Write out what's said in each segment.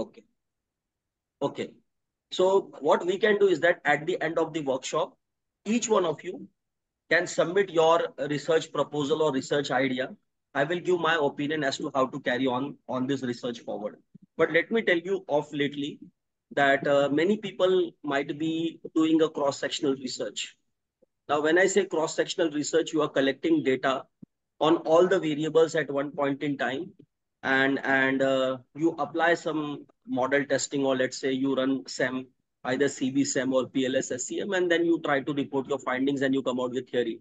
Okay. Okay. So what we can do is that at the end of the workshop, each one of you can submit your research proposal or research idea. I will give my opinion as to how to carry on on this research forward. But let me tell you off lately that uh, many people might be doing a cross-sectional research. Now, when I say cross-sectional research, you are collecting data on all the variables at one point in time and and uh, you apply some model testing or let's say you run SEM, either CB SEM or PLS SEM, and then you try to report your findings and you come out with theory.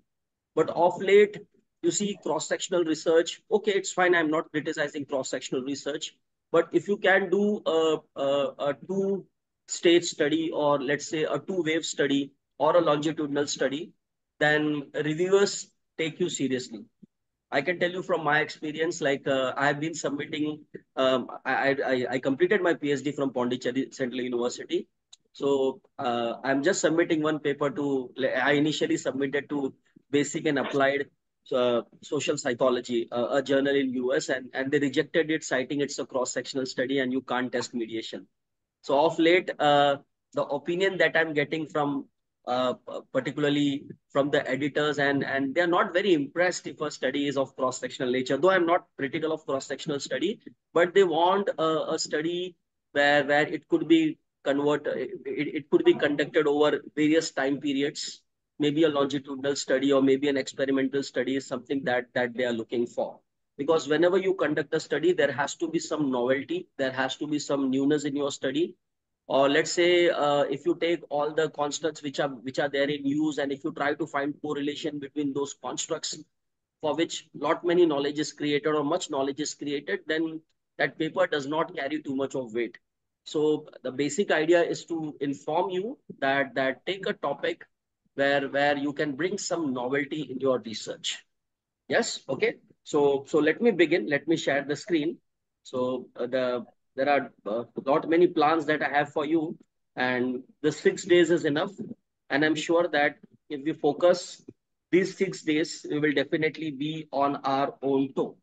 But of late, you see cross-sectional research. Okay, it's fine. I'm not criticizing cross-sectional research. But if you can do a, a, a two-stage study or let's say a two-wave study or a longitudinal study, then reviewers take you seriously. I can tell you from my experience, like uh, I have been submitting, um, I, I, I completed my PhD from Pondicherry Central University. So uh, I'm just submitting one paper to, I initially submitted to basic and applied uh, social psychology, uh, a journal in US, and, and they rejected it, citing it's a cross-sectional study and you can't test mediation. So of late, uh, the opinion that I'm getting from uh, particularly from the editors and and they're not very impressed if a study is of cross-sectional nature though i'm not critical of cross-sectional study but they want a, a study where where it could be convert it, it could be conducted over various time periods. Maybe a longitudinal study or maybe an experimental study is something that that they are looking for. Because whenever you conduct a study there has to be some novelty there has to be some newness in your study or let's say uh, if you take all the constructs which are which are there in use and if you try to find correlation between those constructs for which not many knowledge is created or much knowledge is created then that paper does not carry too much of weight so the basic idea is to inform you that that take a topic where where you can bring some novelty in your research. Yes, okay. So so let me begin. Let me share the screen. So uh, the there are uh, not many plans that I have for you, and the six days is enough. And I'm sure that if we focus these six days, we will definitely be on our own toe.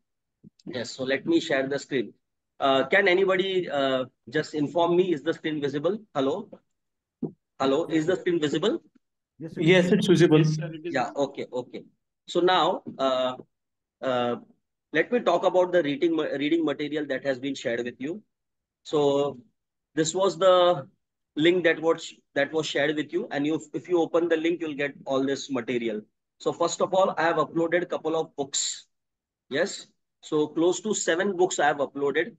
Yes. So let me share the screen. Uh, can anybody uh, just inform me? Is the screen visible? Hello. Hello. Is the screen visible? Yes, yes it's visible. Yeah, okay, okay. So now, uh, uh, let me talk about the reading, reading material that has been shared with you. So this was the link that was that was shared with you. And you, if you open the link, you'll get all this material. So first of all, I have uploaded a couple of books. Yes. So close to seven books I have uploaded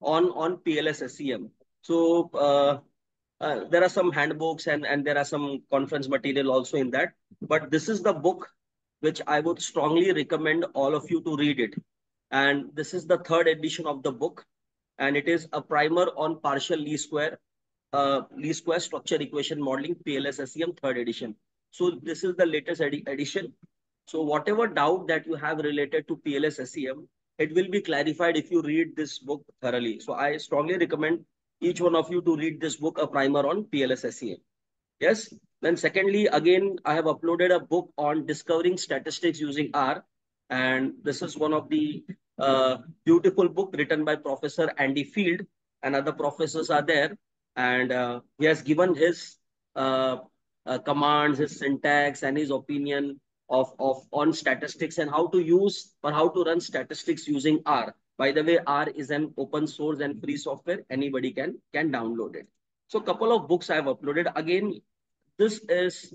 on, on PLS SEM. So uh, uh, there are some handbooks and, and there are some conference material also in that. But this is the book which I would strongly recommend all of you to read it. And this is the third edition of the book. And it is a primer on partial least square, uh, least square structure equation modeling, PLS SEM third edition. So this is the latest edi edition. So whatever doubt that you have related to PLS SEM, it will be clarified if you read this book thoroughly. So I strongly recommend each one of you to read this book, A Primer on PLS Yes. Then secondly, again, I have uploaded a book on discovering statistics using R. And this is one of the uh, beautiful book written by Professor Andy Field and other professors are there. And uh, he has given his uh, uh commands, his syntax and his opinion of, of on statistics and how to use or how to run statistics using R. By the way, R is an open source and free software. Anybody can, can download it. So a couple of books I have uploaded. Again, this is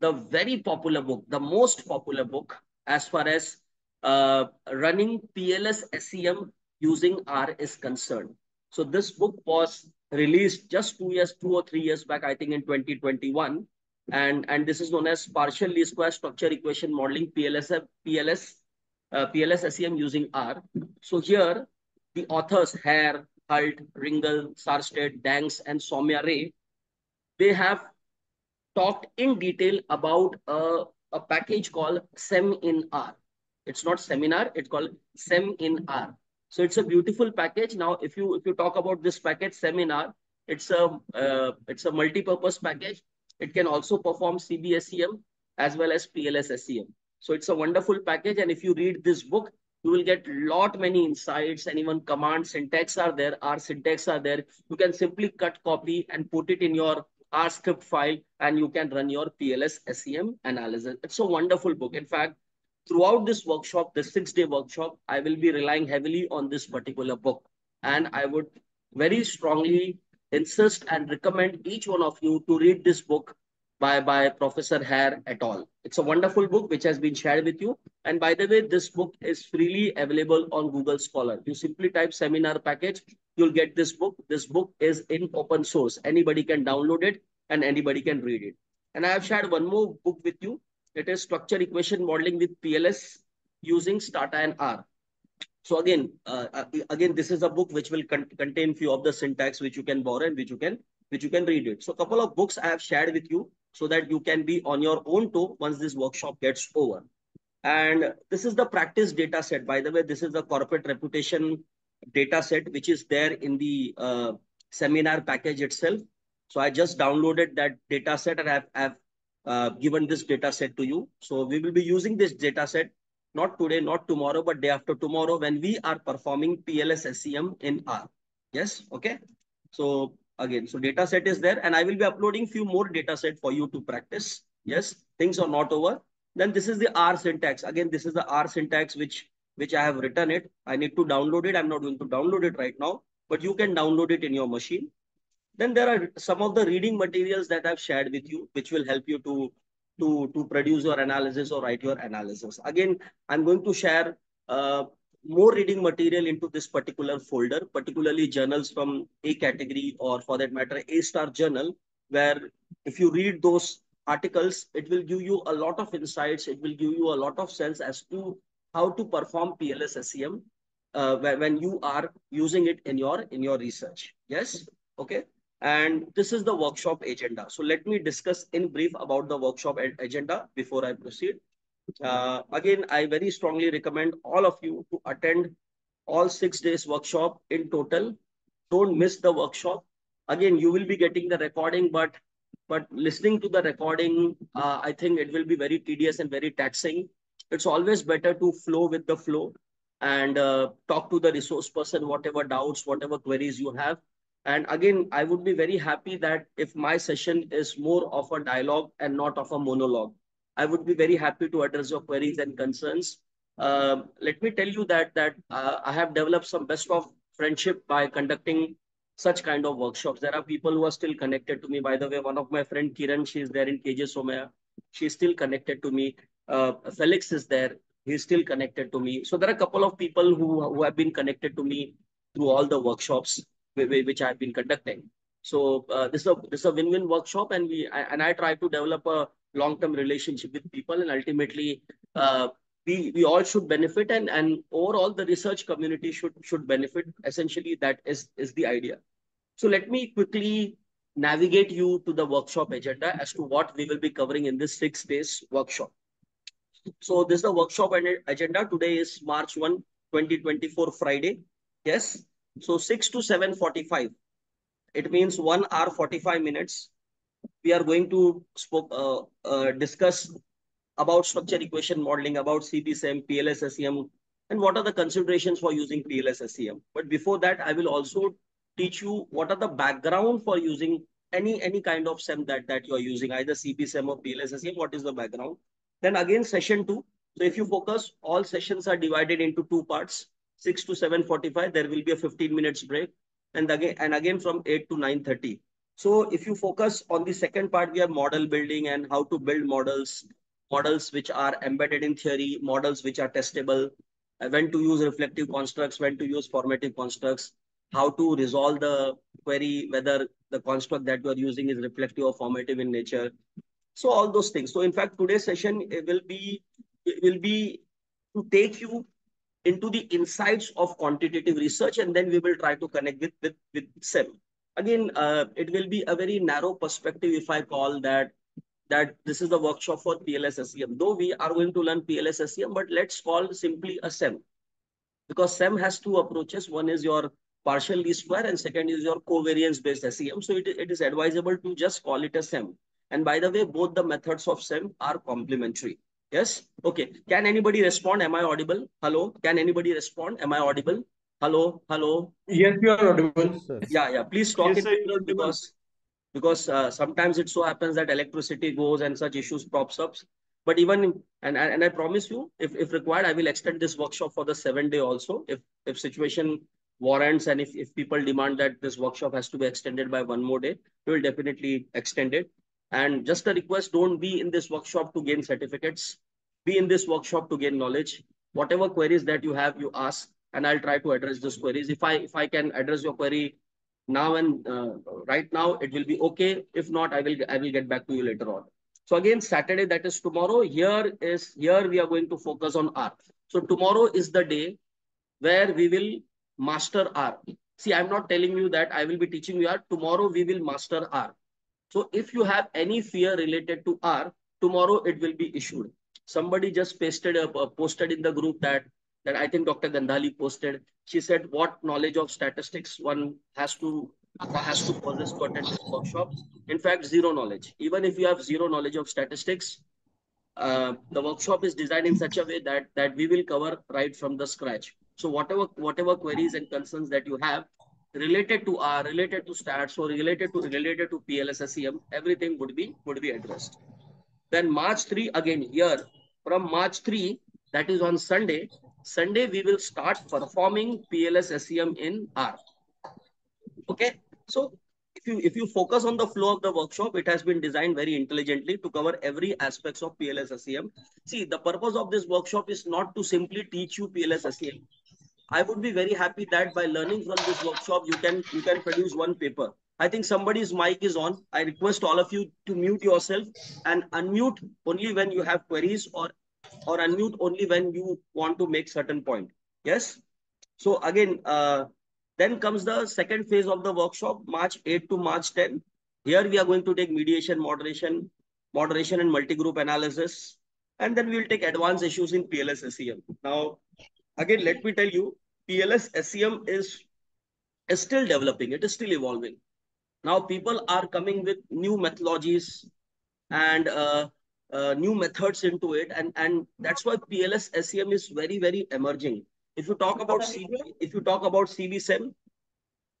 the very popular book, the most popular book as far as uh, running PLS SEM using R is concerned. So this book was released just two years, two or three years back, I think in 2021. And, and this is known as partial least square structure equation modeling PLS, PLS uh, PLS SEM using R. So here, the authors, Hair, Hult, Ringle, Sarstedt, Danks, and Soumya Ray, they have talked in detail about a, a package called SEM in R. It's not seminar, it's called SEM in R. So it's a beautiful package. Now, if you if you talk about this package, seminar, it's a uh, it's a multi-purpose package. It can also perform CBSEM as well as PLS SEM. So it's a wonderful package. And if you read this book, You will get a lot many insights and even command syntax are there, R syntax are there. You can simply cut, copy and put it in your R script file and you can run your PLS SEM analysis. It's a wonderful book. In fact, throughout this workshop, the six day workshop, I will be relying heavily on this particular book. And I would very strongly insist and recommend each one of you to read this book by, by Professor Hair et al. It's a wonderful book which has been shared with you. And by the way, this book is freely available on Google Scholar. You simply type seminar package, you'll get this book. This book is in open source. Anybody can download it and anybody can read it. And I have shared one more book with you. It is Structure Equation Modeling with PLS using Stata and R. So again, uh, uh, again, this is a book which will con contain few of the syntax which you can borrow and which you can which you can read it. So a couple of books I have shared with you so that you can be on your own toe once this workshop gets over. And this is the practice data set. By the way, this is the corporate reputation data set, which is there in the uh, seminar package itself. So I just downloaded that data set and I've uh, given this data set to you. So we will be using this data set, not today, not tomorrow, but day after tomorrow when we are performing PLS SEM in R. Yes, okay. So again. So data set is there and I will be uploading few more data set for you to practice. Yes, things are not over. Then this is the R syntax. Again, this is the R syntax which, which I have written it. I need to download it. I'm not going to download it right now, but you can download it in your machine. Then there are some of the reading materials that I've shared with you, which will help you to, to, to produce your analysis or write your analysis. Again, I'm going to share uh, more reading material into this particular folder, particularly journals from A category or for that matter, A star journal, where if you read those articles, it will give you a lot of insights. It will give you a lot of sense as to how to perform PLS SEM uh, when you are using it in your in your research. Yes. Okay. And this is the workshop agenda. So let me discuss in brief about the workshop agenda before I proceed. Uh, again, I very strongly recommend all of you to attend all six days workshop in total. Don't miss the workshop. Again, you will be getting the recording, but but listening to the recording, uh, I think it will be very tedious and very taxing. It's always better to flow with the flow and uh, talk to the resource person, whatever doubts, whatever queries you have. And again, I would be very happy that if my session is more of a dialogue and not of a monologue. I would be very happy to address your queries and concerns. Uh, let me tell you that that uh, I have developed some best of friendship by conducting such kind of workshops. There are people who are still connected to me. By the way, one of my friend Kiran, she is there in KJ Somaiya. She is still connected to me. Uh, Felix is there. He's still connected to me. So there are a couple of people who, who have been connected to me through all the workshops which I've been conducting. So uh, this is a this is a win-win workshop, and we and I try to develop a long-term relationship with people and ultimately uh, we, we all should benefit and, and overall the research community should, should benefit. Essentially, that is, is the idea. So let me quickly navigate you to the workshop agenda as to what we will be covering in this six days workshop. So this is the workshop agenda. Today is March 1, 2024, Friday. Yes. So 6 to 7.45. It means 1 hour 45 minutes we are going to spoke, uh, uh, discuss about structure equation modeling, about CBSEM, PLS SEM, and what are the considerations for using PLS SEM. But before that, I will also teach you what are the background for using any any kind of SEM that, that you are using, either CBSEM or PLS SEM, what is the background. Then again, session two. So if you focus, all sessions are divided into two parts, 6 to 7.45, there will be a 15 minutes break. And again, and again from 8 to 9.30. So if you focus on the second part, we have model building and how to build models, models which are embedded in theory, models which are testable, uh, when to use reflective constructs, when to use formative constructs, how to resolve the query, whether the construct that you are using is reflective or formative in nature. So all those things. So in fact, today's session will be, will be to take you into the insights of quantitative research, and then we will try to connect with, with, with SEM again, uh, it will be a very narrow perspective if I call that that this is the workshop for PLS SEM. Though we are going to learn PLS SEM, but let's call simply a SEM. Because SEM has two approaches. One is your partial least square and second is your covariance based SEM. So it, it is advisable to just call it a SEM. And by the way, both the methods of SEM are complementary. Yes. Okay. Can anybody respond? Am I audible? Hello. Can anybody respond? Am I audible? Hello. Hello. Yes, you are audible. Sir. Yeah. Yeah. Please talk yes, in because because uh, sometimes it so happens that electricity goes and such issues pops up. But even and and I promise you, if if required, I will extend this workshop for the seven day also. If if situation warrants and if if people demand that this workshop has to be extended by one more day, we will definitely extend it. And just a request, don't be in this workshop to gain certificates. Be in this workshop to gain knowledge. Whatever queries that you have, you ask, and I'll try to address those queries. If I if I can address your query now and uh, right now, it will be okay. If not, I will I will get back to you later on. So again, Saturday, that is tomorrow. Here is here we are going to focus on R. So tomorrow is the day where we will master R. See, I'm not telling you that I will be teaching you R. Tomorrow we will master R. So if you have any fear related to R, tomorrow it will be issued. Somebody just pasted uh, posted in the group that that I think Dr. Gandhali posted. She said, "What knowledge of statistics one has to has to possess to attend this workshop?" In fact, zero knowledge. Even if you have zero knowledge of statistics, uh, the workshop is designed in such a way that that we will cover right from the scratch. So whatever whatever queries and concerns that you have, related to R, related to stats, or related to related to PLSSEM, everything would be would be addressed. Then March 3 again here from March 3, that is on Sunday. Sunday we will start performing PLSSEM in R. Okay, so if you if you focus on the flow of the workshop, it has been designed very intelligently to cover every aspects of PLSSEM. See, the purpose of this workshop is not to simply teach you PLSSEM. I would be very happy that by learning from this workshop, you can you can produce one paper. I think somebody's mic is on. I request all of you to mute yourself and unmute only when you have queries or or unmute only when you want to make certain point. Yes. So again, uh, then comes the second phase of the workshop, March 8 to March 10. Here we are going to take mediation, moderation, moderation and multi-group analysis. And then we'll take advanced issues in PLS SEM. Now, again, let me tell you, PLS SEM is, is still developing. It is still evolving. Now people are coming with new methodologies and uh, uh, new methods into it. And, and that's why PLS SEM is very, very emerging. If you talk about CB, if you talk about CBSEM,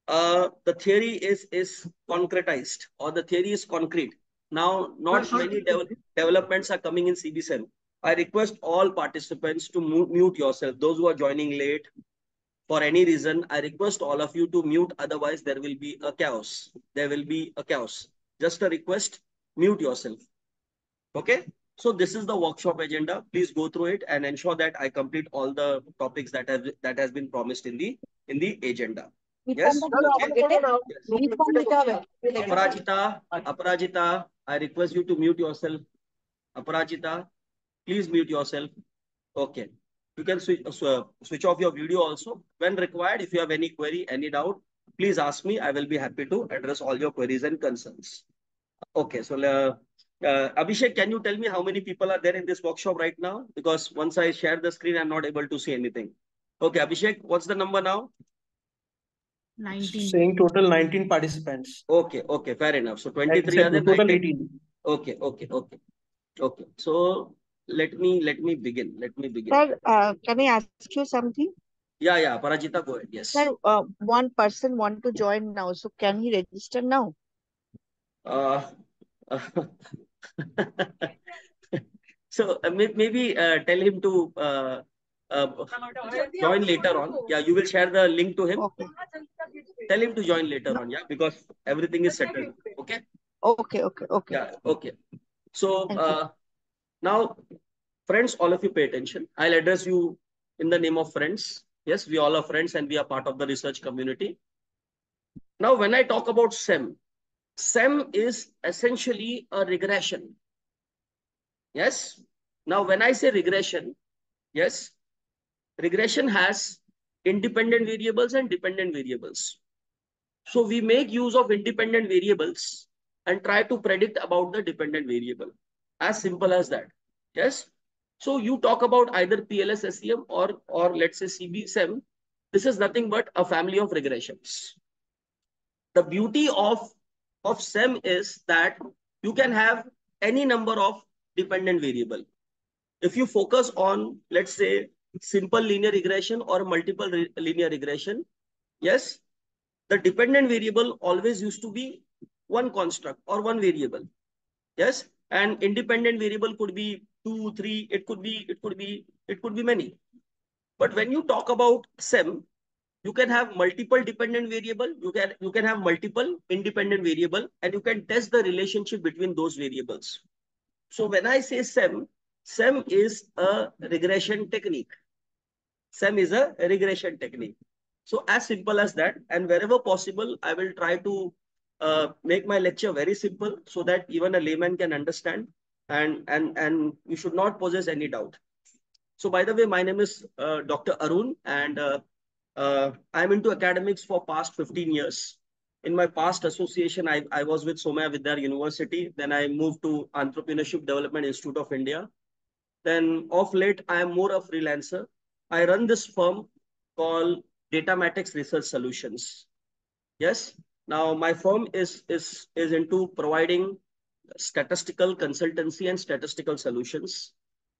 uh, the theory is, is concretized or the theory is concrete. Now, not many de developments are coming in CBSEM. I request all participants to mute yourself. Those who are joining late, for any reason, I request all of you to mute. Otherwise, there will be a chaos. There will be a chaos. Just a request, mute yourself. Okay. So this is the workshop agenda. Please go through it and ensure that I complete all the topics that have that has been promised in the in the agenda. Yes. Aparajita, Aparajita, I request you to mute yourself. Aparajita, please mute yourself. Okay. You can switch, uh, switch off your video also. When required, if you have any query, any doubt, please ask me. I will be happy to address all your queries and concerns. Okay, so uh, uh, Abhishek, can you tell me how many people are there in this workshop right now? Because once I share the screen, I'm not able to see anything. Okay, Abhishek, what's the number now? 19. Saying total 19 participants. Okay, okay, fair enough. So 23 are there. Total 18. Okay, okay, okay. Okay, so let me let me begin. Let me begin. Sir, uh, can I ask you something? Yeah, yeah, Parajita, go ahead. Yes. Sir, uh, one person want to join now, so can he register now? Uh, so uh, maybe uh, tell him to uh, uh, join later on. Yeah, you will share the link to him. Okay. Tell him to join later on. Yeah, because everything is settled. Okay. Okay. Okay. Okay. Yeah. Okay. So. Uh, now, friends, all of you pay attention. I'll address you in the name of friends. Yes, we all are friends and we are part of the research community. Now, when I talk about SEM, SEM is essentially a regression. Yes. Now, when I say regression, yes, regression has independent variables and dependent variables. So we make use of independent variables and try to predict about the dependent variable. As simple as that. Yes. So you talk about either PLS SEM or, or let's say CBSEM. This is nothing but a family of regressions. The beauty of, of SEM is that you can have any number of dependent variable. If you focus on, let's say, simple linear regression or multiple re linear regression, yes, the dependent variable always used to be one construct or one variable. Yes, and independent variable could be two, three, it could be, it could be, it could be many. But when you talk about SEM, you can have multiple dependent variable, you can, you can have multiple independent variable, and you can test the relationship between those variables. So when I say SEM, SEM is a regression technique. SEM is a regression technique. So as simple as that, and wherever possible, I will try to uh, make my lecture very simple so that even a layman can understand and, and, and you should not possess any doubt. So by the way, my name is uh, Dr. Arun and uh, uh, I'm into academics for past 15 years. In my past association, I, I was with Somaiya Vidyavihar University. Then I moved to Entrepreneurship Development Institute of India. Then of late, I am more a freelancer. I run this firm called Datamatics Research Solutions. Yes. Now my firm is, is, is into providing statistical consultancy and statistical solutions.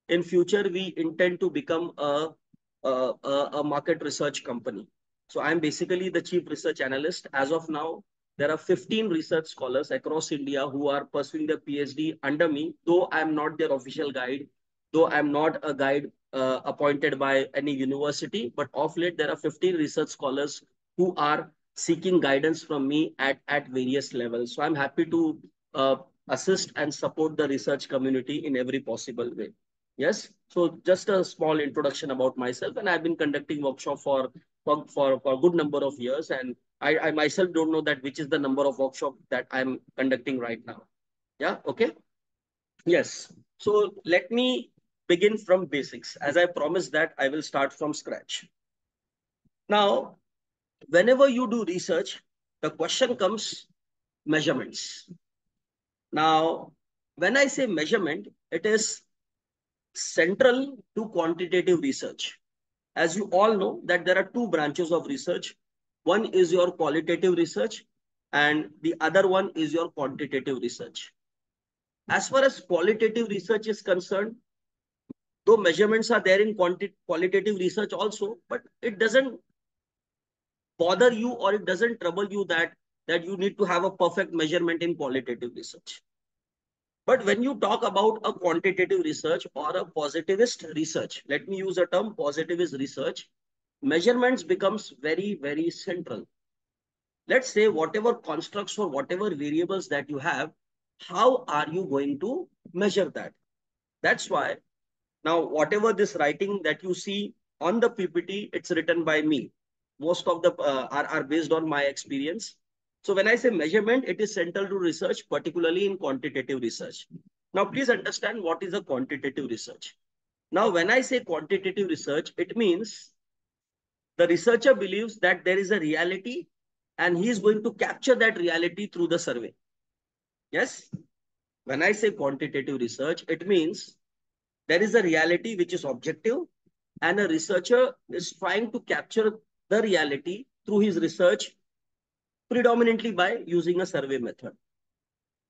In future, we intend to become a, a, a market research company. So I'm basically the chief research analyst. As of now, there are 15 research scholars across India who are pursuing their PhD under me, though I'm not their official guide, though I'm not a guide uh, appointed by any university, but of late, there are 15 research scholars who are seeking guidance from me at, at various levels. So I'm happy to uh, assist and support the research community in every possible way. Yes. So just a small introduction about myself. And I've been conducting workshop for, for, for, for a good number of years. And I, I myself don't know that which is the number of workshop that I'm conducting right now. Yeah. Okay. Yes. So let me begin from basics. As I promised that I will start from scratch. Now, whenever you do research, the question comes measurements. Now, when I say measurement, it is central to quantitative research. As you all know that there are two branches of research. One is your qualitative research and the other one is your quantitative research. As far as qualitative research is concerned, though measurements are there in qualitative research also, but it doesn't bother you or it doesn't trouble you that, that you need to have a perfect measurement in qualitative research. But when you talk about a quantitative research or a positivist research, let me use a term positivist research, measurements becomes very, very central. Let's say whatever constructs or whatever variables that you have, how are you going to measure that? That's why now, whatever this writing that you see on the PPT, it's written by me. Most of the uh, are, are based on my experience. So when I say measurement, it is central to research, particularly in quantitative research. Now, please understand what is a quantitative research. Now, when I say quantitative research, it means the researcher believes that there is a reality and he is going to capture that reality through the survey. Yes? When I say quantitative research, it means there is a reality which is objective and a researcher is trying to capture the reality through his research predominantly by using a survey method.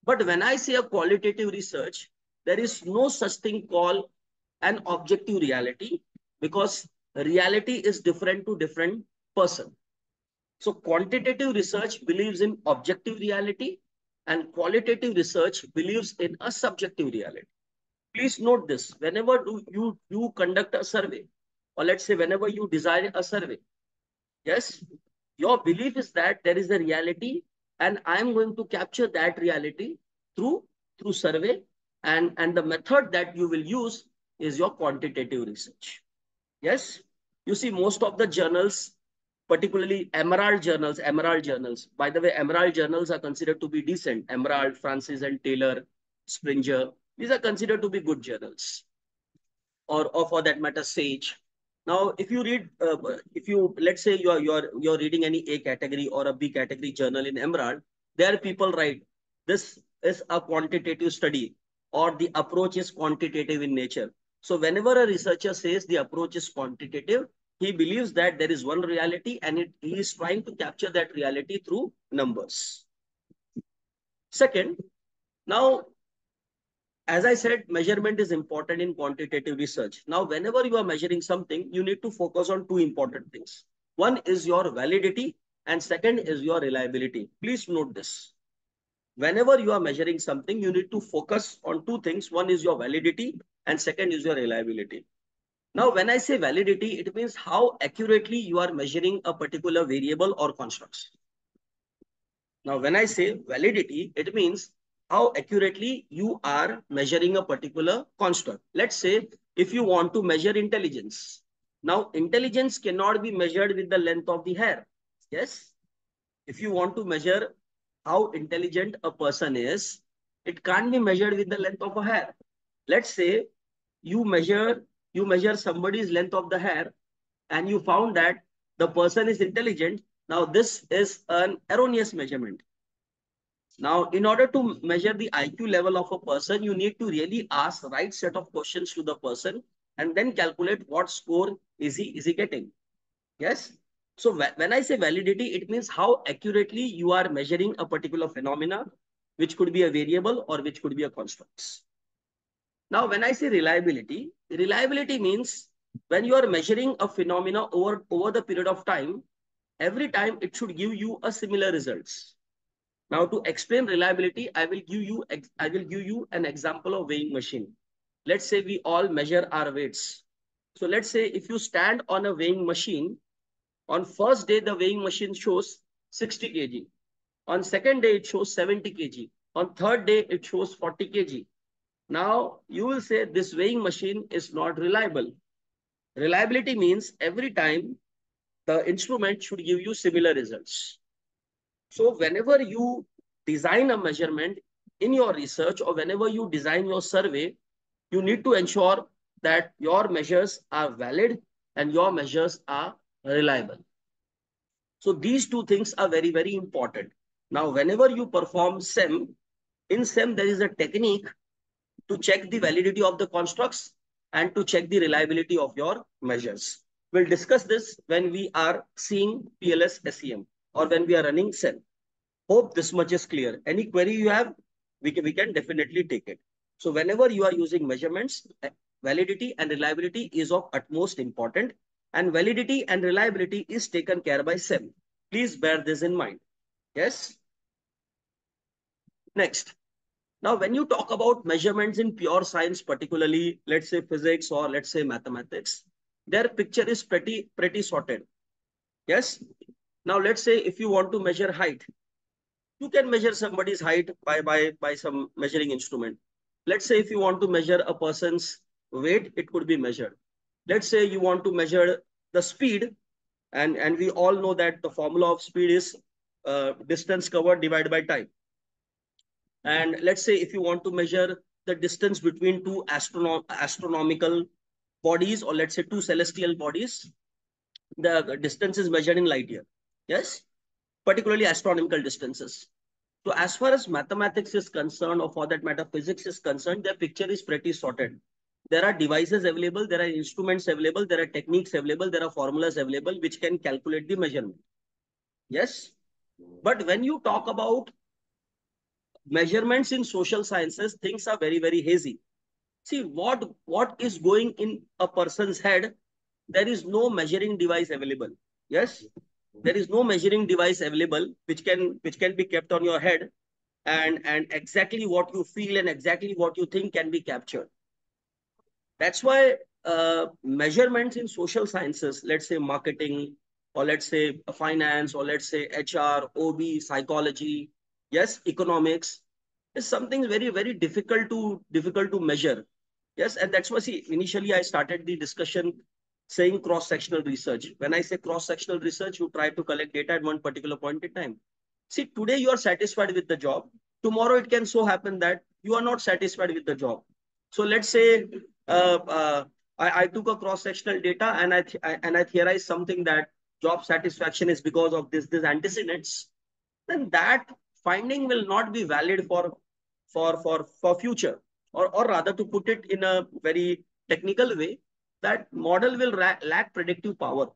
But when I say a qualitative research, there is no such thing called an objective reality because reality is different to different person. So quantitative research believes in objective reality and qualitative research believes in a subjective reality please note this whenever do you you conduct a survey or let's say whenever you design a survey yes your belief is that there is a reality and i am going to capture that reality through through survey and and the method that you will use is your quantitative research yes you see most of the journals particularly emerald journals emerald journals by the way emerald journals are considered to be decent emerald francis and taylor springer these are considered to be good journals. Or, or for that matter, Sage. Now, if you read, uh, if you, let's say you're, you're, you're reading any A category or a B category journal in Emerald, there people write, this is a quantitative study or the approach is quantitative in nature. So whenever a researcher says the approach is quantitative, he believes that there is one reality and it, he is trying to capture that reality through numbers. Second, now as I said, measurement is important in quantitative research. Now, whenever you are measuring something, you need to focus on two important things. One is your validity and second is your reliability. Please note this. Whenever you are measuring something, you need to focus on two things. One is your validity and second is your reliability. Now, when I say validity, it means how accurately you are measuring a particular variable or constructs. Now, when I say validity, it means how accurately you are measuring a particular construct. Let's say if you want to measure intelligence. Now, intelligence cannot be measured with the length of the hair. Yes. If you want to measure how intelligent a person is, it can't be measured with the length of a hair. Let's say you measure you measure somebody's length of the hair and you found that the person is intelligent. Now, this is an erroneous measurement. Now, in order to measure the IQ level of a person, you need to really ask right set of questions to the person and then calculate what score is he, is he getting. Yes. So when I say validity, it means how accurately you are measuring a particular phenomena, which could be a variable or which could be a construct. Now, when I say reliability, reliability means when you are measuring a phenomena over, over the period of time, every time it should give you a similar results. Now to explain reliability, I will give you I will give you an example of weighing machine. Let's say we all measure our weights. So let's say if you stand on a weighing machine, on first day the weighing machine shows 60 kg. On second day it shows 70 kg. On third day it shows 40 kg. Now you will say this weighing machine is not reliable. Reliability means every time the instrument should give you similar results. So whenever you design a measurement in your research or whenever you design your survey, you need to ensure that your measures are valid and your measures are reliable. So these two things are very, very important. Now, whenever you perform SEM, in SEM, there is a technique to check the validity of the constructs and to check the reliability of your measures. We'll discuss this when we are seeing PLS SEM or when we are running cell. Hope this much is clear. Any query you have, we can, we can definitely take it. So whenever you are using measurements, eh, validity and reliability is of utmost important and validity and reliability is taken care by SEM. Please bear this in mind. Yes. Next. Now, when you talk about measurements in pure science, particularly, let's say physics or let's say mathematics, their picture is pretty, pretty sorted. Yes. Now, let's say if you want to measure height, you can measure somebody's height by, by, by some measuring instrument. Let's say if you want to measure a person's weight, it could be measured. Let's say you want to measure the speed, and, and we all know that the formula of speed is uh, distance covered divided by time. And let's say if you want to measure the distance between two astronom astronomical bodies, or let's say two celestial bodies, the distance is measured in light year. Yes, particularly astronomical distances. So as far as mathematics is concerned, or for that matter, physics is concerned, the picture is pretty sorted. There are devices available, there are instruments available, there are techniques available, there are formulas available which can calculate the measurement. Yes. But when you talk about measurements in social sciences, things are very, very hazy. See, what, what is going in a person's head, there is no measuring device available. Yes. There is no measuring device available which can which can be kept on your head and, and exactly what you feel and exactly what you think can be captured. That's why uh, measurements in social sciences, let's say marketing, or let's say finance, or let's say HR, OB, psychology, yes, economics, is something very, very difficult to difficult to measure. Yes, and that's why see, initially I started the discussion saying cross-sectional research. When I say cross-sectional research, you try to collect data at one particular point in time. See, today you are satisfied with the job. Tomorrow it can so happen that you are not satisfied with the job. So let's say uh, uh, I, I, took a cross-sectional data and I, I and I theorized something that job satisfaction is because of this this antecedents. Then that finding will not be valid for for for for future, or or rather to put it in a very technical way, that model will lack predictive power.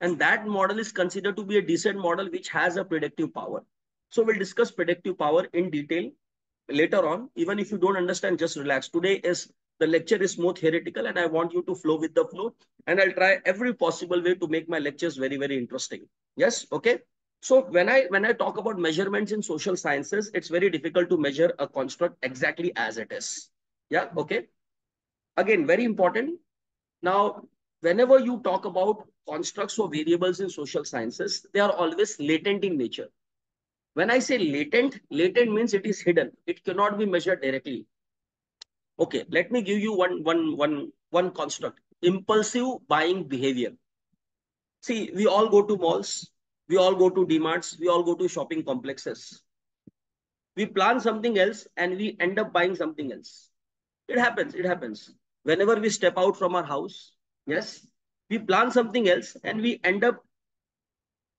And that model is considered to be a decent model which has a predictive power. So we'll discuss predictive power in detail later on, even if you don't understand, just relax. Today is the lecture is more theoretical and I want you to flow with the flow. And I'll try every possible way to make my lectures very, very interesting. Yes. Okay. So when I when I talk about measurements in social sciences, it's very difficult to measure a construct exactly as it is. Yeah. Okay. Again, very important. Now, whenever you talk about constructs or variables in social sciences, they are always latent in nature. When I say latent, latent means it is hidden. It cannot be measured directly. Okay, let me give you one, one, one, one construct. Impulsive buying behavior. See, we all go to malls. We all go to DMarts. We all go to shopping complexes. We plan something else and we end up buying something else. It happens. It happens. Whenever we step out from our house, yes, we plan something else and we end up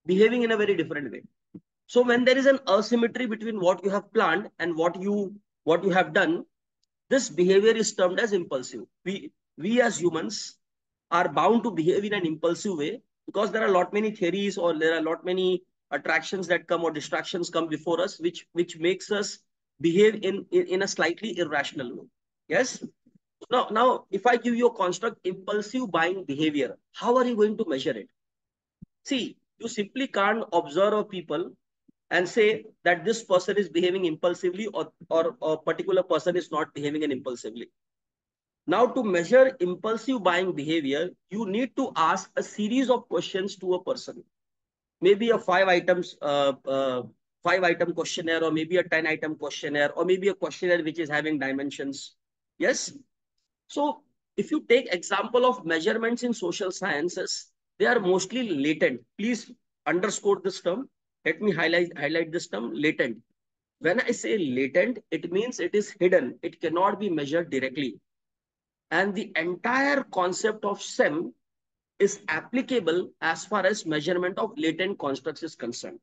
behaving in a very different way. So when there is an asymmetry between what you have planned and what you what you have done, this behavior is termed as impulsive. We, we as humans are bound to behave in an impulsive way because there are a lot many theories or there are a lot many attractions that come or distractions come before us, which, which makes us behave in, in, in a slightly irrational way. Yes. Now, now, if I give you a construct impulsive buying behavior, how are you going to measure it? See, you simply can't observe people and say that this person is behaving impulsively or, or a particular person is not behaving impulsively. Now, to measure impulsive buying behavior, you need to ask a series of questions to a person. Maybe a five items, uh, uh, five item questionnaire, or maybe a 10 item questionnaire, or maybe a questionnaire which is having dimensions. Yes. So if you take example of measurements in social sciences, they are mostly latent. Please underscore this term let me highlight, highlight this term latent. When I say latent, it means it is hidden. It cannot be measured directly. And the entire concept of SEM is applicable as far as measurement of latent constructs is concerned.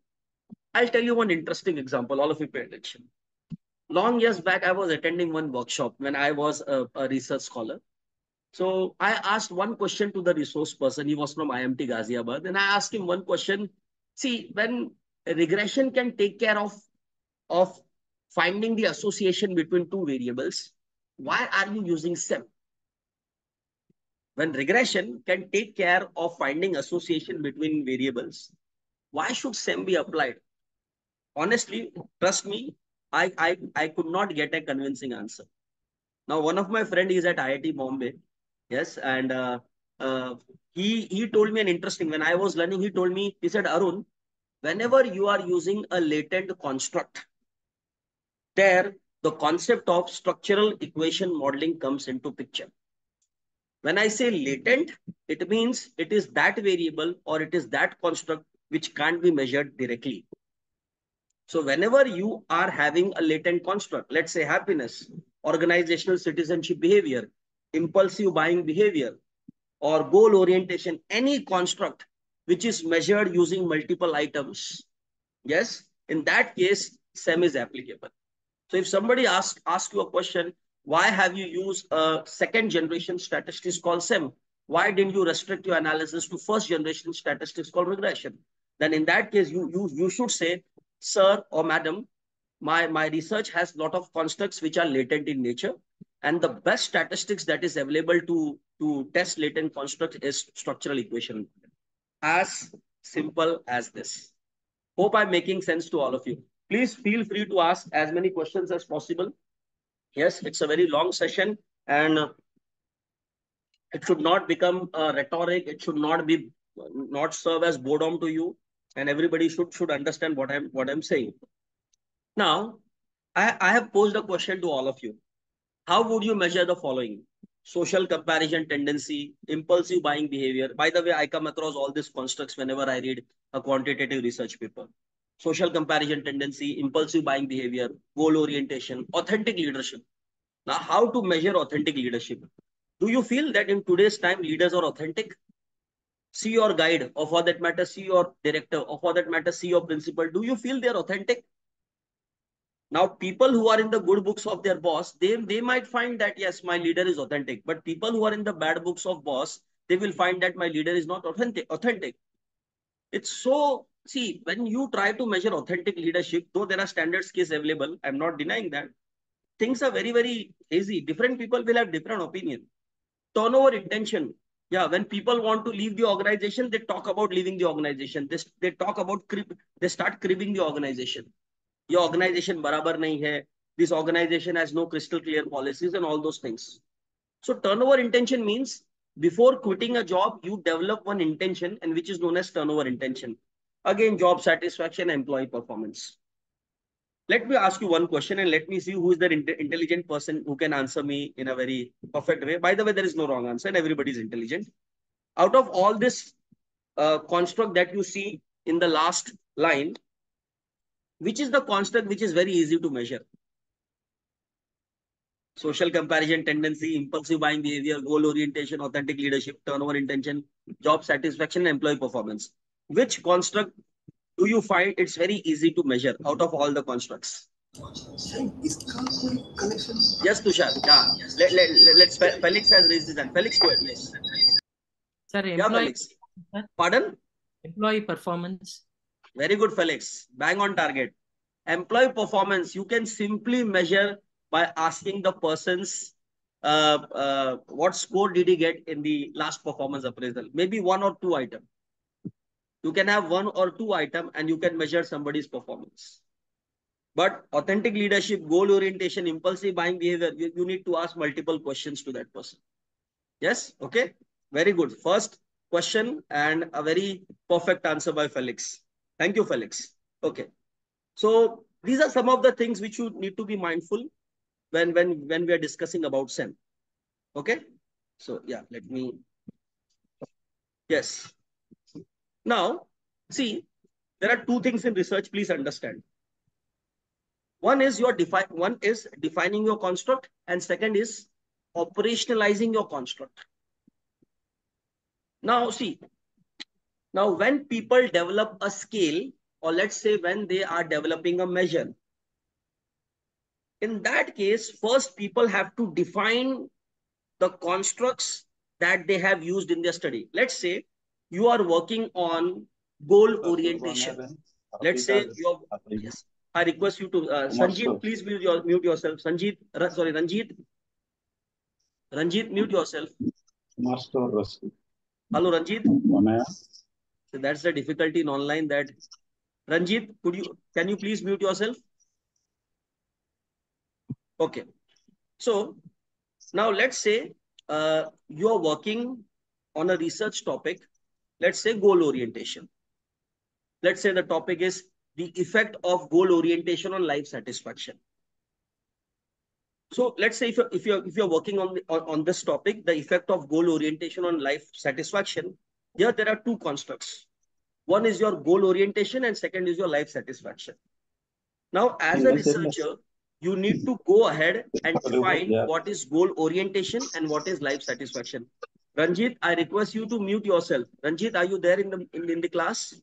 I'll tell you one interesting example. All of you pay attention. Long years back, I was attending one workshop when I was a, a research scholar. So I asked one question to the resource person. He was from IMT Ghaziabad. And I asked him one question. See, when regression can take care of, of finding the association between two variables. Why are you using SEM? When regression can take care of finding association between variables, why should SEM be applied? Honestly, trust me, I, I, I could not get a convincing answer. Now, one of my friend is at IIT Bombay. Yes, and uh, uh, he, he told me an interesting, when I was learning, he told me, he said, Arun, whenever you are using a latent construct, there the concept of structural equation modeling comes into picture. When I say latent, it means it is that variable or it is that construct which can't be measured directly. So whenever you are having a latent construct, let's say happiness, organizational citizenship behavior, impulsive buying behavior, or goal orientation, any construct which is measured using multiple items. Yes, in that case, SEM is applicable. So if somebody asks ask you a question, why have you used a second generation statistics called SEM? Why didn't you restrict your analysis to first generation statistics called regression? Then in that case, you, you, you should say, sir or madam, my, my research has a lot of constructs which are latent in nature. And the best statistics that is available to, to test latent construct is structural equation as simple as this. Hope I'm making sense to all of you. Please feel free to ask as many questions as possible. Yes, it's a very long session and uh, it should not become a rhetoric. It should not be not serve as boredom to you and everybody should should understand what I'm what I'm saying. Now, I, I have posed a question to all of you. How would you measure the following? social comparison tendency, impulsive buying behavior. By the way, I come across all these constructs whenever I read a quantitative research paper. Social comparison tendency, impulsive buying behavior, goal orientation, authentic leadership. Now, how to measure authentic leadership? Do you feel that in today's time, leaders are authentic? See your guide, or for that matter, see your director, or for that matter, see your principal. Do you feel they're authentic? Now, people who are in the good books of their boss, they, they might find that, yes, my leader is authentic. But people who are in the bad books of boss, they will find that my leader is not authentic. authentic. It's so, see, when you try to measure authentic leadership, though there are standard scales available, I'm not denying that. things are very, very easy. Different people will have different opinion. Turnover intention. Yeah, when people want to leave the organization, they talk about leaving the organization. They, they talk about crib, they start cribbing the organization. Your organization barabar nahi hai. This organization has no crystal clear policies and all those things. So turnover intention means before quitting a job, you develop one intention and which is known as turnover intention. Again, job satisfaction, employee performance. Let me ask you one question and let me see who is the intelligent person who can answer me in a very perfect way. By the way, there is no wrong answer and everybody is intelligent. Out of all this uh, construct that you see in the last line, which is the construct which is very easy to measure? Social comparison tendency, impulsive buying behavior, goal orientation, authentic leadership, turnover intention, job satisfaction, employee performance. Which construct do you find it's very easy to measure out of all the constructs? Yes, Tushar. Yeah. Let, let, let's, Felix has raised his hand. Felix, go ahead, please. Sir, employee, yeah, Felix. Pardon? Employee performance. Very good, Felix. Bang on target. Employee performance, you can simply measure by asking the person's uh, uh, what score did he get in the last performance appraisal? Maybe one or two items. You can have one or two item and you can measure somebody's performance. But authentic leadership, goal orientation, impulsive buying behavior, you, you need to ask multiple questions to that person. Yes? Okay. Very good. First question and a very perfect answer by Felix. Thank you, Felix. Okay. So these are some of the things which you need to be mindful when, when, when we are discussing about SEM. Okay. So yeah, let me. Yes. Now, see, there are two things in research, please understand. One is your define one is defining your construct, and second is operationalizing your construct. Now, see, now when people develop a scale, or let's say when they are developing a measure, in that case, first people have to define the constructs that they have used in their study. Let's say you are working on goal orientation. Let's say you're, yes, I request you to, uh, Sanjeev, please mute, your, mute yourself. Sanjeev, sorry, Ranjit. Ranjit, mute yourself. Master Hello, Ranjit. So that's the difficulty in online that Ranjit, could you, can you please mute yourself? Okay. So now let's say uh, you are working on a research topic Let's say goal orientation. Let's say the topic is the effect of goal orientation on life satisfaction. So let's say if you're, if you're, if you're working on, the, on, on this topic, the effect of goal orientation on life satisfaction, here there are two constructs. One is your goal orientation and second is your life satisfaction. Now, as a researcher, you need to go ahead and define what is goal orientation and what is life satisfaction. Ranjit, I request you to mute yourself. Ranjit, are you there in the in, in the class?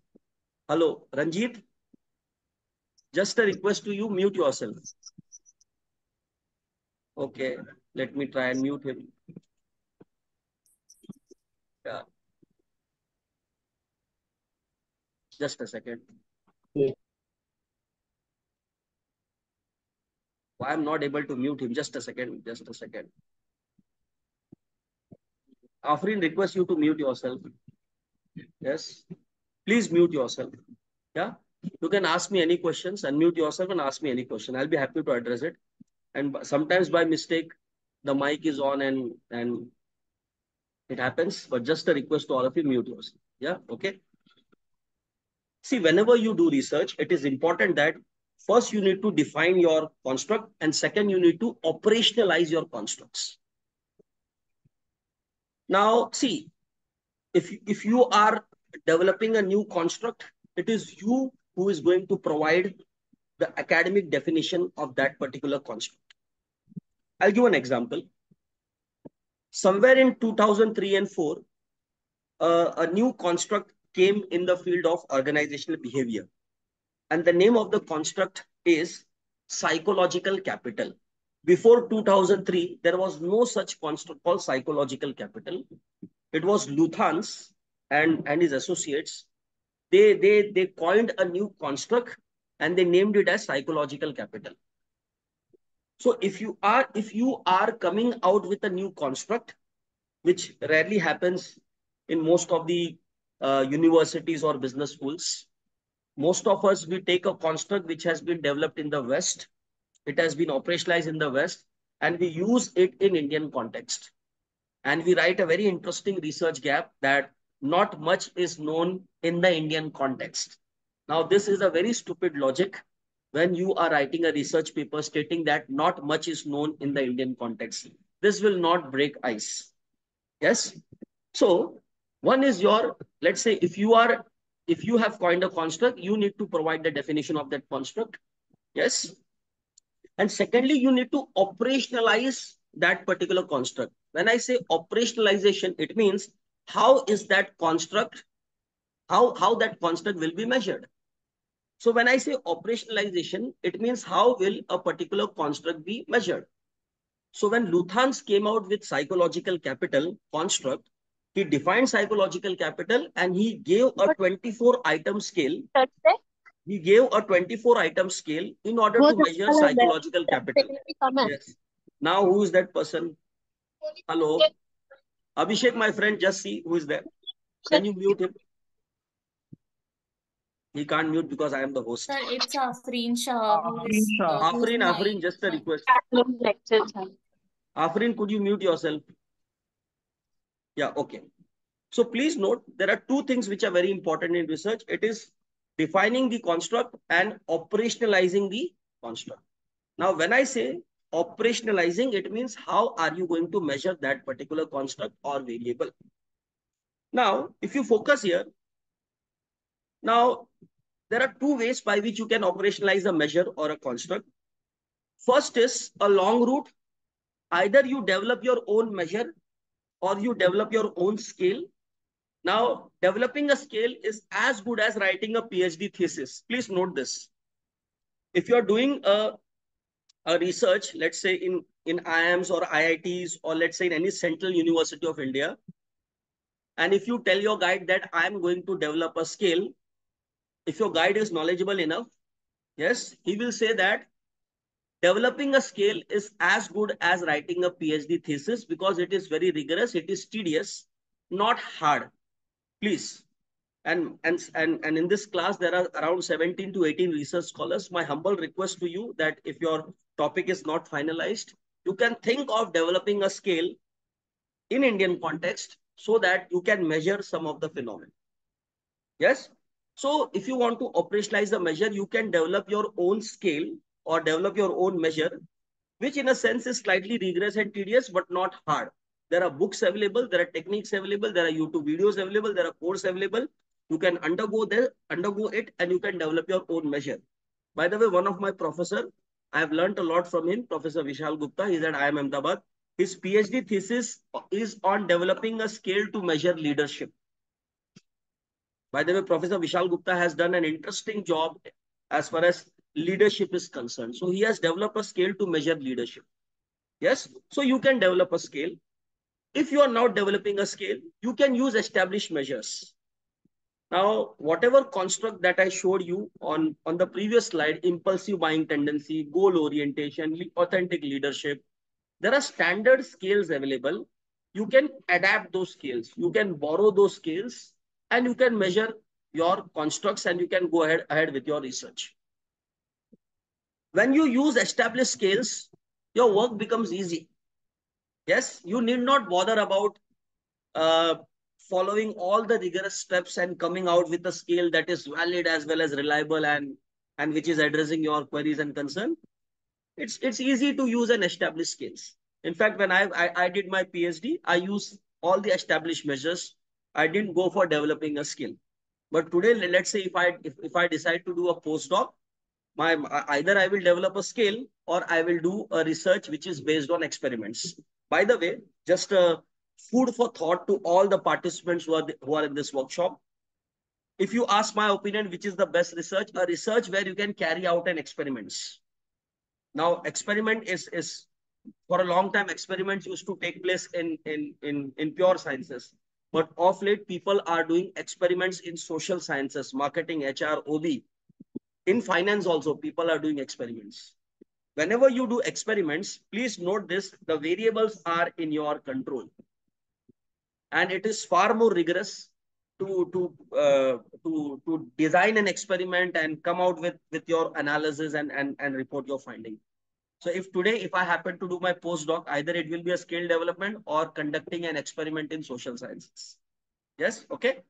Hello, Ranjit. Just a request to you, mute yourself. Okay, let me try and mute him. Yeah. Just a second. Yeah. Why I'm not able to mute him? Just a second. Just a second. Afrin request you to mute yourself. Yes. Please mute yourself. Yeah. You can ask me any questions, unmute yourself and ask me any question. I'll be happy to address it. And sometimes by mistake, the mic is on and, and it happens. But just a request to all of you, mute yourself. Yeah. Okay. See, whenever you do research, it is important that first you need to define your construct and second you need to operationalize your constructs. Now, see, if, if you are developing a new construct, it is you who is going to provide the academic definition of that particular construct. I'll give an example. Somewhere in 2003 and 4, uh, a new construct came in the field of organizational behavior. And the name of the construct is psychological capital. Before 2003, there was no such construct called psychological capital. It was Luthans and, and his associates. They, they, they coined a new construct and they named it as psychological capital. So if you are if you are coming out with a new construct, which rarely happens in most of the uh, universities or business schools, most of us we take a construct which has been developed in the West, it has been operationalized in the West, and we use it in Indian context. And we write a very interesting research gap that not much is known in the Indian context. Now, this is a very stupid logic when you are writing a research paper stating that not much is known in the Indian context. This will not break ice. Yes. So one is your, let's say if you are, if you have coined a construct, you need to provide the definition of that construct. Yes. And secondly, you need to operationalize that particular construct. When I say operationalization, it means how is that construct, how, how that construct will be measured. So when I say operationalization, it means how will a particular construct be measured. So when Luthans came out with psychological capital construct, he defined psychological capital and he gave a 24 item scale. He gave a 24 item scale in order to measure psychological capital. Yes. Now who is that person? Hello. Abhishek, my friend, just see who is there. Can you mute him? He can't mute because I am the host. Sir, it's Afreen Shah. who is, uh, who's Afrin, my- Afrin, just a request. Lecture, sir. Afrin, could you mute yourself? Yeah, okay. So please note, there are two things which are very important in research. It is defining the construct and operationalizing the construct. Now, when I say operationalizing, it means how are you going to measure that particular construct or variable? Now, if you focus here, now there are two ways by which you can operationalize a measure or a construct. First is a long route. Either you develop your own measure or you develop your own scale. Now, developing a scale is as good as writing a PhD thesis. Please note this. If you're doing a, a research, let's say in, in IIMs or IITs, or let's say in any central university of India, and if you tell your guide that I'm going to develop a scale, if your guide is knowledgeable enough, yes, he will say that developing a scale is as good as writing a PhD thesis because it is very rigorous, it is tedious, not hard. Please. And, and, and, and in this class, there are around 17 to 18 research scholars. My humble request to you that if your topic is not finalized, you can think of developing a scale in Indian context so that you can measure some of the phenomena. Yes. So if you want to operationalize the measure, you can develop your own scale or develop your own measure, which in a sense is slightly rigorous and tedious, but not hard. There are books available, there are techniques available, there are YouTube videos available, there are courses available. You can undergo there, undergo it, and you can develop your own measure. By the way, one of my professor, I have learned a lot from him, Professor Vishal Gupta. He's at IIM Ahmedabad. His PhD thesis is on developing a scale to measure leadership. By the way, Professor Vishal Gupta has done an interesting job as far as leadership is concerned. So he has developed a scale to measure leadership. Yes. So you can develop a scale. If you are not developing a scale, you can use established measures. Now, whatever construct that I showed you on, on the previous slide, impulsive buying tendency, goal orientation, authentic leadership, there are standard scales available. You can adapt those scales. You can borrow those scales and you can measure your constructs and you can go ahead, ahead with your research. When you use established scales, your work becomes easy. Yes, you need not bother about uh, following all the rigorous steps and coming out with a scale that is valid as well as reliable and, and which is addressing your queries and concern. It's, it's easy to use an established scales. In fact, when I, I, I did my PhD, I used all the established measures. I didn't go for developing a skill. But today, let's say if I if, if I decide to do a postdoc, my either I will develop a scale or I will do a research which is based on experiments. By the way, just a food for thought to all the participants who are, who are in this workshop. If you ask my opinion, which is the best research, a research where you can carry out an experiments. Now, experiment is, is for a long time, experiments used to take place in, in, in, in pure sciences. But of late, people are doing experiments in social sciences, marketing, HR, OB. In finance also, people are doing experiments whenever you do experiments, please note this, the variables are in your control. And it is far more rigorous to, to, uh, to, to design an experiment and come out with, with your analysis and, and, and report your finding. So if today, if I happen to do my postdoc, either it will be a skill development or conducting an experiment in social sciences. Yes, okay.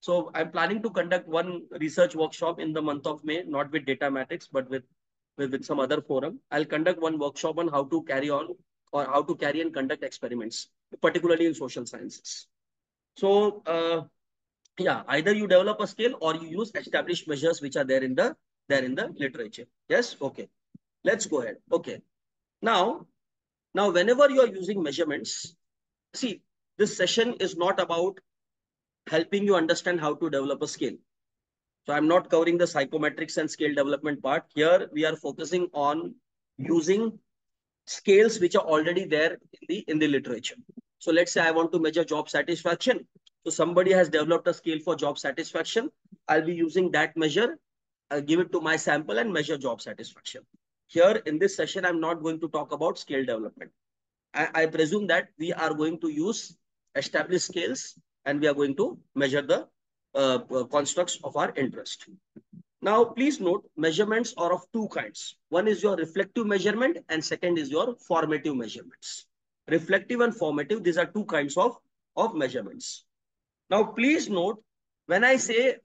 So I'm planning to conduct one research workshop in the month of May, not with Datamatrix, but with, with, some other forum. I'll conduct one workshop on how to carry on or how to carry and conduct experiments, particularly in social sciences. So uh, yeah, either you develop a scale or you use established measures which are there in the there in the literature. Yes, okay. Let's go ahead. Okay. Now, now whenever you are using measurements, see, this session is not about helping you understand how to develop a scale. So I'm not covering the psychometrics and scale development part. Here we are focusing on using scales which are already there in the, in the literature. So let's say I want to measure job satisfaction. So somebody has developed a scale for job satisfaction. I'll be using that measure, I'll give it to my sample and measure job satisfaction. Here in this session, I'm not going to talk about scale development. I, I presume that we are going to use established scales and we are going to measure the uh, uh, constructs of our interest. Now, please note measurements are of two kinds. One is your reflective measurement and second is your formative measurements. Reflective and formative, these are two kinds of, of measurements. Now, please note when I say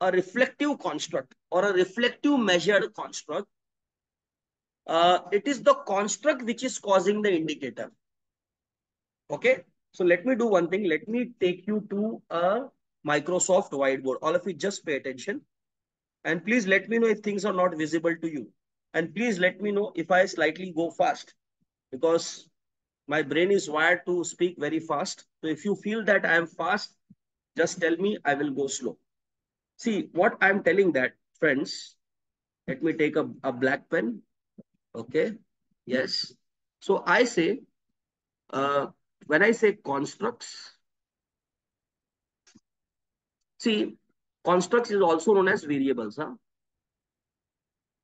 a reflective construct or a reflective measured construct, uh, it is the construct which is causing the indicator. Okay. So let me do one thing. Let me take you to a Microsoft whiteboard. All of you just pay attention. And please let me know if things are not visible to you. And please let me know if I slightly go fast. Because my brain is wired to speak very fast. So if you feel that I am fast, just tell me I will go slow. See, what I'm telling that, friends, let me take a, a black pen. Okay. Yes. So I say, uh, when I say constructs, see, constructs is also known as variables. Huh?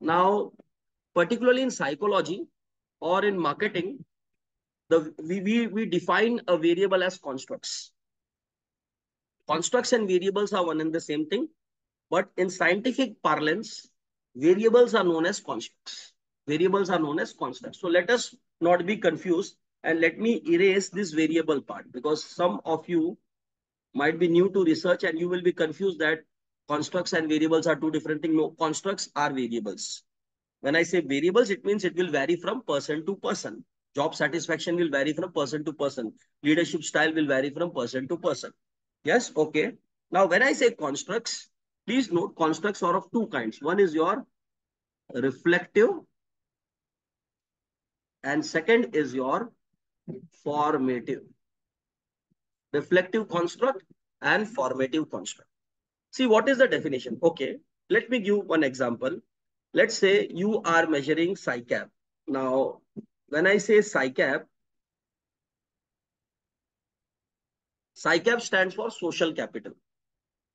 Now, particularly in psychology or in marketing, the we, we, we define a variable as constructs. Constructs and variables are one and the same thing. But in scientific parlance, variables are known as constructs. Variables are known as constructs. So let us not be confused and let me erase this variable part because some of you might be new to research and you will be confused that constructs and variables are two different things. No, constructs are variables. When I say variables, it means it will vary from person to person. Job satisfaction will vary from person to person. Leadership style will vary from person to person. Yes, okay. Now, when I say constructs, please note constructs are of two kinds. One is your reflective and second is your formative. Reflective construct and formative construct. See, what is the definition? Okay, let me give one example. Let's say you are measuring PSYCAP. Now, when I say PSYCAP, PSYCAP stands for social capital.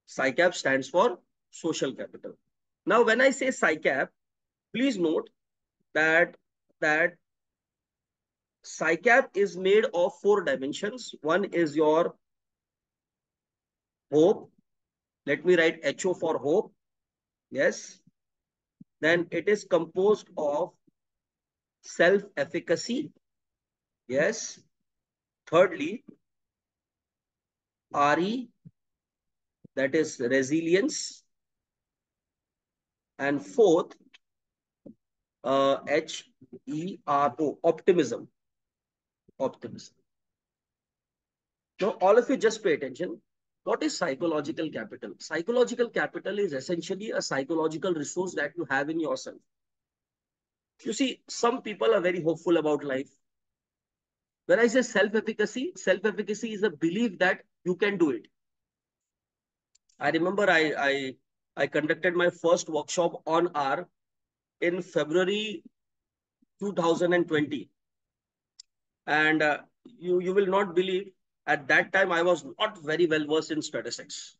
PSYCAP stands for social capital. Now, when I say PSYCAP, please note that, that PSYCAP is made of four dimensions. One is your hope. Let me write HO for hope. Yes. Then it is composed of self-efficacy. Yes. Thirdly, RE, that is resilience. And fourth, uh, H-E-R-O, optimism optimism. Now, all of you just pay attention. What is psychological capital? Psychological capital is essentially a psychological resource that you have in yourself. You see, some people are very hopeful about life. When I say self-efficacy, self-efficacy is a belief that you can do it. I remember I, I, I conducted my first workshop on R in February 2020 and uh, you, you will not believe at that time I was not very well versed in statistics.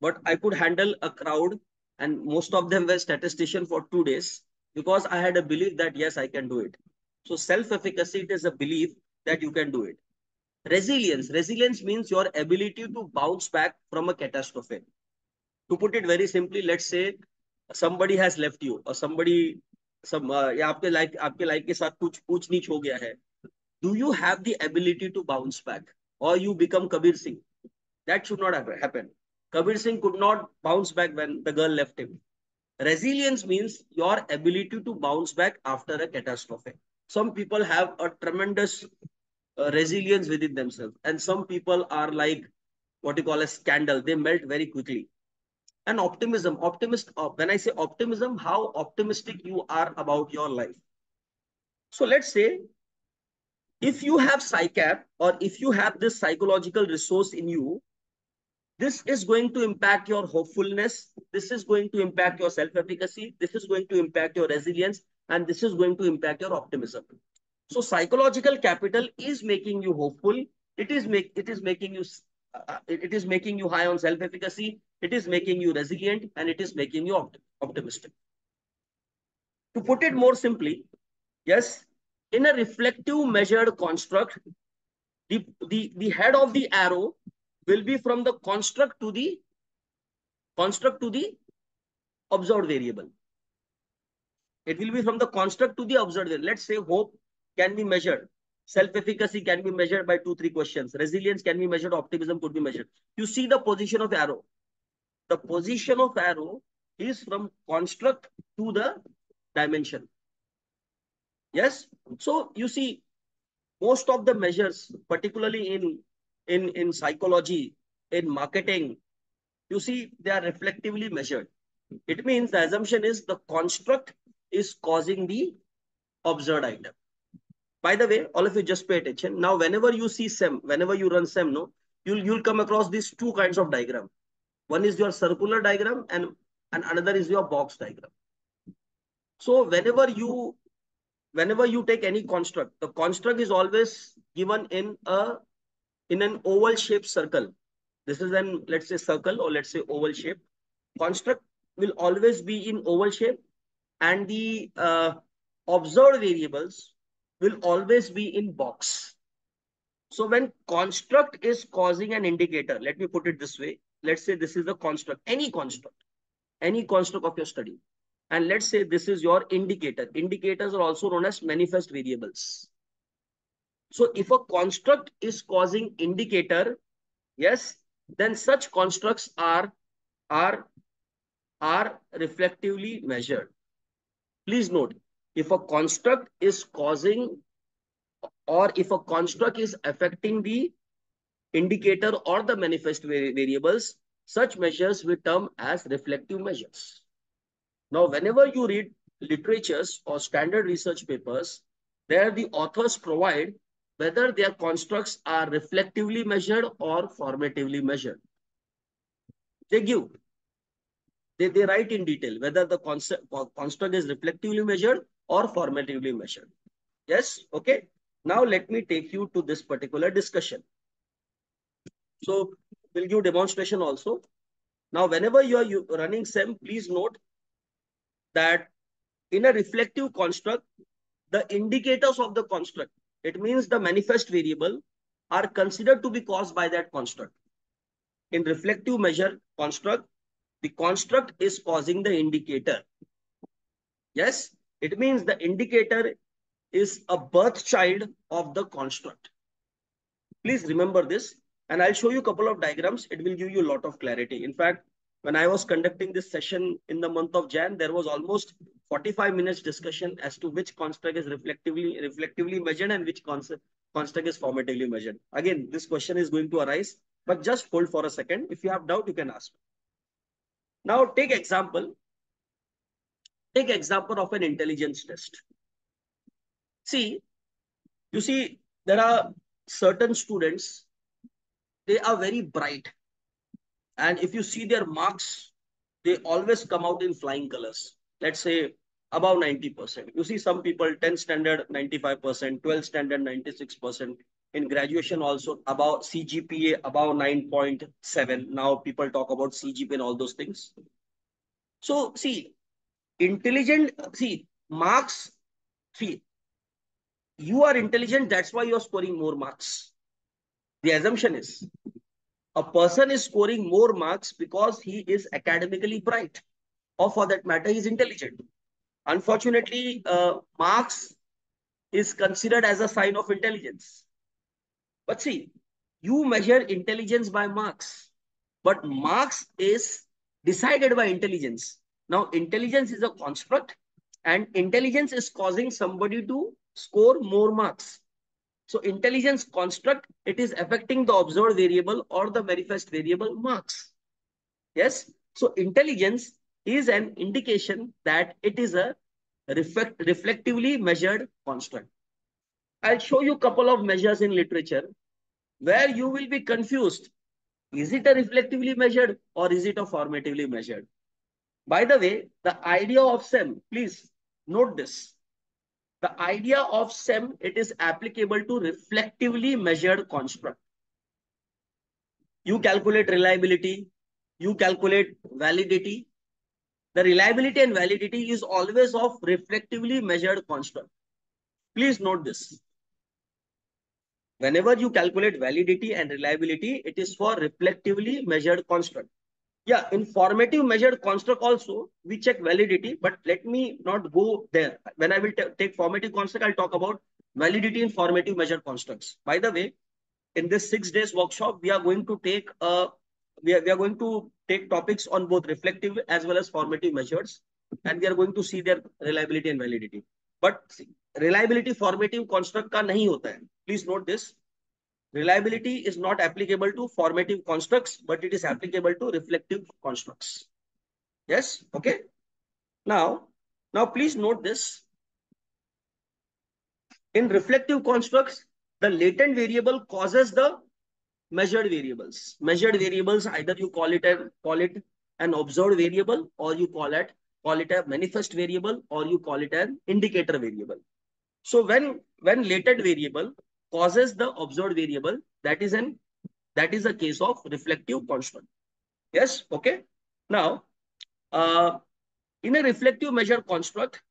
But I could handle a crowd and most of them were statistician for two days. because I had a belief that yes, I can do it. So self-efficacy, it is a belief that you can do it. Resilience. Resilience means your ability to bounce back from a catastrophe. To put it very simply, let's say somebody has left you or somebody some uh, या आपके life आपके life के साथ कुछ पूछ नीच हो गया है do you have the ability to bounce back? Or you become kabir singh? That should not have happened. Kabir singh could not bounce back when the girl left him. Resilience means your ability to bounce back after a catastrophe. Some people have a tremendous uh, resilience within themselves. And some people are like what you call a scandal. They melt very quickly. And optimism. Optimist uh, when i say optimism how optimistic you are about your life. So let's say if you have psycap or if you have this psychological resource in you this is going to impact your hopefulness. This is going to impact your self-efficacy. This is going to impact your resilience. And this is going to impact your optimism. So psychological capital is making you hopeful. It is make it is making you uh, it is making you high on self-efficacy. It is making you resilient and it is making you opt optimistic. To put it more simply yes in a reflective measured construct, the, the, the head of the arrow will be from the construct to the construct to the observed variable. It will be from the construct to the observed variable. Let's say hope can be measured. Self-efficacy can be measured by two, three questions. Resilience can be measured. Optimism could be measured. You see the position of arrow. The position of arrow is from construct to the dimension. Yes. So you see, most of the measures, particularly in, in, in psychology, in marketing, you see, they are reflectively measured. It means the assumption is the construct is causing the observed item. By the way, all of you just pay attention. Now, whenever you see SEM, whenever you run SEM, no, you'll, you'll come across these two kinds of diagram. One is your circular diagram and, and another is your box diagram. So whenever you whenever you take any construct, the construct is always given in a in an oval shaped circle. This is an let's say circle or let's say oval shape. Construct will always be in oval shape, and the uh, observed variables will always be in box. So when construct is causing an indicator, let me put it this way. Let's say this is the construct, any construct, any construct of your study. And let's say this is your indicator. Indicators are also known as manifest variables. So if a construct is causing indicator, yes, then such constructs are, are, are reflectively measured. Please note, if a construct is causing or if a construct is affecting the indicator or the manifest variables, such measures we term as reflective measures. Now, whenever you read literatures or standard research papers, there the authors provide whether their constructs are reflectively measured or formatively measured. They give, they, they write in detail whether the concept, construct is reflectively measured or formatively measured. Yes, okay. Now let me take you to this particular discussion. So we'll give demonstration also. Now, whenever you are running SEM, please note that in a reflective construct, the indicators of the construct, it means the manifest variable, are considered to be caused by that construct. In reflective measure construct, the construct is causing the indicator. Yes, it means the indicator is a birth child of the construct. Please remember this and I'll show you a couple of diagrams. It will give you a lot of clarity. In fact, when I was conducting this session in the month of Jan, there was almost 45 minutes discussion as to which construct is reflectively reflectively measured and which concept, construct is formatively measured. Again, this question is going to arise, but just hold for a second. If you have doubt, you can ask. Now take example. Take example of an intelligence test. See, you see, there are certain students, they are very bright and if you see their marks, they always come out in flying colors. Let's say above 90%. You see some people 10 standard 95%, 12 standard 96%. In graduation also about CGPA about 9.7. Now people talk about CGPA and all those things. So see, intelligent, see, marks, see, you are intelligent, that's why you're scoring more marks. The assumption is a person is scoring more marks because he is academically bright or for that matter, he is intelligent. Unfortunately, uh, marks is considered as a sign of intelligence. But see, you measure intelligence by marks, but marks is decided by intelligence. Now, intelligence is a construct and intelligence is causing somebody to score more marks. So intelligence construct, it is affecting the observed variable or the manifest variable marks. Yes. So intelligence is an indication that it is a reflect, reflectively measured construct. I'll show you a couple of measures in literature where you will be confused. Is it a reflectively measured or is it a formatively measured? By the way, the idea of SEM, please note this. The idea of SEM, it is applicable to reflectively measured construct. You calculate reliability, you calculate validity. The reliability and validity is always of reflectively measured construct. Please note this. Whenever you calculate validity and reliability, it is for reflectively measured construct yeah informative measure construct also we check validity but let me not go there. When i will take formative construct i'll talk about validity in formative measure constructs. By the way in this six days workshop we are going to take uh we are, we are going to take topics on both reflective as well as formative measures and we are going to see their reliability and validity. But reliability formative construct ka nahi hota hai. Please note this. Reliability is not applicable to formative constructs, but it is applicable to reflective constructs. Yes, okay. Now, now please note this. In reflective constructs, the latent variable causes the measured variables. Measured variables, either you call it a call it an observed variable, or you call it call it a manifest variable, or you call it an indicator variable. So when when latent variable causes the observed variable, that is an that is a case of reflective construct. Yes, okay. Now, uh, in a reflective measure construct,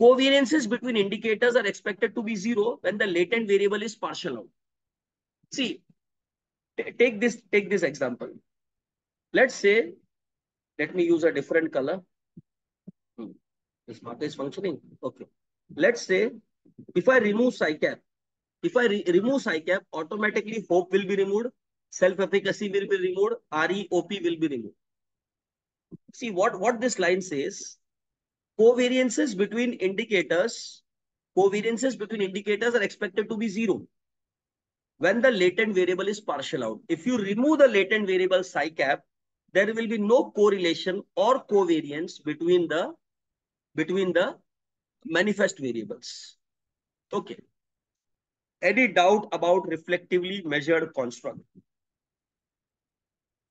covariances between indicators are expected to be zero when the latent variable is partial out. See, take this take this example. Let's say, let me use a different color. Hmm. This marker is functioning. Okay. Let's say if I remove psycap, if I re remove psycap, automatically hope will be removed, self-efficacy will be removed, REOP will be removed. See what, what this line says, covariances between indicators, covariances between indicators are expected to be zero when the latent variable is partial out. If you remove the latent variable psycap, there will be no correlation or covariance between the between the manifest variables. Okay. Any doubt about reflectively measured construct?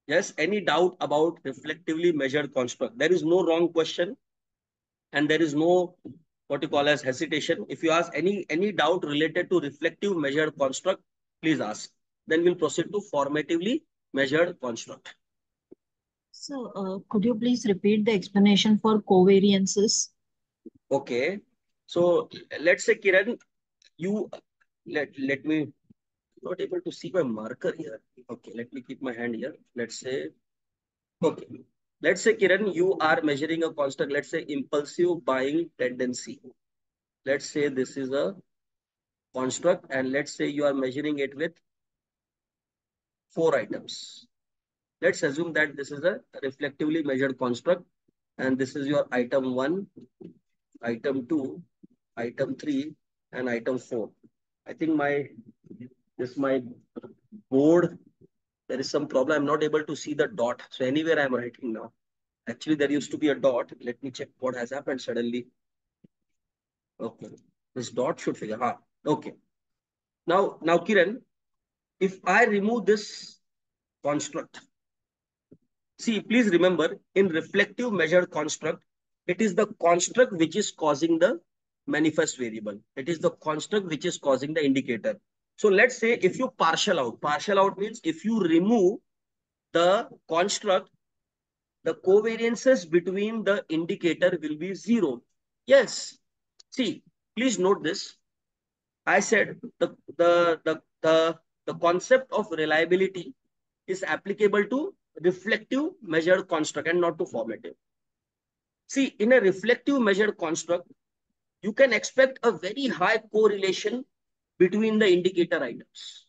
Yes, any doubt about reflectively measured construct? There is no wrong question and there is no what you call as hesitation. If you ask any, any doubt related to reflective measured construct, please ask. Then we'll proceed to formatively measured construct. So, uh, could you please repeat the explanation for covariances? Okay. So, let's say, Kiran, you let let me not able to see my marker here. Okay, let me keep my hand here. Let's say, okay. Let's say, Kiran, you are measuring a constant, let's say impulsive buying tendency. Let's say this is a construct and let's say you are measuring it with four items. Let's assume that this is a reflectively measured construct and this is your item one, item two, item three, and item four. I think my this my board there is some problem. I'm not able to see the dot. So anywhere I'm writing now. Actually, there used to be a dot. Let me check what has happened suddenly. Okay. This dot should figure. Ah, okay. Now, now Kiran, if I remove this construct, see, please remember in reflective measure construct, it is the construct which is causing the manifest variable. It is the construct which is causing the indicator. So let's say if you partial out, partial out means if you remove the construct, the covariances between the indicator will be zero. Yes. See, please note this. I said the, the, the, the, the concept of reliability is applicable to reflective measured construct and not to formative. See, in a reflective measured construct, you can expect a very high correlation between the indicator items.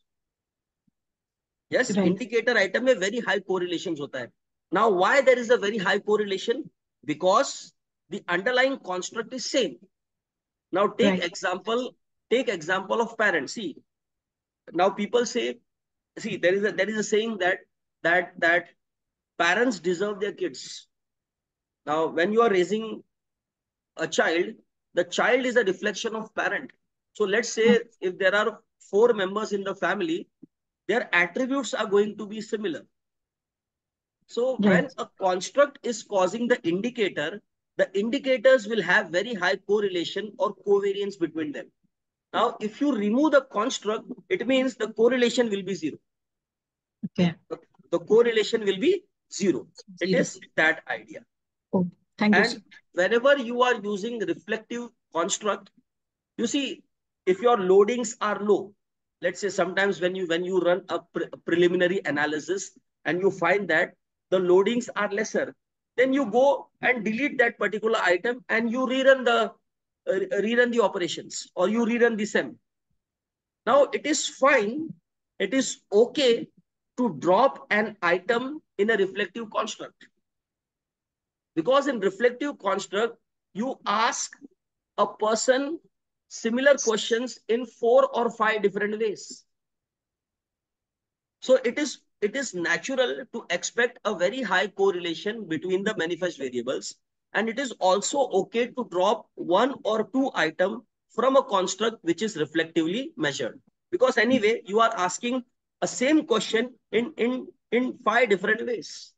Yes, right. indicator item में very high correlations होता है. Now, why there is a very high correlation? Because the underlying construct is same. Now, take right. example, take example of parents. See, now people say, see, there is a there is a saying that that that parents deserve their kids. Now, when you are raising a child, the child is a reflection of parent. So let's say if there are four members in the family, their attributes are going to be similar. So when a construct is causing the indicator, the indicators will have very high correlation or covariance between them. Now, if you remove the construct, it means the correlation will be zero. Okay. The, the correlation will be zero. zero. It is that idea. Oh, thank and you. Sir. whenever you are using reflective construct, you see, if your loadings are low, let's say sometimes when you when you run a pre preliminary analysis and you find that the loadings are lesser, then you go and delete that particular item and you rerun the uh, rerun the operations or you rerun the SEM. Now it is fine, it is okay to drop an item in a reflective construct. Because in reflective construct, you ask a person similar questions in four or five different ways. So it is it is natural to expect a very high correlation between the manifest variables. And it is also okay to drop one or two item from a construct which is reflectively measured. Because anyway, you are asking a same question in, in, in five different ways.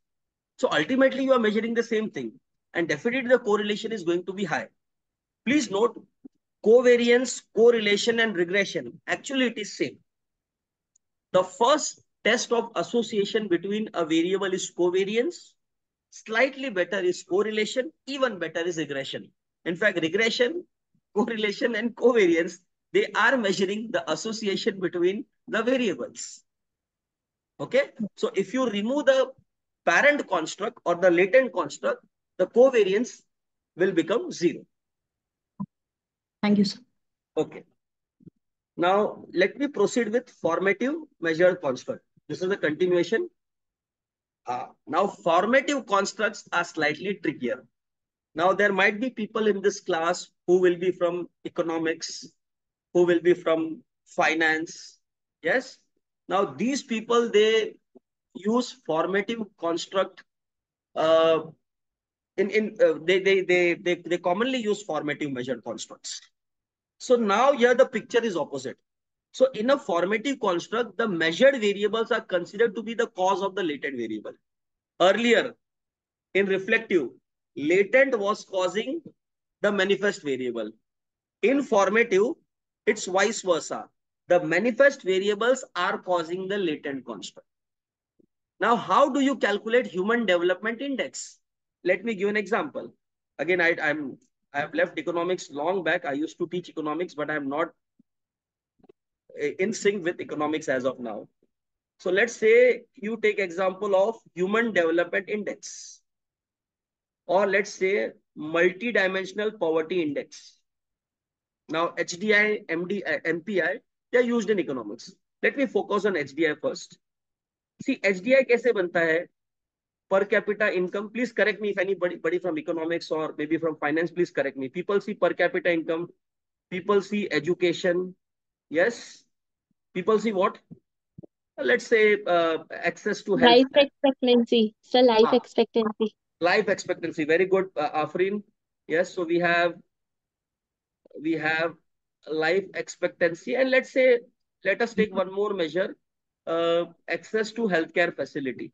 So ultimately, you are measuring the same thing. And definitely the correlation is going to be high. Please note, covariance, correlation, and regression. Actually, it is same. The first test of association between a variable is covariance. Slightly better is correlation. Even better is regression. In fact, regression, correlation, and covariance, they are measuring the association between the variables. Okay. So if you remove the parent construct or the latent construct, the covariance will become zero. Thank you, sir. Okay. Now, let me proceed with formative measured construct. This is a continuation. Uh, now, formative constructs are slightly trickier. Now, there might be people in this class who will be from economics, who will be from finance. Yes. Now, these people, they use formative construct. Uh, in in uh, they, they they they they commonly use formative measured constructs. So now here the picture is opposite. So in a formative construct, the measured variables are considered to be the cause of the latent variable. Earlier, in reflective, latent was causing the manifest variable. In formative, it's vice versa. The manifest variables are causing the latent construct. Now, how do you calculate human development index? Let me give an example. Again, I, I'm I have left economics long back. I used to teach economics, but I'm not eh, in sync with economics as of now. So let's say you take example of human development index or let's say multi-dimensional poverty index. Now HDI, MD, eh, MPI, they are used in economics. Let me focus on HDI first. सी आई कैसे बनता है? Per capita income please correct me if anybody body from economics और maybe from finance please correct me people see per capita income people see education yes people see what let's say access to life expectancy sir life expectancy life expectancy very good Afreen yes so we have we have life expectancy and let's say let us take one more major access to healthcare facility.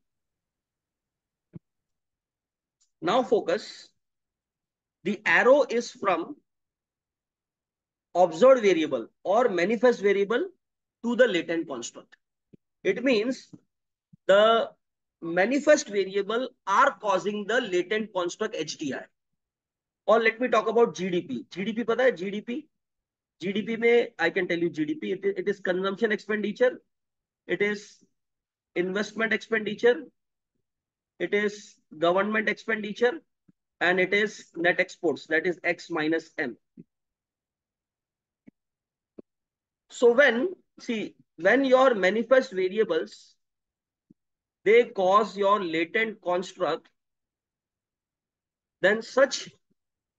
Now focus. The arrow is from observed variable or manifest variable to the latent construct. It means the manifest variable are causing the latent construct HDI. or let me talk about GDP. GDP पता है GDP? GDP में I can tell you GDP. It, it is consumption expenditure. it is investment expenditure. It is government expenditure, and it is net exports. That is X minus M. So when see when your manifest variables they cause your latent construct, then such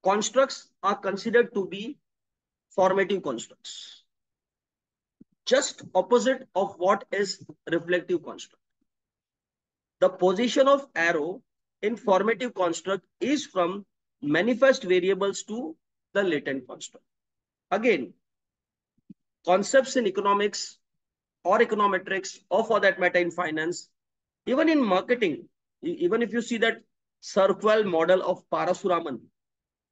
constructs are considered to be formative constructs. Just opposite of what is reflective construct. The position of arrow in formative construct is from manifest variables to the latent construct. Again, concepts in economics or econometrics or for that matter in finance, even in marketing, even if you see that SERVQUAL model of Parasuraman,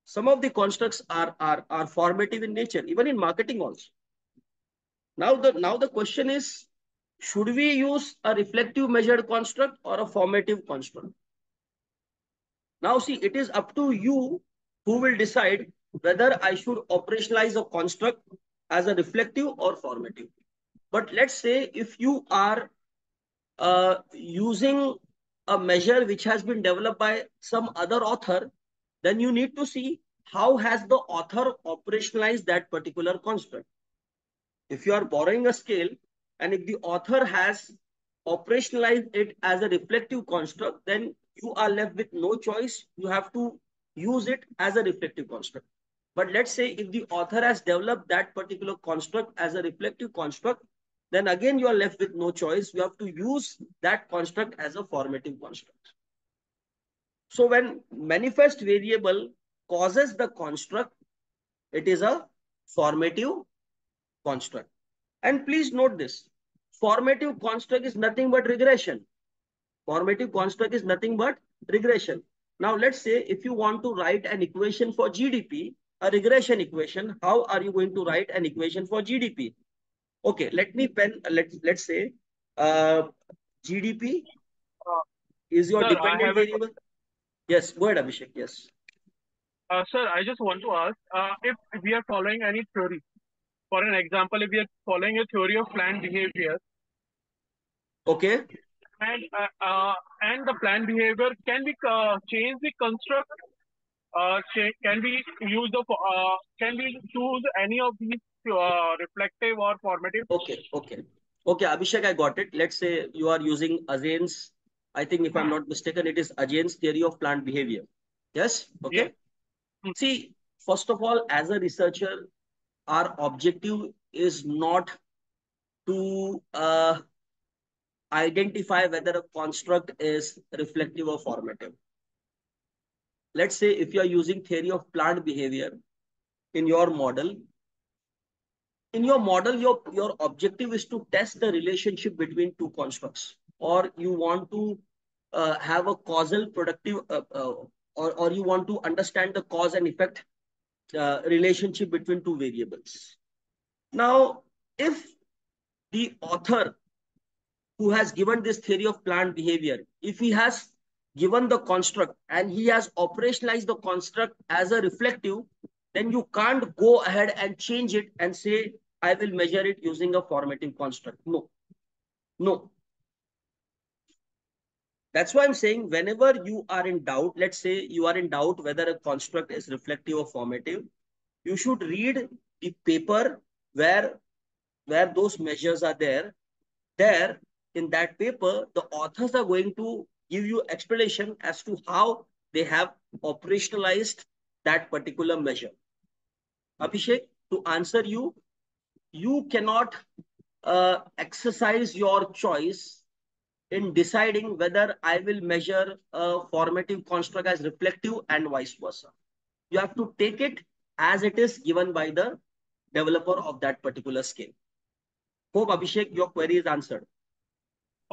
some of the constructs are, are, are formative in nature, even in marketing also. Now the, now the question is, should we use a reflective measured construct or a formative construct? Now see, it is up to you who will decide whether I should operationalize a construct as a reflective or formative. But let's say if you are uh, using a measure which has been developed by some other author, then you need to see how has the author operationalized that particular construct. If you are borrowing a scale and if the author has operationalized it as a reflective construct, then you are left with no choice. You have to use it as a reflective construct. But let's say if the author has developed that particular construct as a reflective construct, then again you are left with no choice. You have to use that construct as a formative construct. So when manifest variable causes the construct, it is a formative construct. And please note this, formative construct is nothing but regression. Formative construct is nothing but regression. Now let's say if you want to write an equation for GDP, a regression equation, how are you going to write an equation for GDP? Okay, let me pen, let's, let's say uh, GDP is your Sir, dependent a- variable. Yes, go ahead, Abhishek. Yes. Uh, sir, I just want to ask uh, if we are following any theory. For an example, if we are following a theory of planned behavior Okay. and uh, uh, and the planned behavior, can we uh, change the construct? Uh, can we use the uh, can we choose any of these uh, reflective or formative? Okay. Okay. Okay, Abhishek, I got it. Let's say you are using Ajzen's, I think if I'm not mistaken, it is Ajzen's theory of planned behavior. Yes? Okay. Hmm. See, first of all, as a researcher, our objective is not to uh, identify whether a construct is reflective or formative. Let's say if you are using theory of planned behavior in your model, in your model, your, your objective is to test the relationship between two constructs, or you want to uh, have a causal productive, uh, uh, or, or you want to understand the cause and effect uh, relationship between two variables. Now, if the author who has given this theory of planned behavior, if he has given the construct and he has operationalized the construct as a reflective, then you can't go ahead and change it and say, I will measure it using a formative construct. No, no. That's why I'm saying whenever you are in doubt, let's say you are in doubt whether a construct is reflective or formative, you should read the paper where, where those measures are there. There, in that paper, the authors are going to give you explanation as to how they have operationalized that particular measure. Abhishek, to answer you, you cannot uh, exercise your choice in deciding whether I will measure a formative construct as reflective and vice versa. You have to take it as it is given by the developer of that particular scale. Hope Abhishek, your query is answered.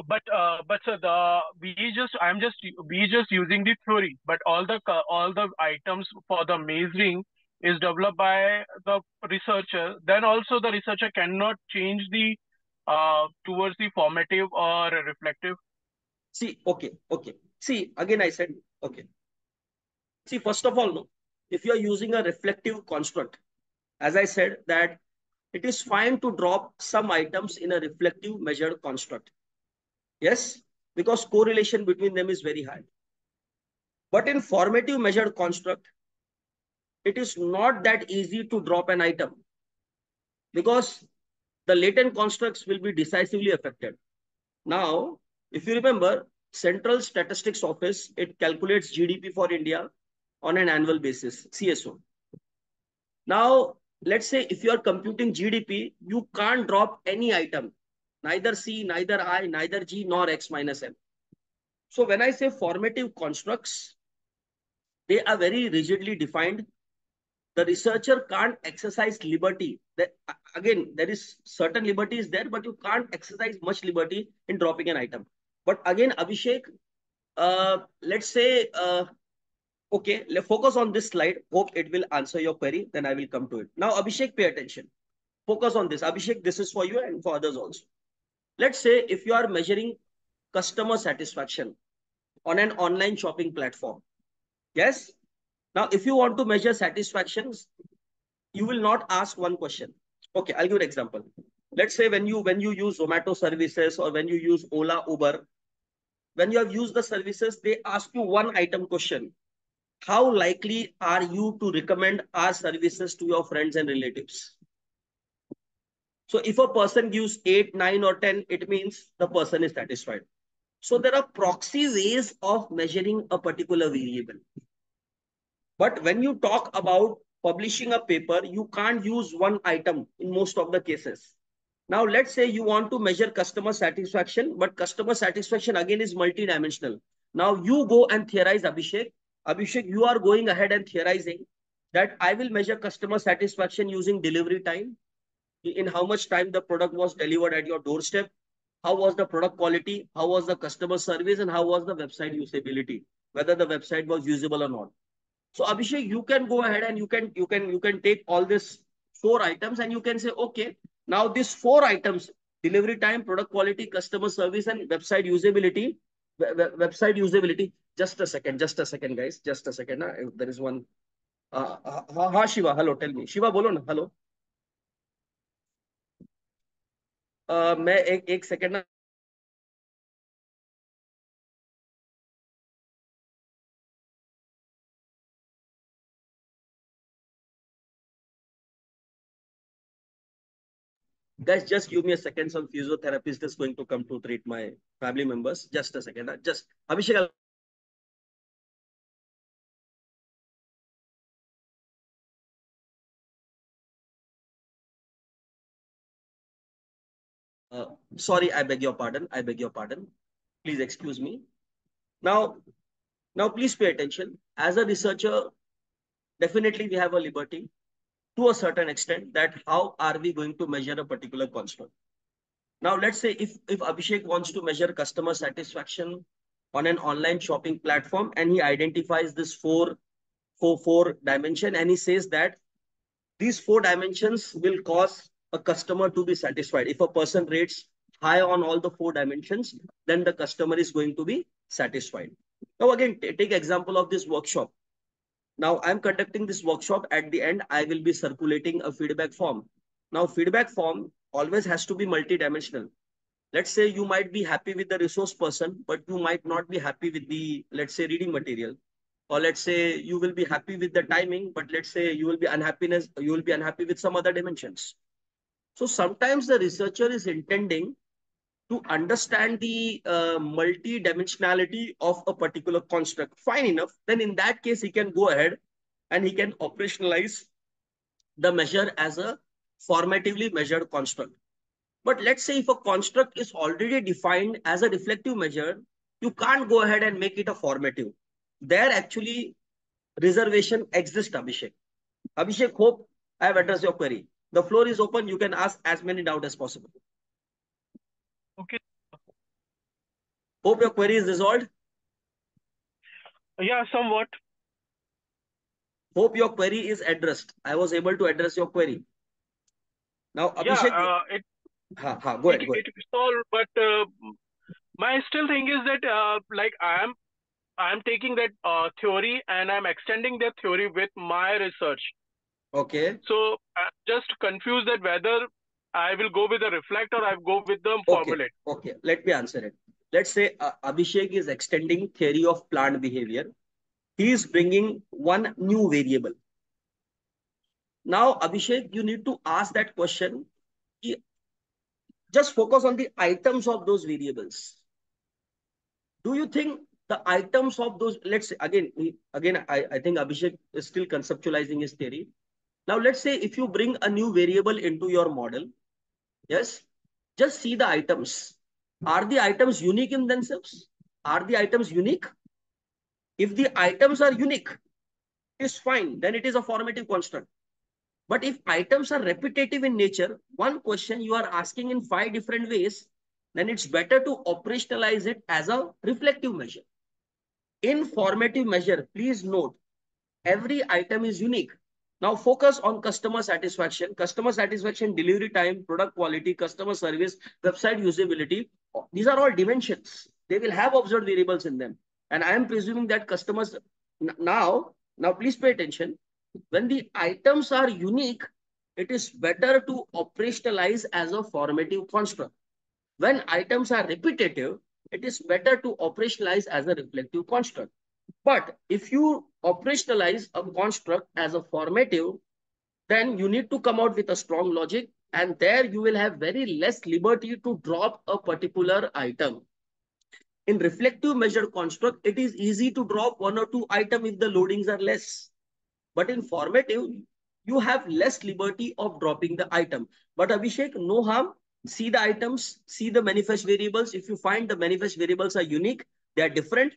But uh, but sir, the we just I'm just we just using the theory, but all the all the items for the measuring is developed by the researcher. Then also the researcher cannot change the uh towards the formative or reflective. See, okay, okay. See, again, I said, okay. See, first of all, no, if you are using a reflective construct, as I said that it is fine to drop some items in a reflective measured construct. Yes, because correlation between them is very high. But in formative measured construct, it is not that easy to drop an item because the latent constructs will be decisively affected. Now, if you remember, Central Statistics Office, it calculates GDP for India on an annual basis, CSO. Now, let's say if you are computing GDP, you can't drop any item, neither C, neither I, neither G, nor X minus M. So when I say formative constructs, they are very rigidly defined. The researcher can't exercise liberty. That, again, there is certain liberty is there, but you can't exercise much liberty in dropping an item. But again, Abhishek, uh, let's say uh, Okay, let's focus on this slide. Hope it will answer your query. Then I will come to it. Now, Abhishek, pay attention. Focus on this. Abhishek, this is for you and for others also. Let's say if you are measuring customer satisfaction on an online shopping platform. Yes. Now, if you want to measure satisfactions, you will not ask one question. Okay, I'll give an example. Let's say when you when you use Zomato services or when you use Ola, Uber, when you have used the services, they ask you one item question how likely are you to recommend our services to your friends and relatives? So if a person gives 8, 9 or 10, it means the person is satisfied. So there are proxy ways of measuring a particular variable. But when you talk about publishing a paper, you can't use one item in most of the cases. Now, let's say you want to measure customer satisfaction, but customer satisfaction again is multidimensional. Now you go and theorize, Abhishek, Abhishek, you are going ahead and theorizing that I will measure customer satisfaction using delivery time, in how much time the product was delivered at your doorstep, how was the product quality, how was the customer service, and how was the website usability, whether the website was usable or not. So Abhishek, you can go ahead and you can you can you can take all this four items and you can say, okay, now these four items, delivery time, product quality, customer service, and website usability, website usability, just a second, just a second, guys. Just a second. Uh, there is one. Uh, uh, ha, Shiva, hello, tell me. Shiva, bolo na, hello. Uh, मैं एक एक second ना Guys, just give me a second. Some physiotherapist is going to come to treat my family members. Just a second. Just Abhishek. Uh, sorry, I beg your pardon. I beg your pardon. Please excuse me. Now, now please pay attention. As a researcher, definitely we have a liberty to a certain extent that how are we going to measure a particular construct. Now, let's say if, if Abhishek wants to measure customer satisfaction on an online shopping platform and he identifies this four, four, four dimension and he says that these four dimensions will cause a customer to be satisfied. If a person rates high on all the four dimensions, then the customer is going to be satisfied. Now again, take example of this workshop. Now I'm conducting this workshop. At the end, I will be circulating a feedback form. Now feedback form always has to be multidimensional. Let's say you might be happy with the resource person, but you might not be happy with the, let's say, reading material. Or let's say you will be happy with the timing, but let's say you will be unhappiness, you will be unhappy with some other dimensions. So sometimes the researcher is intending to understand the uh, multi-dimensionality of a particular construct. Fine enough. Then in that case, he can go ahead and he can operationalize the measure as a formatively measured construct. But let's say if a construct is already defined as a reflective measure, you can't go ahead and make it a formative. There actually reservation exists, Abhishek. Abhishek, hope I have addressed your query. The floor is open. You can ask as many doubts as possible. Okay. Hope your query is resolved. Yeah, somewhat. Hope your query is addressed. I was able to address your query. Now, Abhishek. Yeah, uh, it, ha, ha, go ahead. It, go ahead. it solved, but uh, my still thing is that uh, like I am I'm taking that uh, theory and I'm extending that theory with my research. Okay. So I'm just confused that whether I will go with the reflect or I go with the Okay. formulate. Okay. Let me answer it. Let's say uh, Abhishek is extending theory of planned behavior. He is bringing one new variable. Now, Abhishek, you need to ask that question. Just focus on the items of those variables. Do you think the items of those, let's say, again, again, I, I think Abhishek is still conceptualizing his theory. Now, let's say if you bring a new variable into your model, yes, just see the items. Are the items unique in themselves? Are the items unique? If the items are unique, it's fine. Then it is a formative construct. But if items are repetitive in nature, one question you are asking in five different ways, then it's better to operationalize it as a reflective measure. In formative measure, please note, every item is unique. Now focus on customer satisfaction, customer satisfaction, delivery time, product quality, customer service, website usability. These are all dimensions. They will have observed variables in them. And I am presuming that customers now, now please pay attention. When the items are unique, it is better to operationalize as a formative construct. When items are repetitive, it is better to operationalize as a reflective construct. But if you operationalize a construct as a formative, then you need to come out with a strong logic and there you will have very less liberty to drop a particular item. In reflective measure construct, it is easy to drop one or two item if the loadings are less. But in formative, you have less liberty of dropping the item. But Abhishek, no harm. See the items, see the manifest variables. If you find the manifest variables are unique, they are different,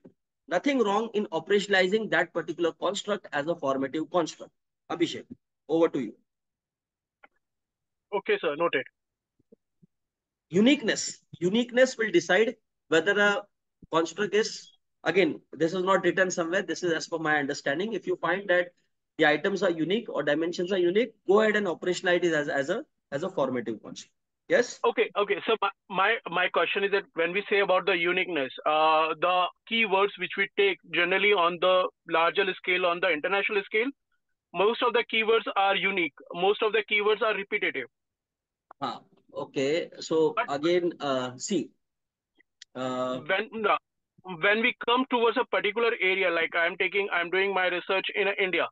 nothing wrong in operationalizing that particular construct as a formative construct. Abhishek, over to you. Okay, sir, noted. Uniqueness. Uniqueness will decide whether a construct is, again, this is not written somewhere. This is as per my understanding. If you find that the items are unique or dimensions are unique, go ahead and operationalize it as, as a as a formative construct. Yes? Okay, okay. So my, my my question is that when we say about the uniqueness, uh, the keywords which we take generally on the larger scale, on the international scale, most of the keywords are unique. Most of the keywords are repetitive. Ah, okay. So But- again, uh, see, uh, When no, when we come towards a particular area, like I'm taking, I'm doing my research in uh, India,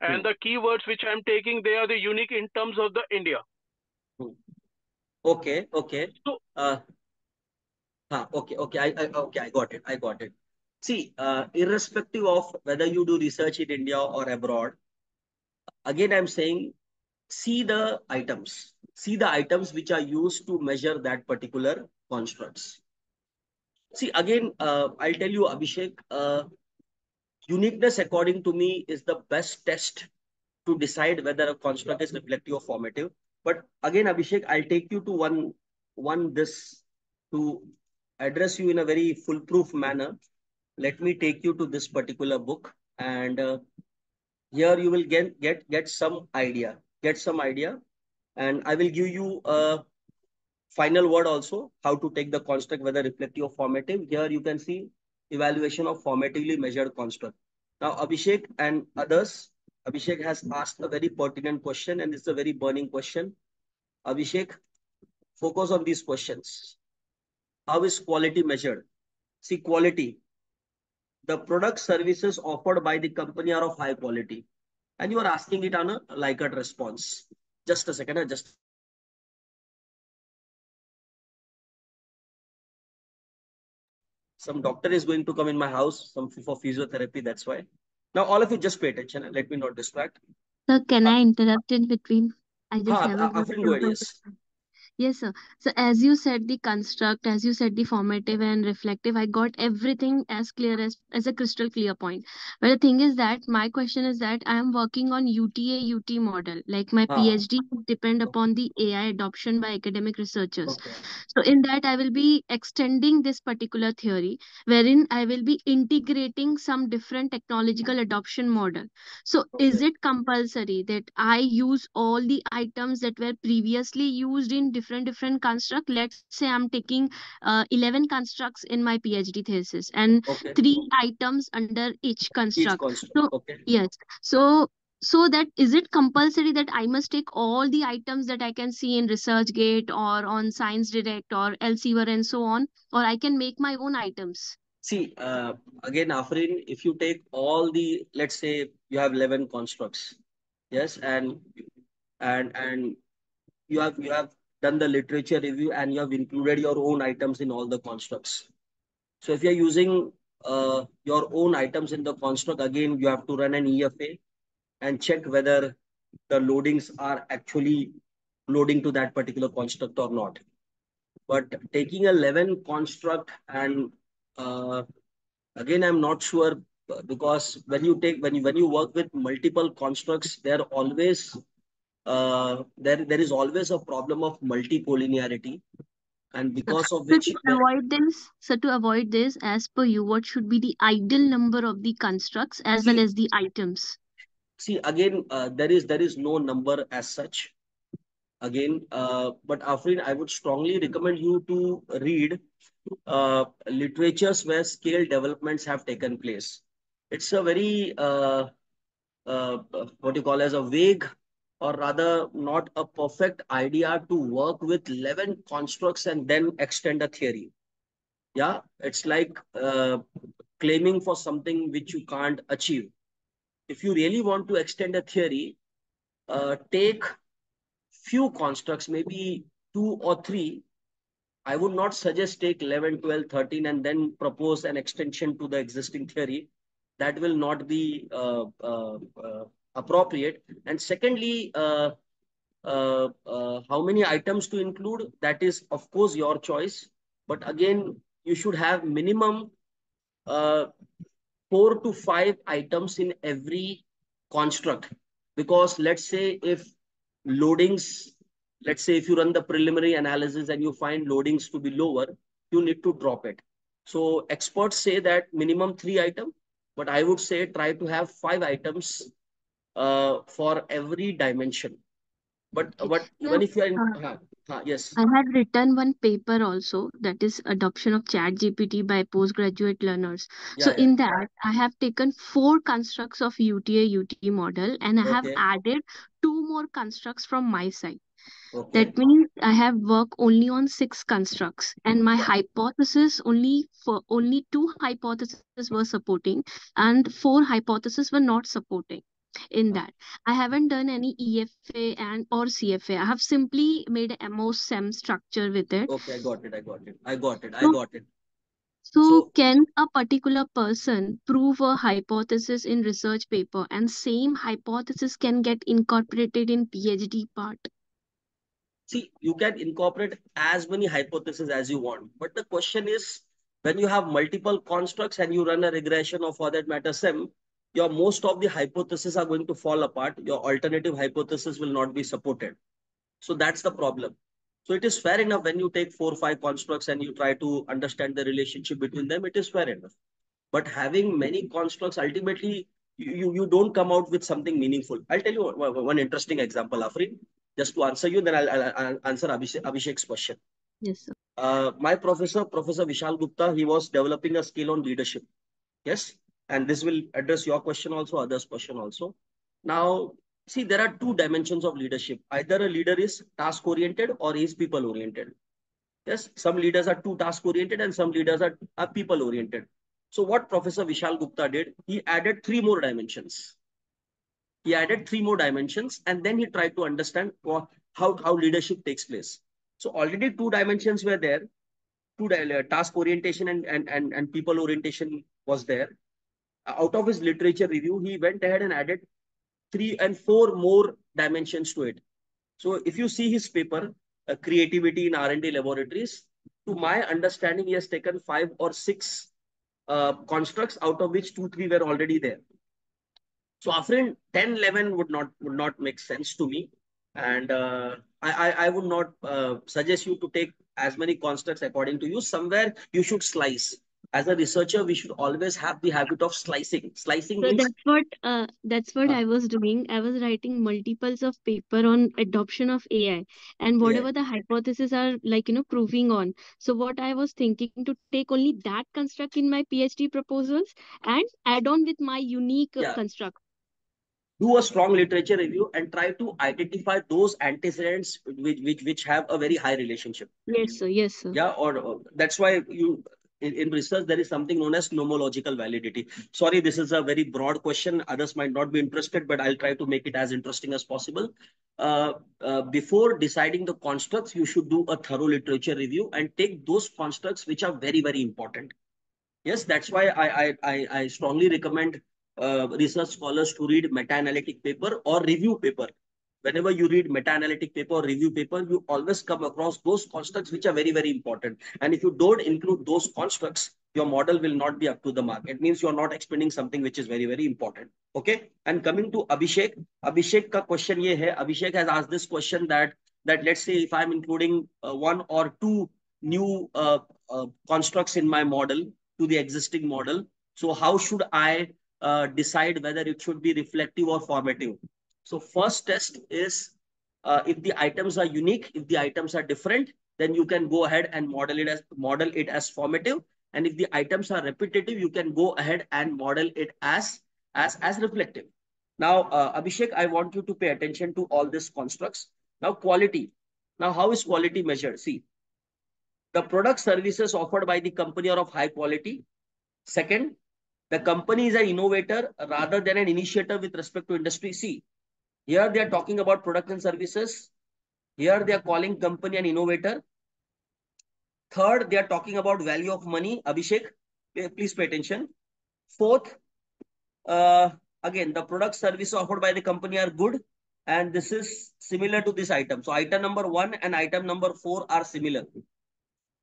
and Hmm. the keywords which I'm taking, they are the unique in terms of the India. Okay, okay. So- Uh, ah, okay, okay. I, I okay, I got it. I got it. See, uh, irrespective of whether you do research in India or abroad, again, I'm saying, see the items. See the items which are used to measure that particular constructs. See, again, uh, I'll tell you, Abhishek, uh, uniqueness, according to me, is the best test to decide whether a construct is reflective or formative. But again, Abhishek, I'll take you to one, one this to address you in a very foolproof manner. Let me take you to this particular book, and uh, here you will get get get some idea, get some idea, and I will give you a final word also how to take the construct whether reflective or formative. Here you can see evaluation of formatively measured construct. Now, Abhishek and others, Abhishek has asked a very pertinent question and it's a very burning question. Abhishek, focus on these questions. How is quality measured? See, quality. The product services offered by the company are of high quality. And you are asking it on a Likert response. Just a second, just some doctor is going to come in my house, some for physiotherapy, that's why. Now, all of you just pay attention and let me not distract. Sir, can I interrupt in between? I just Ah, have uh, a ahead, yes. Yes, sir. So as you said, the construct, as you said, the formative and reflective, I got everything as clear as as a crystal clear point. But the thing is that my question is that I am working on UTAUT model. Like my Ah. PhD depend upon the AI adoption by academic researchers. Okay. So in that, I will be extending this particular theory, wherein I will be integrating some different technological adoption model. So is it compulsory that I use all the items that were previously used in different different different construct let's say i'm taking uh, 11 constructs in my phd thesis and Okay. three items under each Each construct construct. so Okay. yes so so that is it compulsory that i must take all the items that i can see in researchgate or on science direct or elsevier and so on or i can make my own items See, uh, again, Afrin, if you take all the, let's say you have 11 constructs, yes, and and and you have you have done the literature review and you have included your own items in all the constructs. So if you're using uh, your own items in the construct, again, you have to run an EFA and check whether the loadings are actually loading to that particular construct or not. But taking a 11 construct and uh, again, I'm not sure uh, because when you take when you when you work with multiple constructs, there always uh, there there is always a problem of multicollinearity, and because of so which to avoid this so to avoid this as per you what should be the ideal number of the constructs as well as the items see again uh, there is there is no number as such. Again, uh, but Afrin, I would strongly recommend you to read uh, literatures where scale developments have taken place. It's a very uh, uh, what you call as a vague or rather not a perfect idea to work with 11 constructs and then extend a theory. Yeah, it's like uh, claiming for something which you can't achieve. If you really want to extend a theory, uh, take few constructs, maybe two or three. I would not suggest take 11, 12, 13 and then propose an extension to the existing theory. That will not be uh, uh, uh, appropriate. And secondly, uh, uh, uh, how many items to include? That is, of course, your choice. But again, you should have minimum uh, four to five items in every construct. Because let's say if loadings, let's say if you run the preliminary analysis and you find loadings to be lower, you need to drop it. So experts say that minimum three item, but I would say try to have five items uh, for every dimension. But Okay. but Yeah, even if you are in, uh, huh, huh, yes, I had written one paper also that is adoption of chat GPT by postgraduate learners. So yeah, yeah. in that I have taken four constructs of UTAUT model and I have added two more constructs from my side. Okay. That means I have worked only on six constructs and my hypothesis only for only two hypotheses were supporting and four hypotheses were not supporting in that. I haven't done any EFA and or CFA. I have simply made a MOSEM structure with it. Okay, I got it. I got it. I got it. I So- got it. So So- can a particular person prove a hypothesis in research paper and same hypothesis can get incorporated in PhD part? See, you can incorporate as many hypotheses as you want. But the question is, when you have multiple constructs and you run a regression or for that matter SEM, your most of the hypotheses are going to fall apart. Your alternative hypothesis will not be supported. So that's the problem. So it is fair enough when you take four or five constructs and you try to understand the relationship between them, it is fair enough. But having many constructs, ultimately, you, you, you don't come out with something meaningful. I'll tell you one, one interesting example, Afrin. Just to answer you, then I'll, I'll, I'll answer Abhishek, Abhishek's question. Yes, sir. Uh, my professor, Professor Vishal Gupta, he was developing a skill on leadership. Yes. And this will address your question also, others' question also. Now, see, there are two dimensions of leadership. Either a leader is task oriented or is people oriented. Yes, some leaders are too task oriented and some leaders are, are people oriented. So what Professor Vishal Gupta did, he added three more dimensions. He added three more dimensions and then he tried to understand what, how, how leadership takes place. So already two dimensions were there. Two di- uh, task orientation and, and, and, and people orientation was there. Out of his literature review, he went ahead and added three and four more dimensions to it. So if you see his paper, uh, creativity in R&D laboratories, to my understanding, he has taken five or six uh, constructs, out of which two, three were already there. So Afrin 10, 11 would not would not make sense to me, and uh, I, I I would not uh, suggest you to take as many constructs according to you. Somewhere you should slice. As a researcher, we should always have the habit of slicing. Slicing So means that's what uh, that's what I was doing. I was writing multiples of paper on adoption of AI and yeah, whatever the hypotheses are like you know proving on. So what I was thinking to take only that construct in my PhD proposals and add on with my unique yeah. construct. Do a strong literature review and try to identify those antecedents which which which have a very high relationship. Yes, sir. Yes, sir. Yeah, or, or that's why you in, in research there is something known as nomological validity. Sorry, this is a very broad question. Others might not be interested, but I'll try to make it as interesting as possible. Uh, uh, before deciding the constructs, you should do a thorough literature review and take those constructs which are very, very important. Yes, that's why I, I, I, strongly recommend uh, research scholars to read meta-analytic paper or review paper. Whenever you read meta-analytic paper or review paper, you always come across those constructs which are very, very important. And if you don't include those constructs, your model will not be up to the mark. It means you're not explaining something which is very, very important. Okay. And coming to Abhishek, Abhishek question ye hai, Abhishek has asked this question that, that let's say if I'm including uh, one or two new uh, uh, constructs in my model to the existing model. So how should I uh, decide whether it should be reflective or formative. So first test is uh, if the items are unique, if the items are different, then you can go ahead and model it as model it as formative. And if the items are repetitive, you can go ahead and model it as as as reflective. Now, uh, Abhishek, I want you to pay attention to all these constructs. Now, quality. Now, how is quality measured? See, the product services offered by the company are of high quality. Second, the company is an innovator rather than an initiator with respect to industry. See, here they are talking about product and services. Here they are calling company an innovator. Third, they are talking about value of money. Abhishek, please pay attention. Fourth, uh, again, the product service offered by the company are good. And this is similar to this item. So item number one and item number four are similar.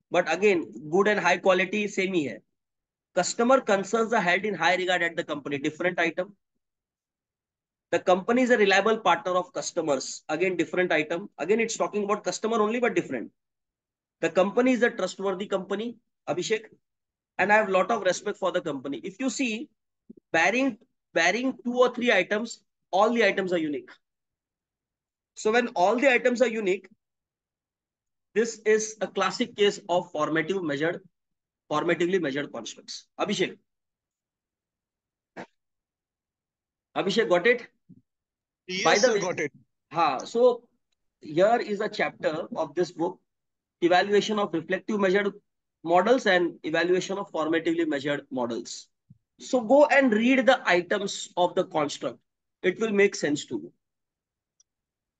But again, good and high quality, same here. Customer concerns are held in high regard at the company. Different item. The company is a reliable partner of customers. Again, different item. Again, it's talking about customer only, but different. The company is a trustworthy company, Abhishek. And I have a lot of respect for the company. If you see, bearing, bearing two or three items, all the items are unique. So when all the items are unique, this is a classic case of formative measured formatively measured constructs. Abhishek. Abhishek, got it? Yes, By the sir, way, got it. Ha, so here is a chapter of this book, evaluation of reflective measured models and evaluation of formatively measured models. So go and read the items of the construct. It will make sense to you.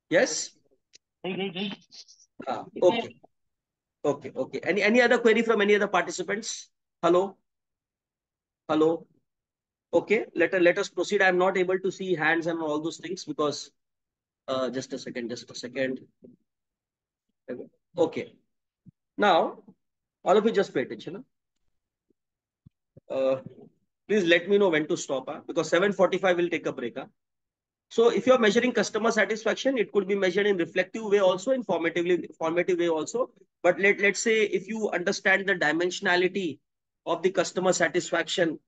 Yes? Ah, okay. Okay, okay. Any any other query from any other participants? Hello? Hello? Okay, let, let us proceed. I'm not able to see hands and all those things because uh, just a second, just a second. Okay. Now, all of you just pay attention. Uh, please let me know when to stop huh? because 7.45 will take a break. Huh? So if you're measuring customer satisfaction, it could be measured in reflective way also, in formatively formative way also. But let, let's say if you understand the dimensionality of the customer satisfaction,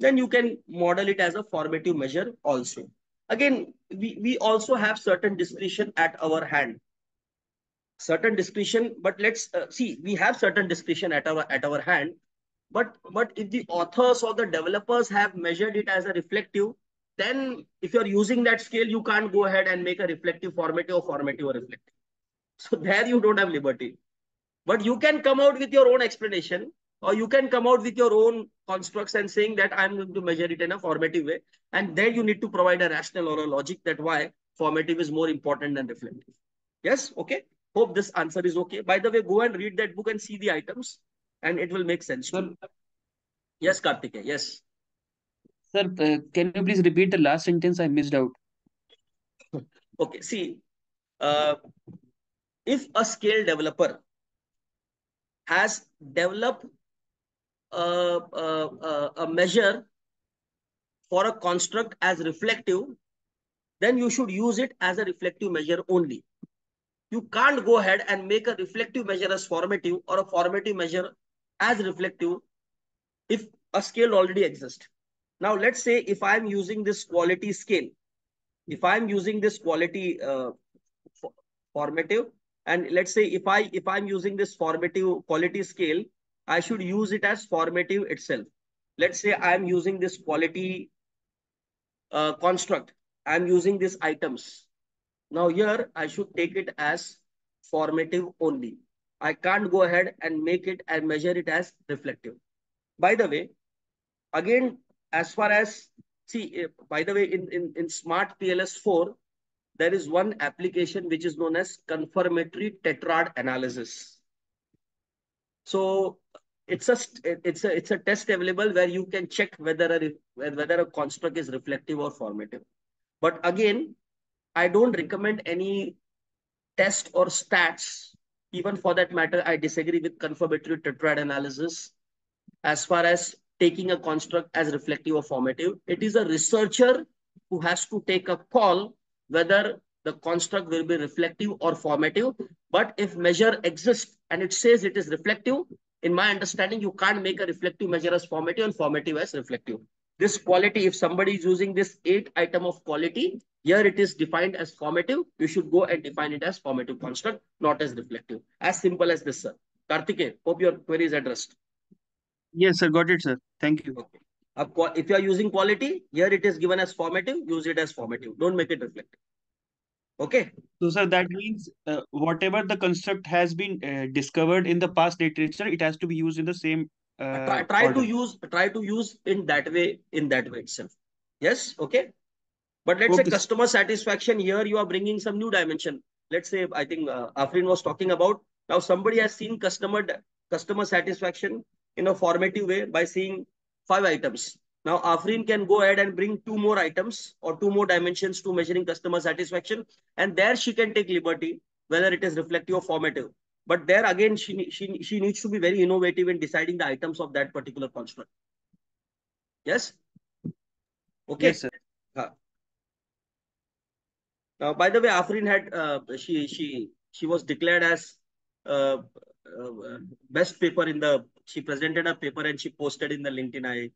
then you can model it as a formative measure also. Again, we, we also have certain discretion at our hand. Certain discretion, but let's uh, see, we have certain discretion at our at our hand. But but if the authors or the developers have measured it as a reflective, then if you're using that scale, you can't go ahead and make a reflective formative or formative or reflective. So there you don't have liberty. But you can come out with your own explanation or you can come out with your own constructs and saying that I'm going to measure it in a formative way. And then you need to provide a rational or a logic that why formative is more important than reflective. Yes, okay. Hope this answer is okay. By the way, go and read that book and see the items and it will make sense. Yes, Kartike. Yes. Sir, uh, can you please repeat the last sentence I missed out? Okay, see, uh, if a scale developer has developed a, a, a measure for a construct as reflective, then you should use it as a reflective measure only. You can't go ahead and make a reflective measure as formative or a formative measure as reflective if a scale already exists. Now, let's say if I'm using this quality scale, if I'm using this quality uh, formative, and let's say if I if I'm using this formative quality scale, I should use it as formative itself. Let's say I'm using this quality uh, construct. I'm using these items. Now here I should take it as formative only. I can't go ahead and make it and measure it as reflective. By the way, again, as far as, see, eh, by the way, in, in, in Smart PLS4, there is one application which is known as confirmatory tetrad analysis. So it's a it's a it's a test available where you can check whether a whether a construct is reflective or formative. But again, I don't recommend any test or stats. Even for that matter, I disagree with confirmatory tetrad analysis as far as taking a construct as reflective or formative. It is a researcher who has to take a call whether the construct will be reflective or formative. But if measure exists and it says it is reflective, in my understanding, you can't make a reflective measure as formative and formative as reflective. This quality, if somebody is using this eight item of quality, here it is defined as formative. You should go and define it as formative construct, not as reflective. As simple as this, sir. Kartike, hope your query is addressed. Yes, sir. Got it, sir. Thank you. Okay. If you are using quality, here it is given as formative, use it as formative. Don't make it reflective. Okay. So, sir, that means uh, whatever the construct has been uh, discovered in the past literature, it has to be used in the same. Uh, try try to use try to use in that way in that way itself. Yes. Okay. But let's okay. say customer satisfaction here, you are bringing some new dimension. Let's say I think uh, Afrin was talking about now somebody has seen customer customer satisfaction in a formative way by seeing five items. Now Afrin can go ahead and bring two more items or two more dimensions to measuring customer satisfaction. And there she can take liberty, whether it is reflective or formative. But there again, she, she, she needs to be very innovative in deciding the items of that particular construct. Yes? Okay. Yes, sir. Now, by the way, Afrin had, uh, she, she, she was declared as uh, uh, best paper in the, she presented a paper and she posted in the LinkedIn. I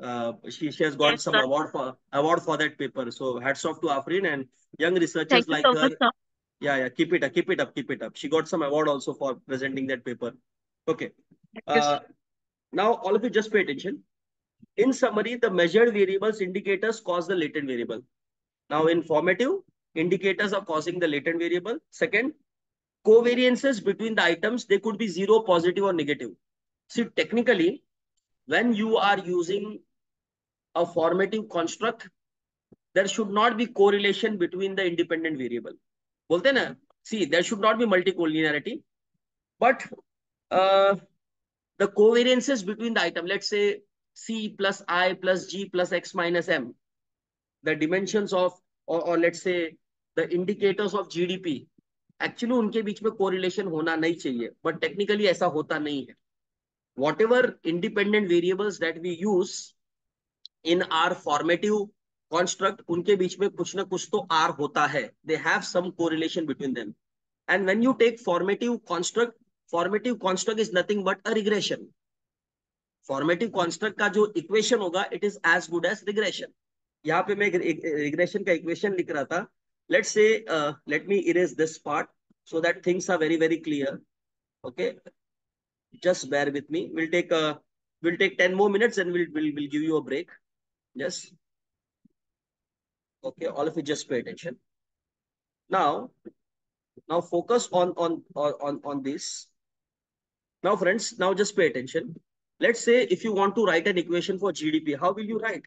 uh, she, she has got yes, some sir. award for award for that paper. So hats off to Afrin and young researchers Thank like so her. Much, yeah, yeah, keep it up, keep it up, keep it up. She got some award also for presenting that paper. Okay. Uh, now all of you just pay attention. In summary, the measured variables indicators cause the latent variable. Now in formative, indicators are causing the latent variable. Second, covariances between the items, they could be zero, positive or negative. See, technically, when you are using a formative construct, there should not be correlation between the independent variable. बोलते ना, see, there should not be multicollinearity, but uh, the covariances between the item, let's say C plus I plus G plus X minus M, the dimensions of, or, or let's say the indicators of GDP, actually उनके बीच में correlation होना नहीं चाहिए, but technically ऐसा होता नहीं है. Whatever independent variables that we use in our formative construct unke beech mein kuch na kuch to r hota hai they have some correlation between them and when you take formative construct formative construct is nothing but a regression formative construct का जो equation होगा it is as good as regression यहाँ पे मैं regression का equation लिख रहा था let's say uh, let me erase this part so that things are very very clear okay just bear with me. We'll take a we'll take 10 more minutes and we'll, we'll, we'll give you a break. Yes. Okay, all of you just pay attention. Now, now focus on, on, on, on this. Now, friends, now just pay attention. Let's say if you want to write an equation for GDP, how will you write?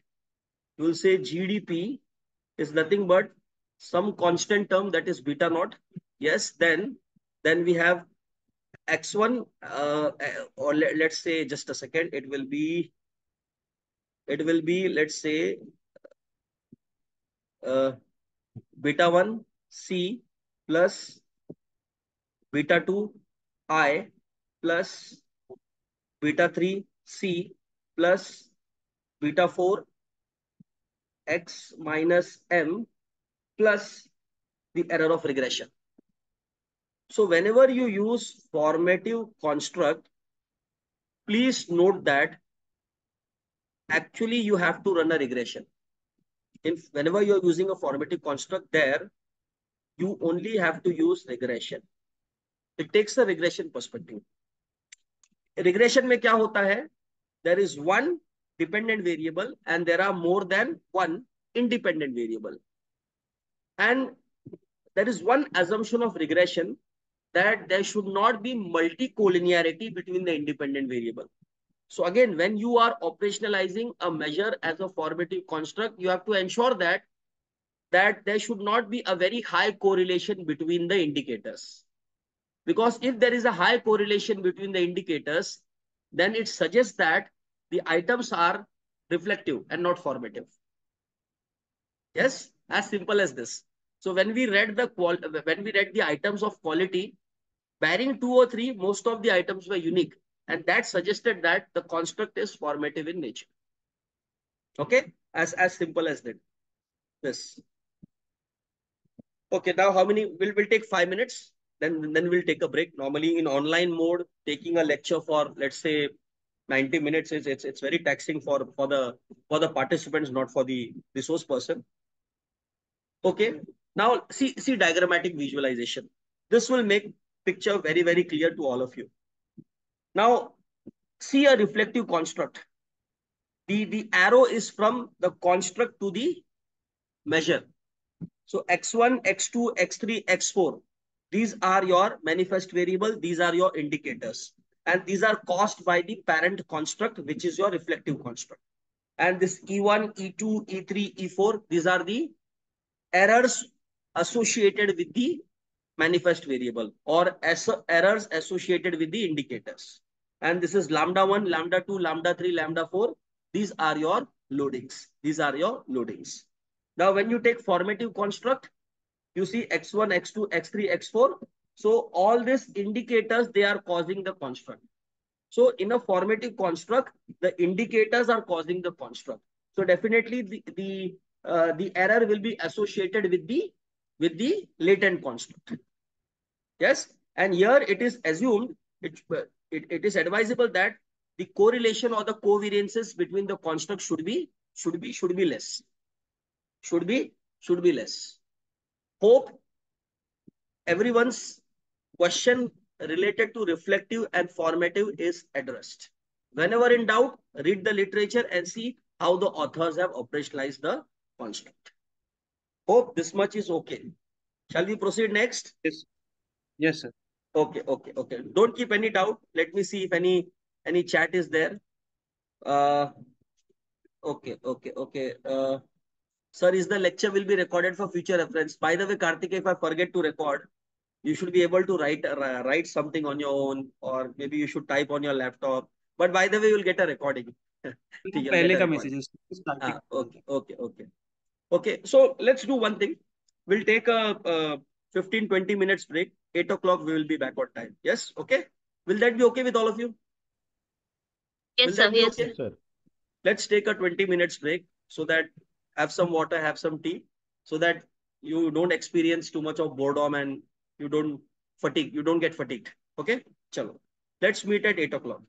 You will say GDP is nothing but some constant term that is beta naught. Yes, then, then we have x1 uh, or let, let's say just a second. It will be it will be let's say uh, beta 1 c plus beta 2 i plus beta 3 c plus beta 4 x minus m plus the error of regression so whenever you use formative construct, please note that actually you have to run a regression. If whenever you're using a formative construct there, you only have to use regression. It takes a regression perspective. Regression में क्या होता है? There is one dependent variable and there are more than one independent variable. And there is one assumption of regression that there should not be multi-collinearity between the independent variable. So again, when you are operationalizing a measure as a formative construct, you have to ensure that that there should not be a very high correlation between the indicators. Because if there is a high correlation between the indicators, then it suggests that the items are reflective and not formative. Yes, as simple as this. So when we read the when we read the items of quality, barring two or three, most of the items were unique. And that suggested that the construct is formative in nature. Okay, as, as simple as that. This. Okay, now how many? We'll, we'll take five minutes. Then, then we'll take a break. Normally in online mode, taking a lecture for, let's say, 90 minutes is it's it's very taxing for for the for the participants not for the resource person okay now see see diagrammatic visualization this will make picture very very clear to all of you now, see a reflective construct. The, the arrow is from the construct to the measure. So x1, x2, x3, x4. These are your manifest variable. These are your indicators. And these are caused by the parent construct, which is your reflective construct. And this E1, E2, E3, E4, these are the errors associated with the manifest variable or errors associated with the indicators and this is lambda 1, lambda 2, lambda 3, lambda 4. These are your loadings. These are your loadings. Now, when you take formative construct, you see x1, x2, x3, x4. So all these indicators, they are causing the construct. So in a formative construct, the indicators are causing the construct. So definitely the, the, uh, the error will be associated with the, with the latent construct. Yes. And here it is assumed, it, it, it is advisable that the correlation or the covariances between the constructs should be should be should be less should be should be less hope everyone's question related to reflective and formative is addressed whenever in doubt read the literature and see how the authors have operationalized the construct hope this much is okay shall we proceed next yes yes sir Okay, okay, okay. Don't keep any doubt. Let me see if any any chat is there. Uh, okay, okay, okay. Uh, sir, is the lecture will be recorded for future reference? By the way, Karthik, if I forget to record, you should be able to write uh, write something on your own, or maybe you should type on your laptop. But by the way, you'll get a recording. पहले का messages. Ah, okay, okay, okay, okay. So let's do one thing. We'll take a, a 15 20 minutes break. 8 o'clock we will be back on time. Yes? Okay? Will that be okay with all of you? Yes sir. yes okay? sir. Let's take a 20 minutes break so that have some water have some tea so that you don't experience too much of boredom and you don't fatigue. You don't get fatigued. Okay? Chalo. Let's meet at 8 o'clock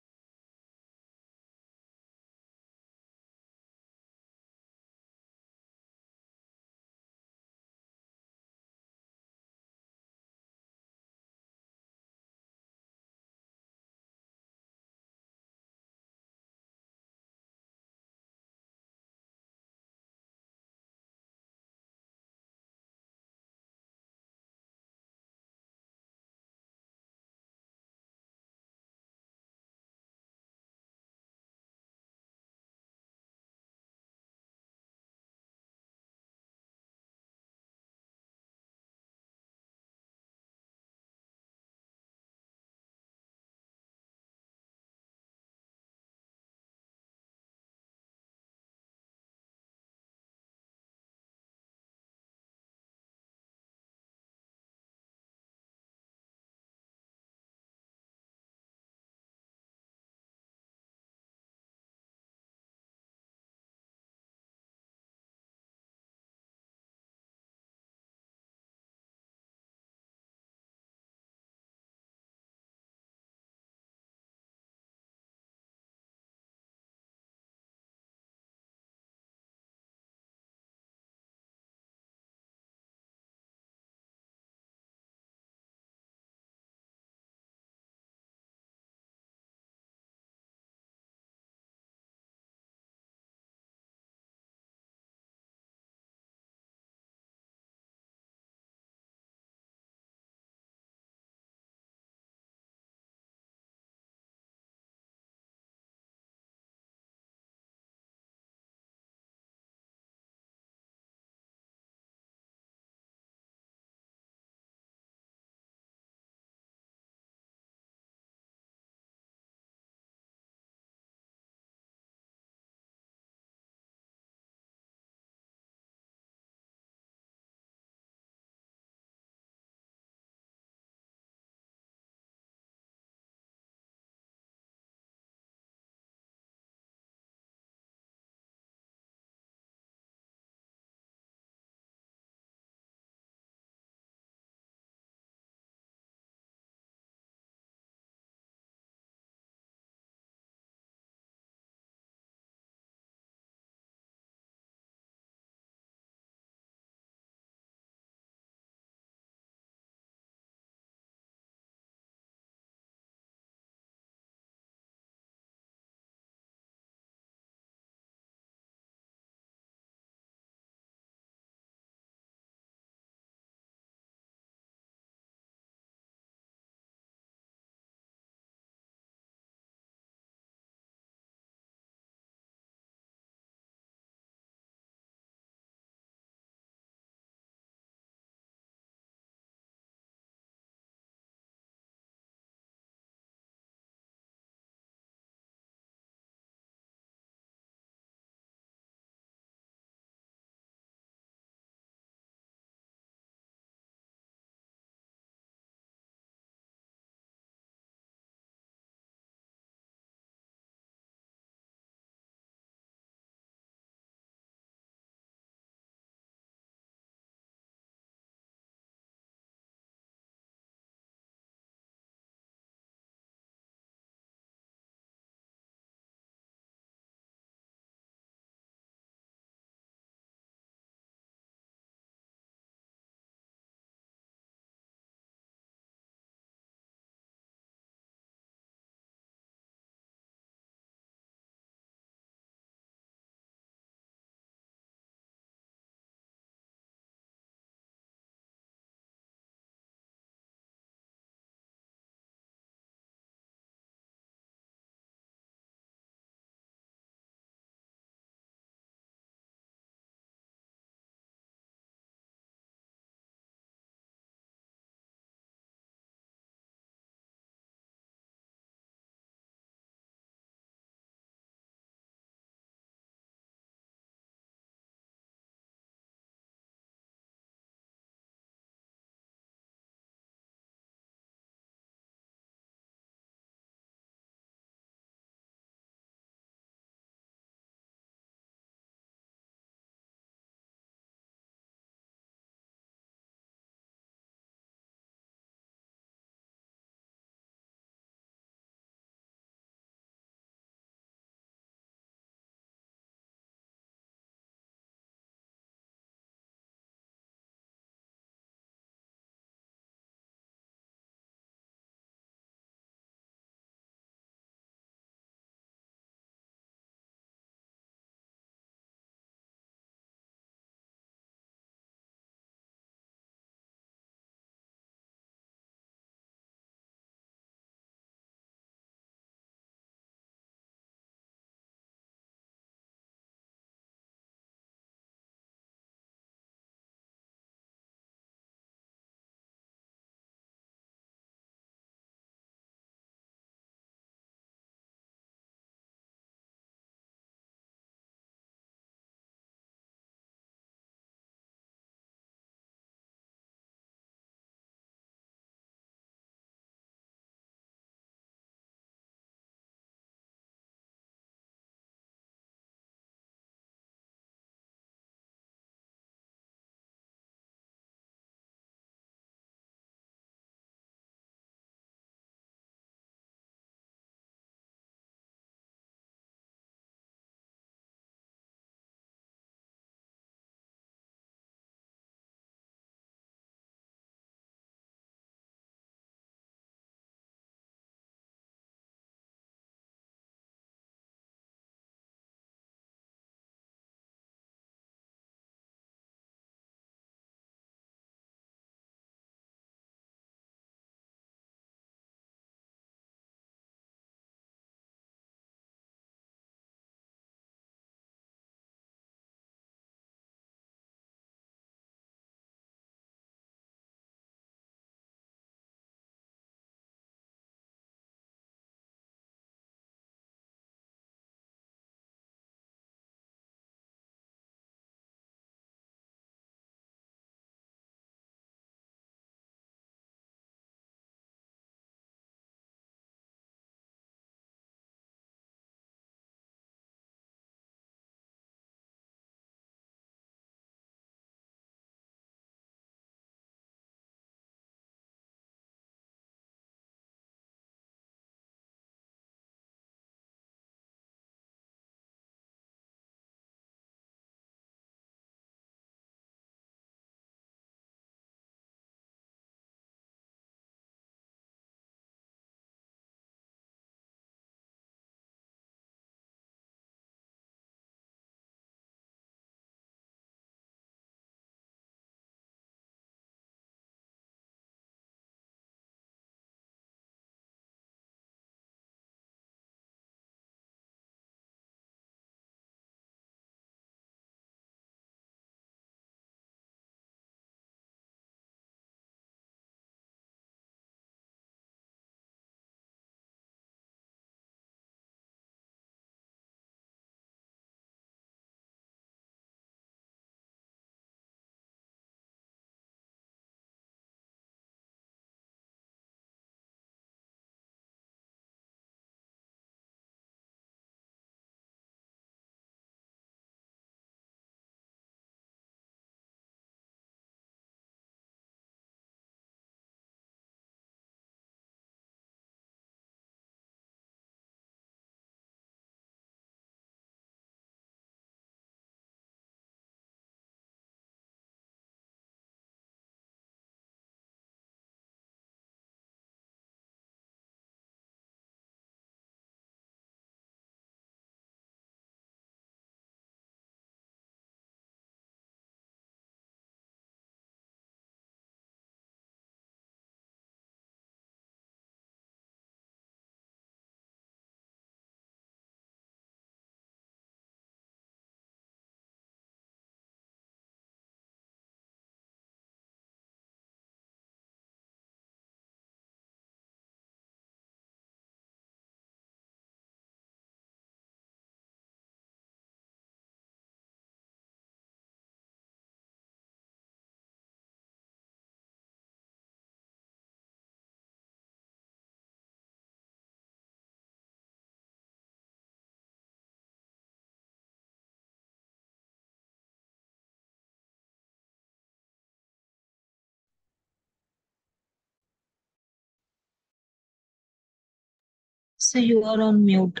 you are on mute.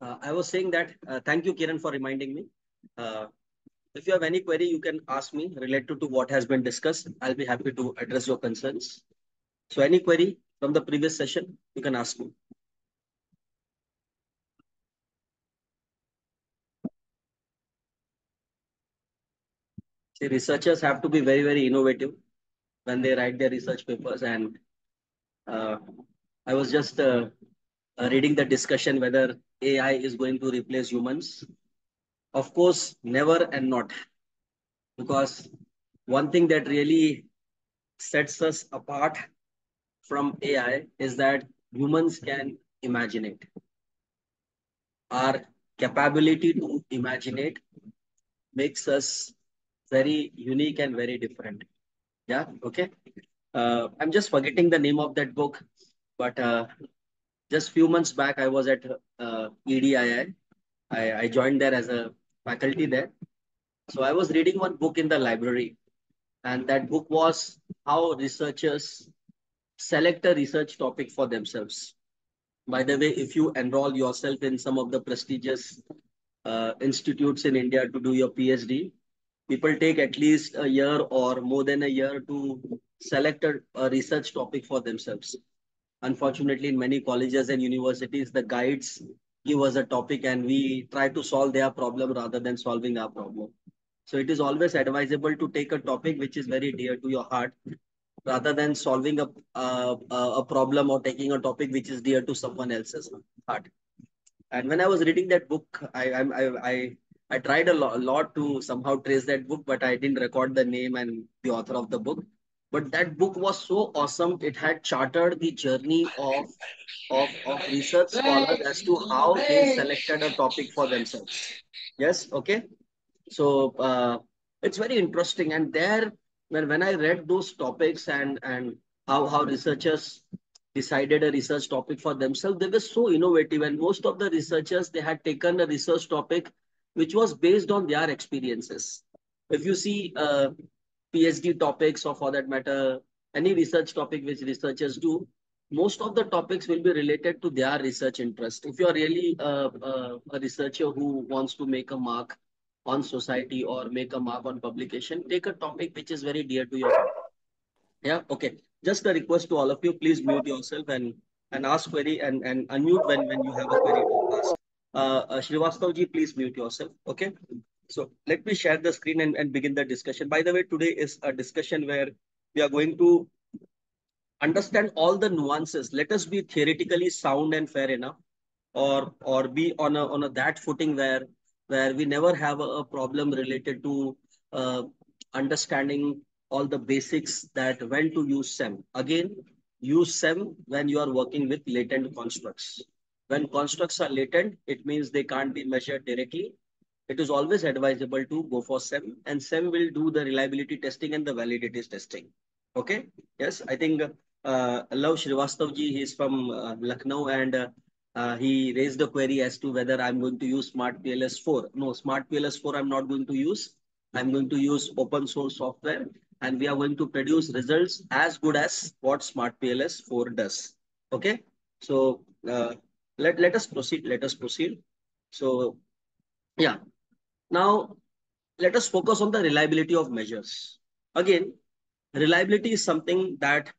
Uh, I was saying that, uh, thank you, Kiran, for reminding me. Uh, if you have any query, you can ask me related to what has been discussed. I'll be happy to address your concerns. So any query from the previous session, you can ask me. See, researchers have to be very, very innovative when they write their research papers. And uh, I was just uh, uh, reading the discussion whether AI is going to replace humans. Of course, never and not. Because one thing that really sets us apart from AI is that humans can imagine it. Our capability to imagine it makes us very unique and very different. Yeah, okay. Uh, I'm just forgetting the name of that book, but uh, just a few months back, I was at uh, EDII. I, I joined there as a faculty there. So I was reading one book in the library, and that book was how researchers select a research topic for themselves. By the way, if you enroll yourself in some of the prestigious uh, institutes in India to do your PhD, people take at least a year or more than a year to select a, a research topic for themselves. Unfortunately, in many colleges and universities, the guides give us a topic and we try to solve their problem rather than solving our problem. So it is always advisable to take a topic which is very dear to your heart rather than solving a, a, a problem or taking a topic which is dear to someone else's heart. And when I was reading that book, I, I, I, I tried a lot, a lot to somehow trace that book, but I didn't record the name and the author of the book. But that book was so awesome. It had charted the journey of, of, of research scholars as to how they selected a topic for themselves. Yes, okay. So uh, it's very interesting. And there, when, when I read those topics and, and how, how researchers decided a research topic for themselves, they were so innovative. And most of the researchers, they had taken a research topic which was based on their experiences. If you see uh, PhD topics or for that matter, any research topic which researchers do, most of the topics will be related to their research interest. If you are really uh, uh, a researcher who wants to make a mark on society or make a mark on publication, take a topic which is very dear to your. Yeah, okay. Just a request to all of you, please mute yourself and, and ask query and, and unmute when, when you have a query to ask. Uh, uh, please mute yourself. Okay. So let me share the screen and, and begin the discussion. By the way, today is a discussion where we are going to understand all the nuances. Let us be theoretically sound and fair enough, or or be on a on a that footing where where we never have a, a problem related to uh, understanding all the basics that when to use SEM. Again, use SEM when you are working with latent constructs. When constructs are latent, it means they can't be measured directly. It is always advisable to go for SEM and SEM will do the reliability testing and the validity testing. Okay. Yes, I think uh, Lav Srivastavji, he is from uh, Lucknow and uh, uh, he raised a query as to whether I'm going to use Smart PLS 4. No, Smart PLS 4 I'm not going to use. I'm going to use open source software and we are going to produce results as good as what Smart PLS 4 does. Okay. So uh, let, let us proceed. Let us proceed. So yeah. Now let us focus on the reliability of measures. Again, reliability is something that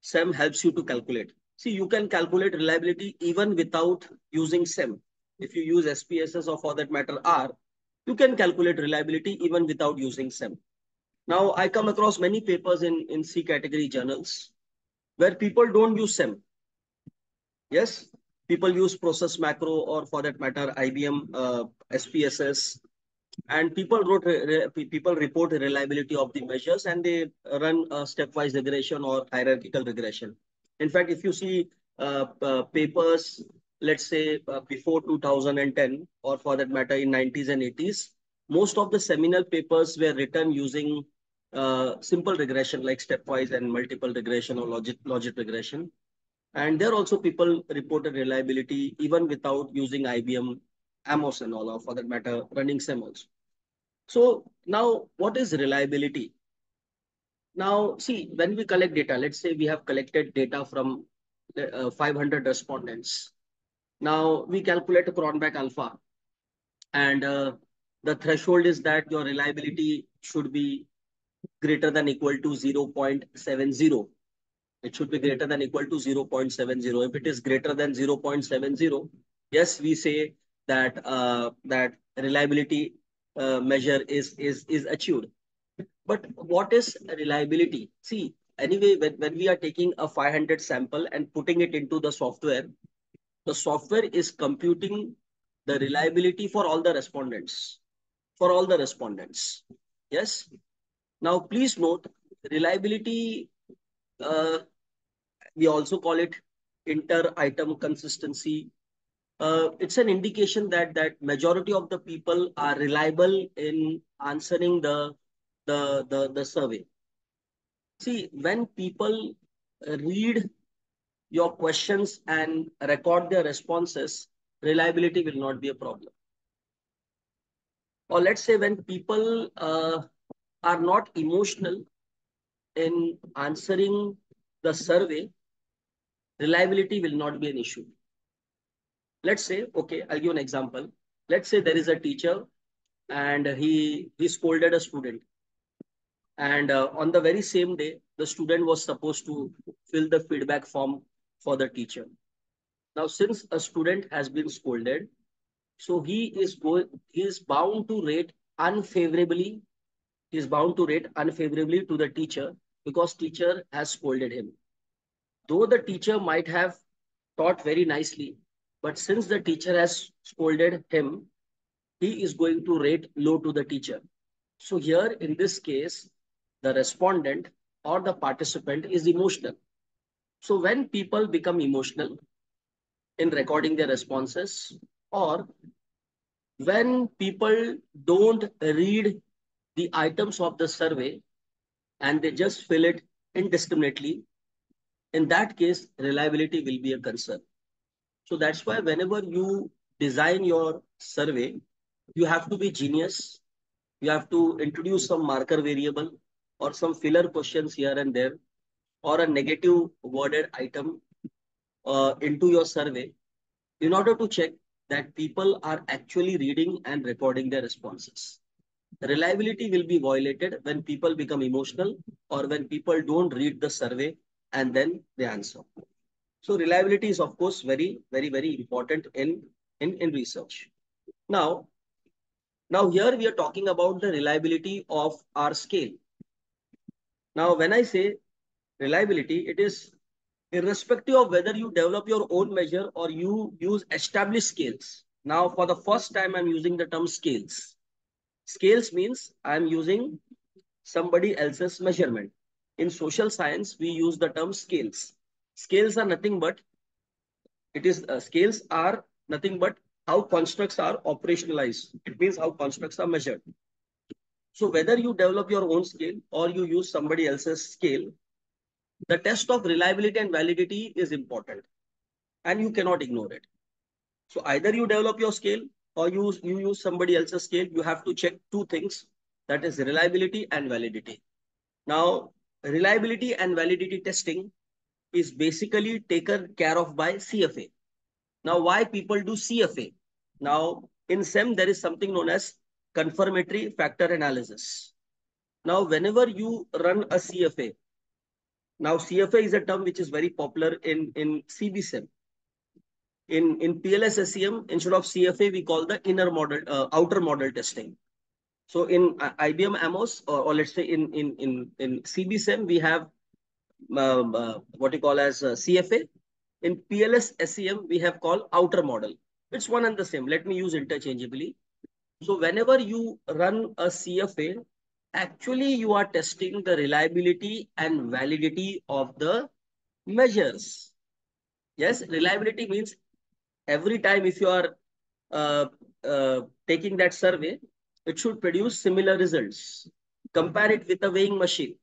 SEM helps you to calculate. See, you can calculate reliability even without using SEM. If you use SPSS or for that matter R, you can calculate reliability even without using SEM. Now, I come across many papers in, in C category journals where people don't use SEM. Yes, people use process macro or for that matter, IBM uh, SPSS. And people wrote people report reliability of the measures and they run a stepwise regression or hierarchical regression. In fact, if you see uh, uh, papers, let's say uh, before 2010, or for that matter in 90s and 80s, most of the seminal papers were written using uh, simple regression like stepwise and multiple regression or logit, logit regression. And there also people reported reliability even without using IBM Amos and all, or for that matter, running also. So now what is reliability? Now, see, when we collect data, let's say we have collected data from uh, 500 respondents. Now we calculate a Cronbach alpha and uh, the threshold is that your reliability should be greater than equal to 0.70. It should be greater than equal to 0.70. If it is greater than 0.70, yes, we say that uh, that reliability uh, measure is is is achieved. But what is reliability? See, anyway, when, when we are taking a 500 sample and putting it into the software, the software is computing the reliability for all the respondents, for all the respondents. Yes. Now, please note, reliability, uh, we also call it inter-item consistency. Uh, it's an indication that that majority of the people are reliable in answering the the the, the survey. See, when people read your questions and record their responses, reliability will not be a problem. Or let's say when people uh, are not emotional in answering the survey, reliability will not be an issue. Let's say, okay, I'll give an example. Let's say there is a teacher and he, he scolded a student. And uh, on the very same day, the student was supposed to fill the feedback form for the teacher. Now, since a student has been scolded, so he is going, he is bound to rate unfavorably. He is bound to rate unfavorably to the teacher because teacher has scolded him. Though the teacher might have taught very nicely, but since the teacher has scolded him, he is going to rate low to the teacher. So here in this case, the respondent or the participant is emotional. So when people become emotional, in recording their responses or when people don't read the items of the survey and they just fill it indiscriminately, in that case, reliability will be a concern. So that's why whenever you design your survey, you have to be genius. You have to introduce some marker variable or some filler questions here and there or a negative worded item uh, into your survey in order to check that people are actually reading and recording their responses. Reliability will be violated when people become emotional or when people don't read the survey and then the answer. So reliability is of course very, very, very important in, in, in research. Now, now here we are talking about the reliability of our scale. Now, when I say reliability, it is irrespective of whether you develop your own measure or you use established scales. Now, for the first time, I'm using the term scales. Scales means I'm using somebody else's measurement. In social science, we use the term scales. Scales are nothing but, it is, uh, scales are nothing but how constructs are operationalized. It means how constructs are measured. So whether you develop your own scale or you use somebody else's scale, the test of reliability and validity is important and you cannot ignore it. So either you develop your scale or you, you use somebody else's scale. You have to check two things that is reliability and validity. Now, reliability and validity testing is basically taken care of by CFA. Now, why people do CFA? Now, in SEM, there is something known as confirmatory factor analysis. Now, whenever you run a CFA, now, CFA is a term which is very popular in, in CBSEM. In, in PLS-SEM, instead of CFA, we call the inner model, uh, outer model testing. So in uh, IBM AMOS, or, or, let's say in, in, in, in CBSEM, we have um, uh, what you call as uh, CFA. In PLS-SEM, we have called outer model. It's one and the same. Let me use interchangeably. So whenever you run a CFA, actually you are testing the reliability and validity of the measures. Yes, reliability means every time if you are uh, uh, taking that survey, it should produce similar results. Compare it with a weighing machine.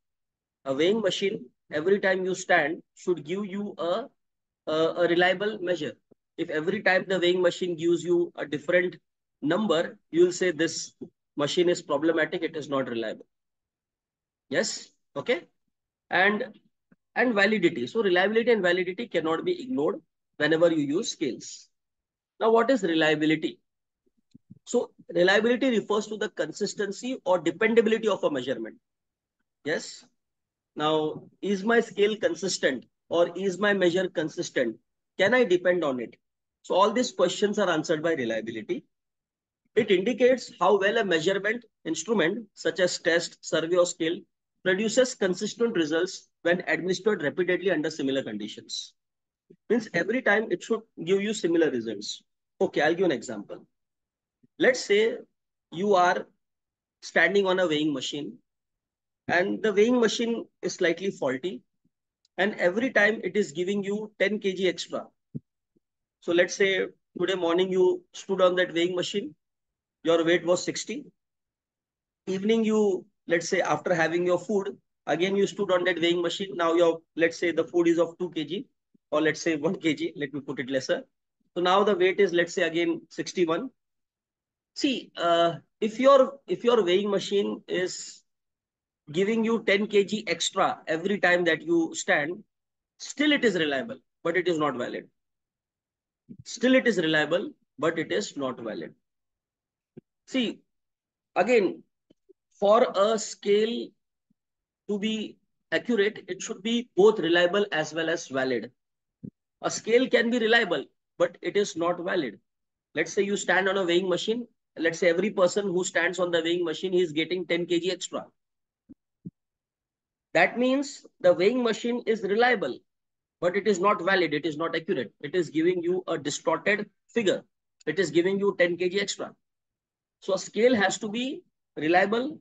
A weighing machine, every time you stand, should give you a, a, a reliable measure. If every time the weighing machine gives you a different number, you will say this machine is problematic, it is not reliable. Yes, okay. And and validity. So reliability and validity cannot be ignored whenever you use scales. Now, what is reliability? So reliability refers to the consistency or dependability of a measurement. Yes. Now, is my scale consistent or is my measure consistent? Can I depend on it? So all these questions are answered by reliability. It indicates how well a measurement instrument such as test, survey or scale produces consistent results when administered repeatedly under similar conditions. Means every time it should give you similar results. Okay, I'll give an example. Let's say you are standing on a weighing machine and the weighing machine is slightly faulty and every time it is giving you 10 kg extra. So let's say today morning you stood on that weighing machine, your weight was 60. Evening you, let's say after having your food, again you stood on that weighing machine. Now your, let's say the food is of 2 kg or let's say 1 kg, let me put it lesser. So now the weight is, let's say again 61. See, uh, if your if your weighing machine is giving you 10 kg extra every time that you stand, still it is reliable, but it is not valid. Still it is reliable, but it is not valid. See, again, for a scale to be accurate, it should be both reliable as well as valid. A scale can be reliable, but it is not valid. Let's say you stand on a weighing machine. Let's say every person who stands on the weighing machine is getting 10 kg extra. That means the weighing machine is reliable, but it is not valid. It is not accurate. It is giving you a distorted figure. It is giving you 10 kg extra. So a scale has to be reliable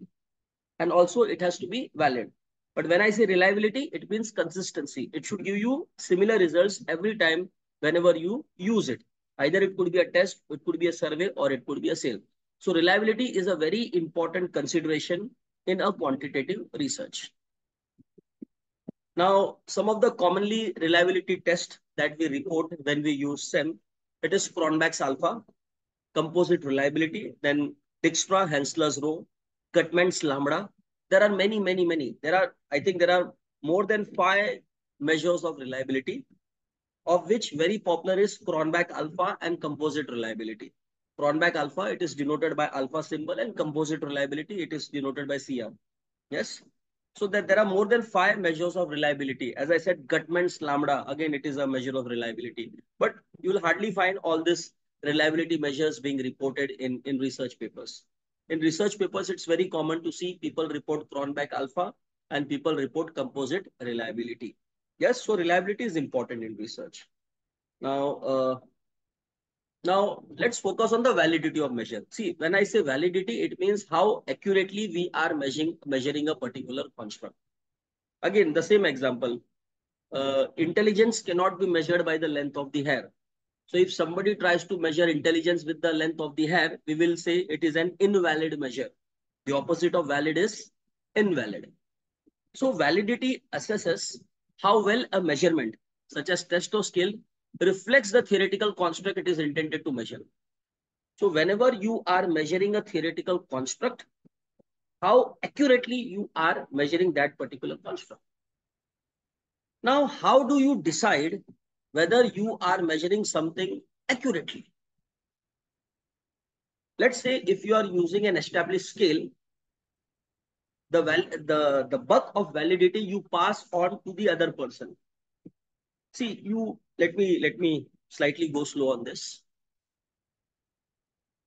and also it has to be valid. But when I say reliability, it means consistency. It should give you similar results every time whenever you use it. Either it could be a test, it could be a survey, or it could be a sale. So reliability is a very important consideration in a quantitative research. Now, some of the commonly reliability tests that we report when we use SEM, it is Cronbach's alpha, composite reliability, then Dijkstra, Henseler's rho, Guttman's lambda, there are many, many, many. There are, I think there are more than five measures of reliability, of which very popular is Cronbach alpha and composite reliability. Cronbach alpha, it is denoted by alpha symbol and composite reliability, it is denoted by CR. Yes. So that there are more than five measures of reliability. As I said, Guttman's lambda, again, it is a measure of reliability. But you will hardly find all these reliability measures being reported in, in research papers. In research papers, it's very common to see people report Cronbach alpha and people report composite reliability. Yes, so reliability is important in research. Now, uh, now let's focus on the validity of measure. See, when I say validity, it means how accurately we are measuring measuring a particular construct. Again, the same example. Uh, intelligence cannot be measured by the length of the hair. So if somebody tries to measure intelligence with the length of the hair, we will say it is an invalid measure. The opposite of valid is invalid. So validity assesses how well a measurement, such as test or scale, reflects the theoretical construct it is intended to measure. So whenever you are measuring a theoretical construct, how accurately you are measuring that particular construct. Now, how do you decide whether you are measuring something accurately. Let's say if you are using an established scale, the, val the, the buck of validity you pass on to the other person. See, you let me let me slightly go slow on this.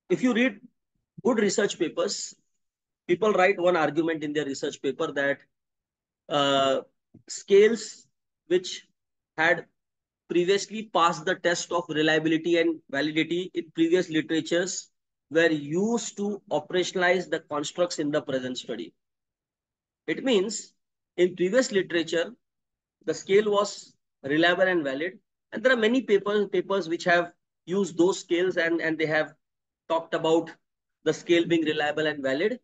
If you read good research papers, people write one argument in their research paper that uh, scales which had previously passed the test of reliability and validity in previous literatures were used to operationalize the constructs in the present study. It means in previous literature, the scale was reliable and valid. And there are many papers, papers which have used those scales and, and they have talked about the scale being reliable and valid.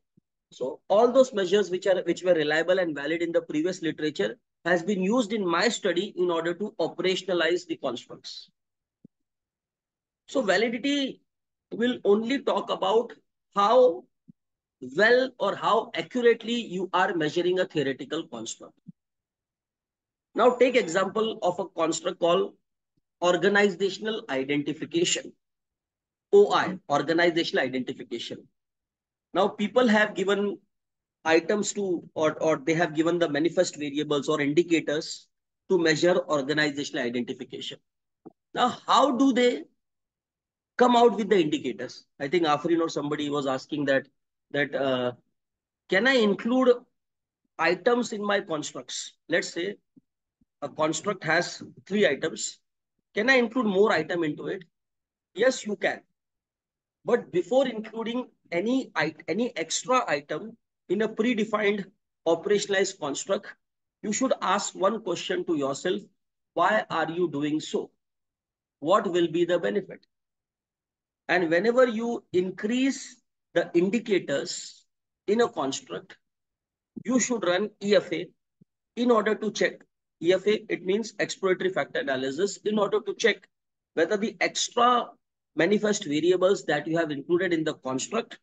So all those measures which are which were reliable and valid in the previous literature has been used in my study in order to operationalize the constructs. So validity will only talk about how well or how accurately you are measuring a theoretical construct. Now take example of a construct called organizational identification. OI, organizational identification. Now people have given items to, or, or they have given the manifest variables or indicators to measure organizational identification. Now, how do they come out with the indicators? I think Afrin or somebody was asking that, that uh, can I include items in my constructs? Let's say a construct has three items. Can I include more item into it? Yes, you can. But before including any, any extra item in a predefined operationalized construct, you should ask one question to yourself. Why are you doing so? What will be the benefit? And whenever you increase the indicators in a construct, you should run EFA in order to check. EFA, it means exploratory factor analysis, in order to check whether the extra manifest variables that you have included in the construct,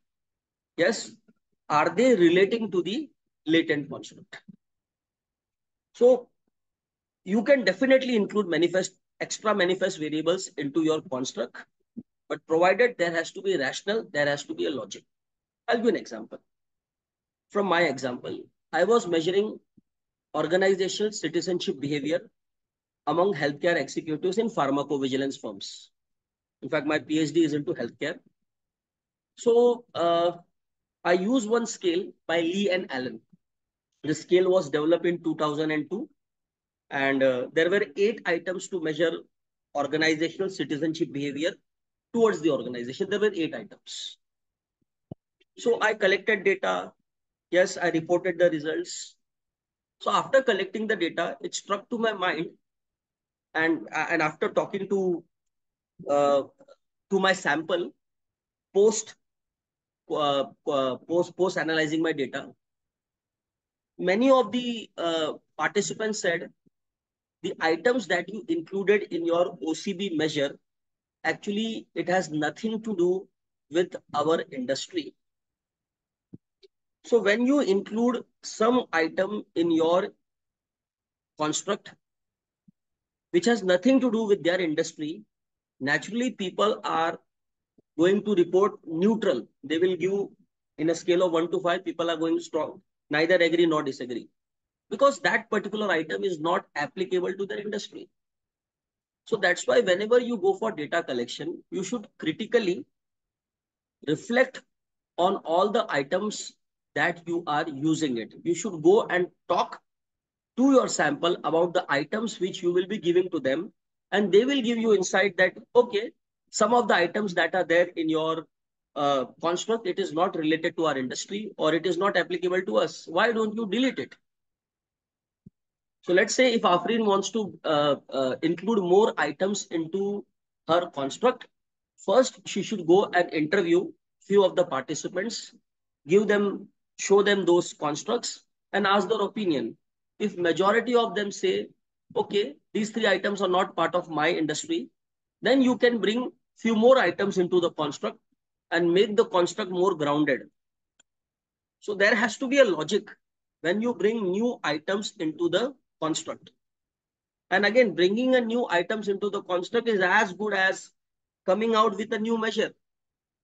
yes, are they relating to the latent construct? So you can definitely include manifest extra manifest variables into your construct, but provided there has to be rational, there has to be a logic. I'll give an example. From my example, I was measuring organizational citizenship behavior among healthcare executives in pharmacovigilance firms. In fact, my PhD is into healthcare. So uh, I use one scale by Lee and Allen. The scale was developed in 2002 and uh, there were eight items to measure organizational citizenship behavior towards the organization. There were eight items. So I collected data. Yes, I reported the results. So after collecting the data, it struck to my mind and, and after talking to, uh, to my sample post, uh, uh, post, post analyzing my data, many of the uh, participants said the items that you included in your OCB measure, actually, it has nothing to do with our industry. So when you include some item in your construct, which has nothing to do with their industry, naturally people are going to report neutral. They will give in a scale of one to five, people are going strong neither agree nor disagree because that particular item is not applicable to their industry. So that's why whenever you go for data collection, you should critically reflect on all the items that you are using it. You should go and talk to your sample about the items which you will be giving to them and they will give you insight that, okay, some of the items that are there in your uh, construct, it is not related to our industry or it is not applicable to us. Why don't you delete it? So let's say if Afrin wants to uh, uh, include more items into her construct, first she should go and interview few of the participants, give them, show them those constructs and ask their opinion. If majority of them say, okay, these three items are not part of my industry, then you can bring few more items into the construct and make the construct more grounded. So there has to be a logic when you bring new items into the construct. And again, bringing a new items into the construct is as good as coming out with a new measure.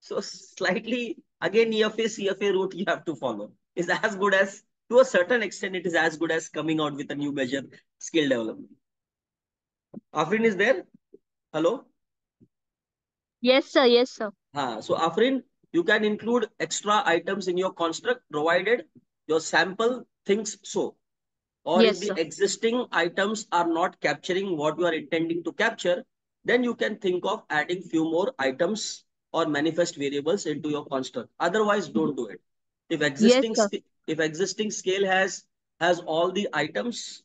So slightly, again, EFA, CFA route you have to follow. Is as good as, to a certain extent, it is as good as coming out with a new measure skill development. Afrin is there? Hello? Yes, sir. Yes, sir. Uh, so Afrin, you can include extra items in your construct provided your sample thinks so. Or Yes, if the sir. existing items are not capturing what you are intending to capture, then you can think of adding few more items or manifest variables into your construct. Otherwise, don't do it. If existing sc- if existing scale has has all the items,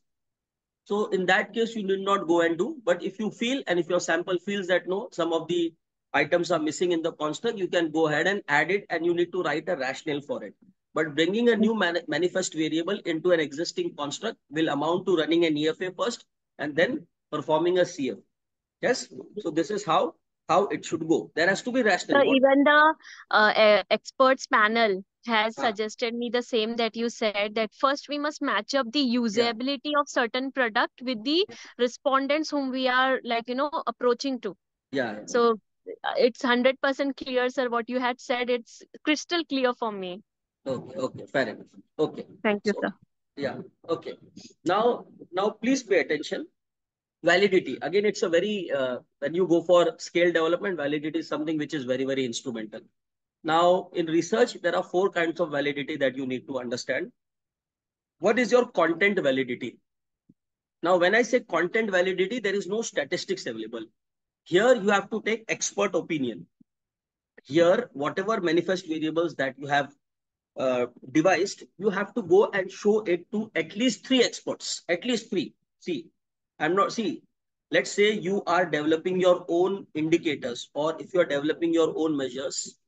so in that case, you need not go and do. But if you feel and if your sample feels that no, some of the items are missing in the construct, you can go ahead and add it and you need to write a rationale for it. But bringing a new man manifest variable into an existing construct will amount to running an EFA first and then performing a CF. Yes. So this is how how it should go. There has to be rational. So even the uh, experts panel has Ah. suggested me the same that you said that first we must match up the usability of certain product with the respondents whom we are like you know approaching to. Yeah. yeah. So uh, it's hundred percent clear, sir. What you had said, it's crystal clear for me. Okay. Okay. Fair enough. Okay. Thank you, So, sir. yeah. Okay. Now, now please pay attention. Validity. Again, it's a very, uh, when you go for scale development, validity is something which is very, very instrumental. Now, in research, there are four kinds of validity that you need to understand. What is your content validity? Now, when I say content validity, there is no statistics available. Here, you have to take expert opinion. Here, whatever manifest variables that you have uh, devised, you have to go and show it to at least three experts, at least three. See, I'm not, see, let's say you are developing your own indicators or if you're developing your own measures,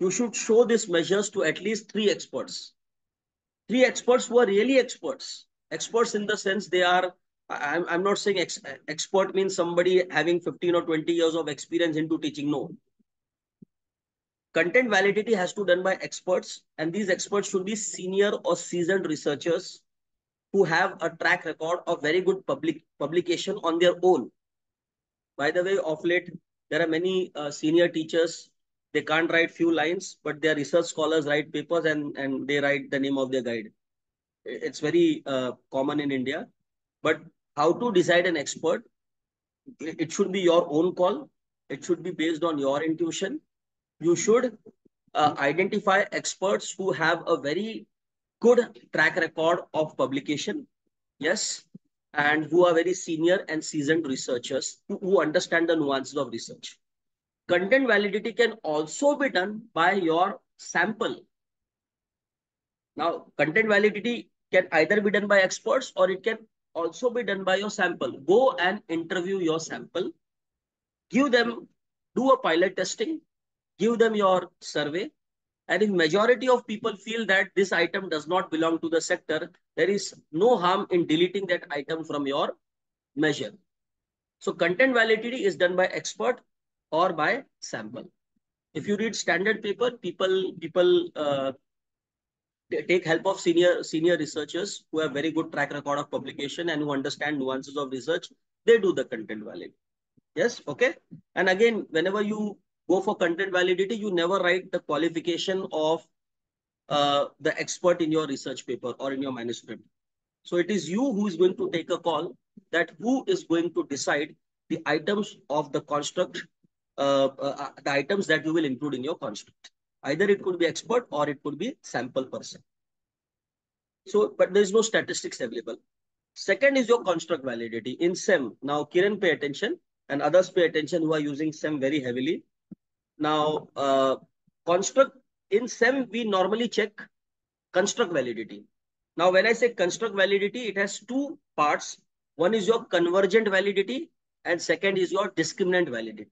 you should show these measures to at least three experts. Three experts who are really experts. Experts in the sense they are, I'm, I'm not saying ex, expert means somebody having 15 or 20 years of experience into teaching. No. Content validity has to be done by experts and these experts should be senior or seasoned researchers who have a track record of very good public publication on their own. By the way, of late, there are many uh, senior teachers. They can't write few lines, but their research scholars write papers and, and they write the name of their guide. It's very uh, common in India. But how to decide an expert? It should be your own call. It should be based on your intuition. You should uh, identify experts who have a very good track record of publication. Yes. And who are very senior and seasoned researchers who, who understand the nuances of research. Content validity can also be done by your sample. Now, content validity can either be done by experts or it can also be done by your sample. Go and interview your sample. Give them, do a pilot testing, give them your survey. And if majority of people feel that this item does not belong to the sector, there is no harm in deleting that item from your measure. So content validity is done by expert or by sample. If you read standard paper, people people uh, take help of senior senior researchers who have very good track record of publication and who understand nuances of research. They do the content validity. Yes, okay. And again, whenever you go for content validity, you never write the qualification of uh, the expert in your research paper or in your manuscript. So it is you who is going to take a call that who is going to decide the items of the construct, uh, uh, the items that you will include in your construct. Either it could be expert or it could be sample person. So, but there is no statistics available. Second is your construct validity in SEM. Now, Kiran, pay attention and others pay attention who are using SEM very heavily. Now, uh, construct in SEM, we normally check construct validity. Now, when I say construct validity, it has two parts. One is your convergent validity and second is your discriminant validity.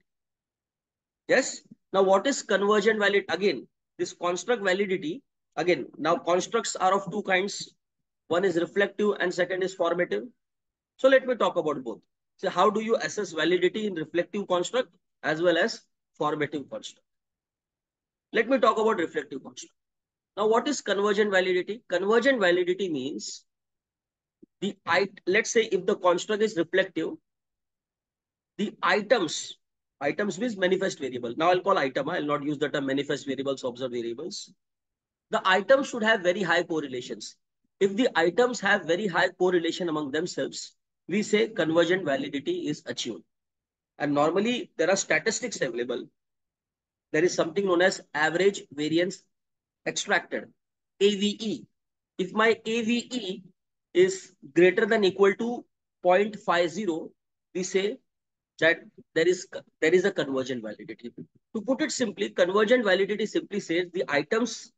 Yes. Now, what is convergent validity? Again, this construct validity, again, now constructs are of two kinds. One is reflective and second is formative. So let me talk about both. So how do you assess validity in reflective construct as well as formative construct? Let me talk about reflective construct. Now, what is convergent validity? Convergent validity means the item, let's say if the construct is reflective, the items, items means manifest variable. Now I'll call item, I'll not use the term manifest variables, observed variables. The items should have very high correlations. If the items have very high correlation among themselves, we say convergent validity is achieved. And normally there are statistics available. There is something known as average variance extracted, AVE. If my AVE is greater than equal to 0.50, we say that there is there is a convergent validity. To put it simply, convergent validity simply says the items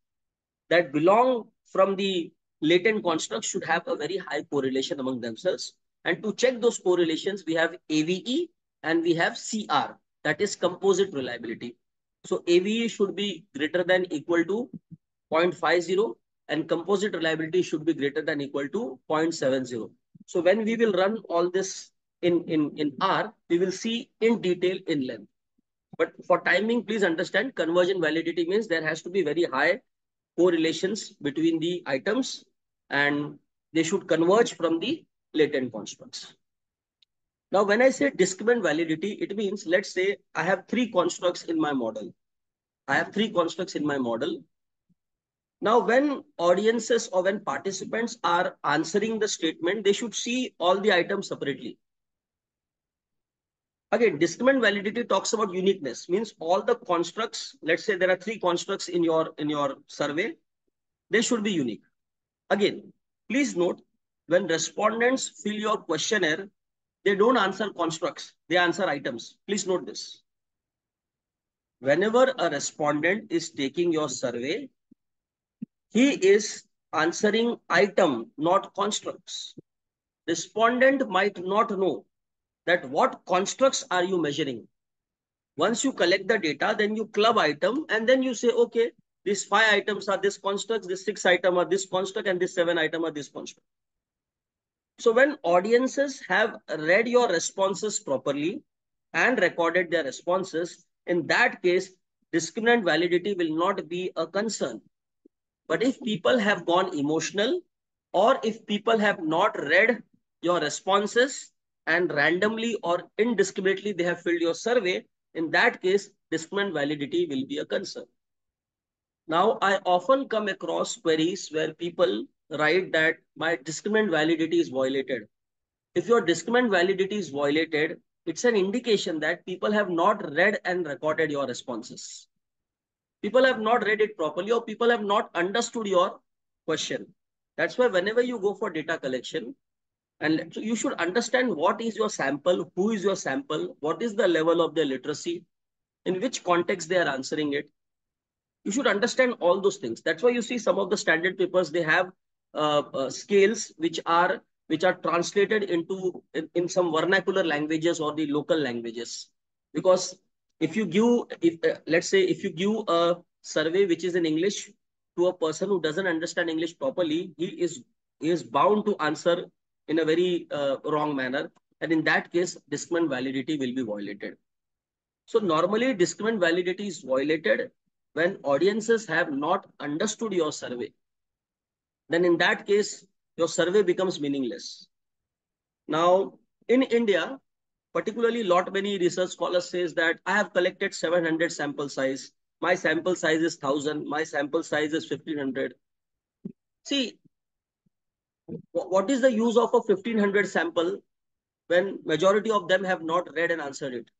that belong from the latent construct should have a very high correlation among themselves. And to check those correlations, we have AVE and we have CR, that is composite reliability. So AVE should be greater than equal to 0.50 and composite reliability should be greater than equal to 0.70. So when we will run all this in, in, in R, we will see in detail in length. But for timing, please understand convergent validity means there has to be very high correlations between the items and they should converge from the latent constructs. Now, when I say discriminant validity, it means, let's say I have three constructs in my model. I have three constructs in my model. Now, when audiences or when participants are answering the statement, they should see all the items separately. Again, discriminant validity talks about uniqueness, means all the constructs, let's say there are three constructs in your, in your survey, they should be unique. Again, please note, when respondents fill your questionnaire, they don't answer constructs, they answer items. Please note this. Whenever a respondent is taking your survey, he is answering item, not constructs. Respondent might not know that what constructs are you measuring. Once you collect the data, then you club item and then you say, okay, these five items are this constructs, this six item are this construct, and this seven item are this construct. So when audiences have read your responses properly and recorded their responses, in that case, discriminant validity will not be a concern. But if people have gone emotional or if people have not read your responses and randomly or indiscriminately they have filled your survey, in that case, discriminant validity will be a concern. Now, I often come across queries where people write that my discriminant validity is violated. If your discriminant validity is violated, it's an indication that people have not read and recorded your responses. People have not read it properly or people have not understood your question. That's why whenever you go for data collection, and so you should understand what is your sample, who is your sample, what is the level of their literacy, in which context they are answering it. You should understand all those things. That's why you see some of the standard papers, they have scales which are which are translated into in, in, some vernacular languages or the local languages. Because if you give, if uh, let's say, if you give a survey which is in English to a person who doesn't understand English properly, he is he is bound to answer in a very uh, wrong manner. And in that case, discriminant validity will be violated. So normally discriminant validity is violated when audiences have not understood your survey then in that case, your survey becomes meaningless. Now, in India, particularly lot many research scholars says that I have collected 700 sample size. My sample size is 1000. My sample size is 1500. See, what is the use of a 1500 sample when majority of them have not read and answered it?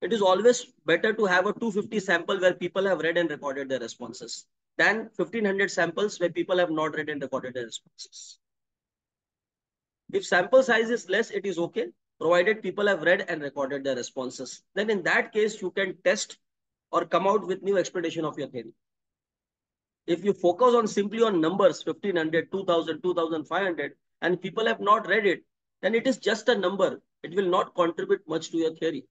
It is always better to have a 250 sample where people have read and recorded their responses than 1500 samples where people have not read and recorded their responses. If sample size is less, it is okay, provided people have read and recorded their responses. Then in that case, you can test or come out with new explanation of your theory. If you focus on simply on numbers, 1500, 2000, 2500, and people have not read it, then it is just a number. It will not contribute much to your theory.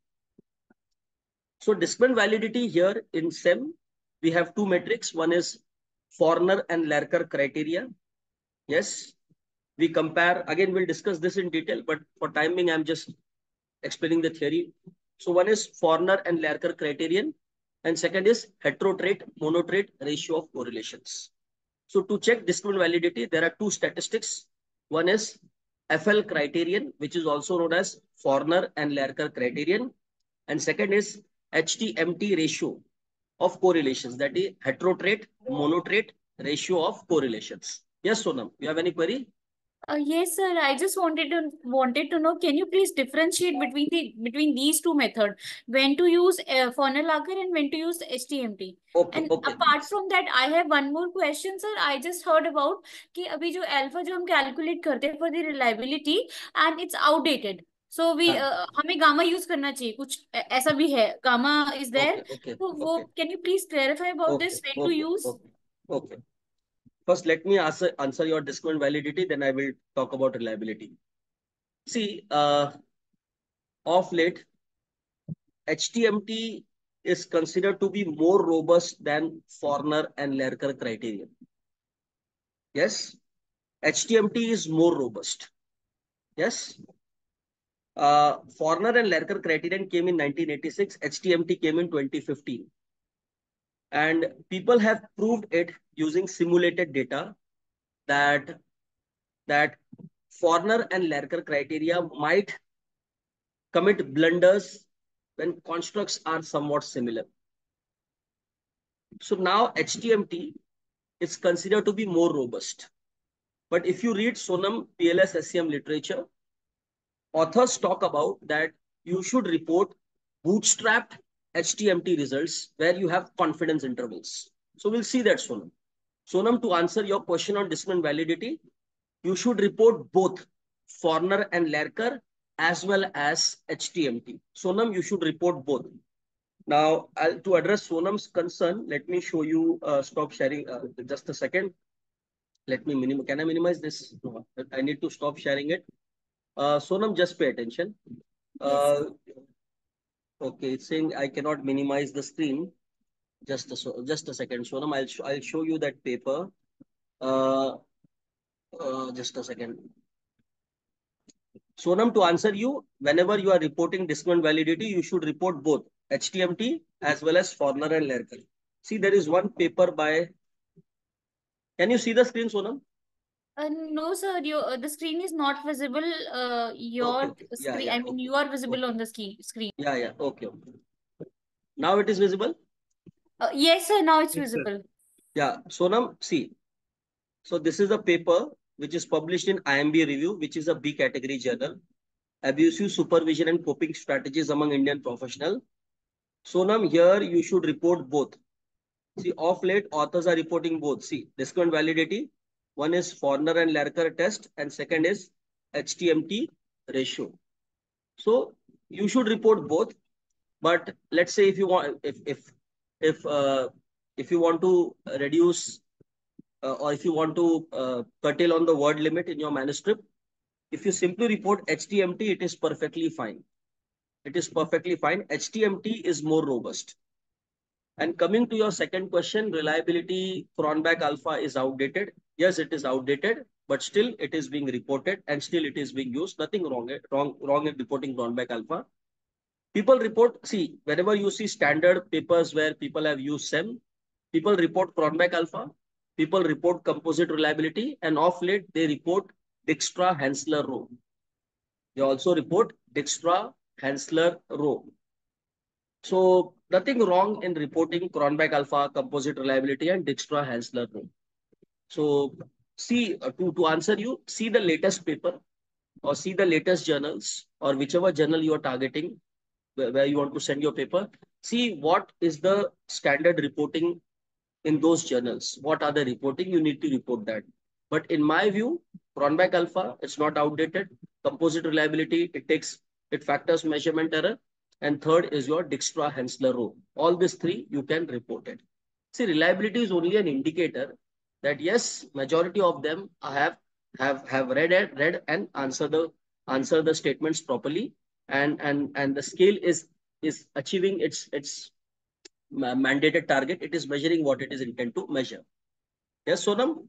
So discriminant validity here in SEM we have two metrics. One is Fornell and Larcker criteria. Yes, we compare, again, we'll discuss this in detail, but for timing, I'm just explaining the theory. So one is Fornell and Larcker criterion, and second is heterotrait, monotrait ratio of correlations. So to check discriminant validity, there are two statistics. One is FL criterion, which is also known as Fornell and Larcker criterion. And second is HTMT ratio, of correlations that is heterotrait, monotrait, ratio of correlations. Yes, Sonam, you have any query? Uh, yes, sir. I just wanted to wanted to know. Can you please differentiate between the between these two methods? When to use uh, Fornell-Larcker and when to use HTMT? Okay, and okay. apart from that, I have one more question, sir. I just heard about कि अभी जो alpha जो calculate करते for the reliability and it's outdated. So we हमें gamma use करना चाहिए कुछ ऐसा भी है गामा इज़ देयर तो वो can you please clarify about this when to use okay first let me answer answer your discount validity then i will talk about reliability see uh of late htmt is considered to be more robust than Forner and Larker criterion yes htmt is more robust yes uh, and Larcker criterion came in 1986. HTMT came in 2015. And people have proved it using simulated data that that Fornell and Larcker criteria might commit blunders when constructs are somewhat similar. So now HTMT is considered to be more robust. But if you read Sonam PLS SEM literature, authors talk about that you should report bootstrapped HTMT results where you have confidence intervals. So we'll see that Sonam. Sonam, to answer your question on discipline validity, you should report both Fornell and Larcker as well as HTMT. Sonam, you should report both. Now, I'll, to address Sonam's concern, let me show you, uh, stop sharing, uh, just a second. Let me minimize, can I minimize this? No, I need to stop sharing it. Uh, Sonam, just pay attention. Uh, okay, it's saying I cannot minimize the screen. Just a, just a second, Sonam, I'll, sh I'll show you that paper. Uh, uh, just a second. Sonam, to answer you, whenever you are reporting discount validity, you should report both HTMT as well as Fornell and Larcker. See, there is one paper by. Can you see the screen, Sonam? Uh, no, sir. Your uh, the screen is not visible. Uh, your Okay, okay. Yeah, screen. yeah, I mean, okay. you are visible on the ski screen. Yeah, yeah. Okay, okay. Now it is visible. Uh, yes, sir. Now it's Yes, sir. visible. Yeah, Sonam, see. So this is a paper which is published in IMB Review, which is a B category journal. Abusive supervision and coping strategies among Indian professional. Sonam, here you should report both. See, off late, authors are reporting both. See, discount validity. One is Fornell and Larcker test, and second is HTMT ratio. So you should report both. But let's say if you want, if if if uh, if you want to reduce uh, or if you want to uh, curtail on the word limit in your manuscript, if you simply report HTMT, it is perfectly fine. It is perfectly fine. HTMT is more robust. And coming to your second question, reliability Cronbach alpha is outdated. Yes, it is outdated, but still it is being reported and still it is being used. Nothing wrong, wrong, wrong in reporting Cronbach alpha. People report, see, whenever you see standard papers where people have used SEM, people report Cronbach alpha, people report composite reliability, and off late they report Dijkstra Henseler Rho. They also report Dijkstra Henseler Rho. So nothing wrong in reporting Cronbach alpha, composite reliability, and Dijkstra Henseler Rho. So see, uh, to, to answer you, see the latest paper or see the latest journals or whichever journal you are targeting where, where you want to send your paper. See what is the standard reporting in those journals. What are the reporting? You need to report that. But in my view, Cronbach alpha, it's not outdated. Composite reliability, it takes, it factors measurement error. And third is your Dijkstra Henseler Rho. All these three, you can report it. See, reliability is only an indicator that yes, majority of them have have have read it, read and answer the answer the statements properly, and and and the scale is is achieving its its mandated target. It is measuring what it is intended to measure. Yes, Sonam.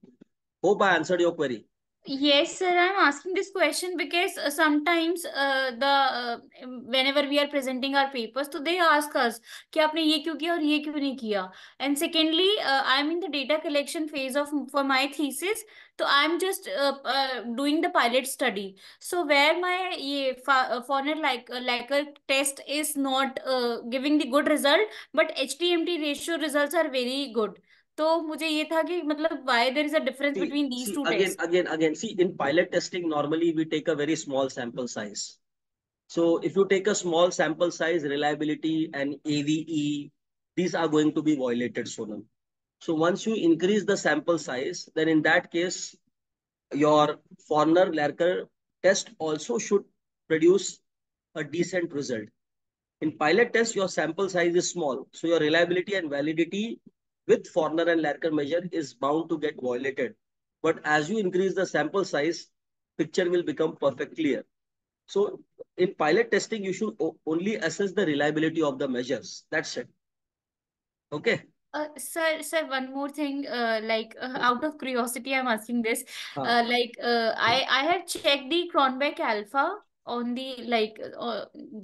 Hope I answered your query. Yes, sir. I'm asking this question because uh, sometimes uh, the uh, whenever we are presenting our papers, so they ask us कि आपने ये क्यों किया और ये क्यों नहीं किया. And secondly, uh, I'm in the data collection phase of for my thesis. So I'm just uh, uh, doing the pilot study. So where my ये Forner like like a test is not uh, giving the good result, but HTMT ratio results are very good. तो मुझे ये था कि मतलब why there is a difference See, between these see, two again, tests. again, again. See, in pilot testing, normally we take a very small sample size. So if you take a small sample size, reliability and AVE, these are going to be violated, Sonam. So once you increase the sample size, then in that case, your Forner Larker test also should produce a decent result. In pilot test, your sample size is small. So your reliability and validity with Fornell and Larcker measure is bound to get violated. But as you increase the sample size, picture will become perfect clear. So in pilot testing, you should only assess the reliability of the measures. That's it. Okay. Uh, sir, sir, one more thing. Uh, like uh, out of curiosity, I'm asking this. Uh, like uh, I, I have checked the Cronbach alpha on the like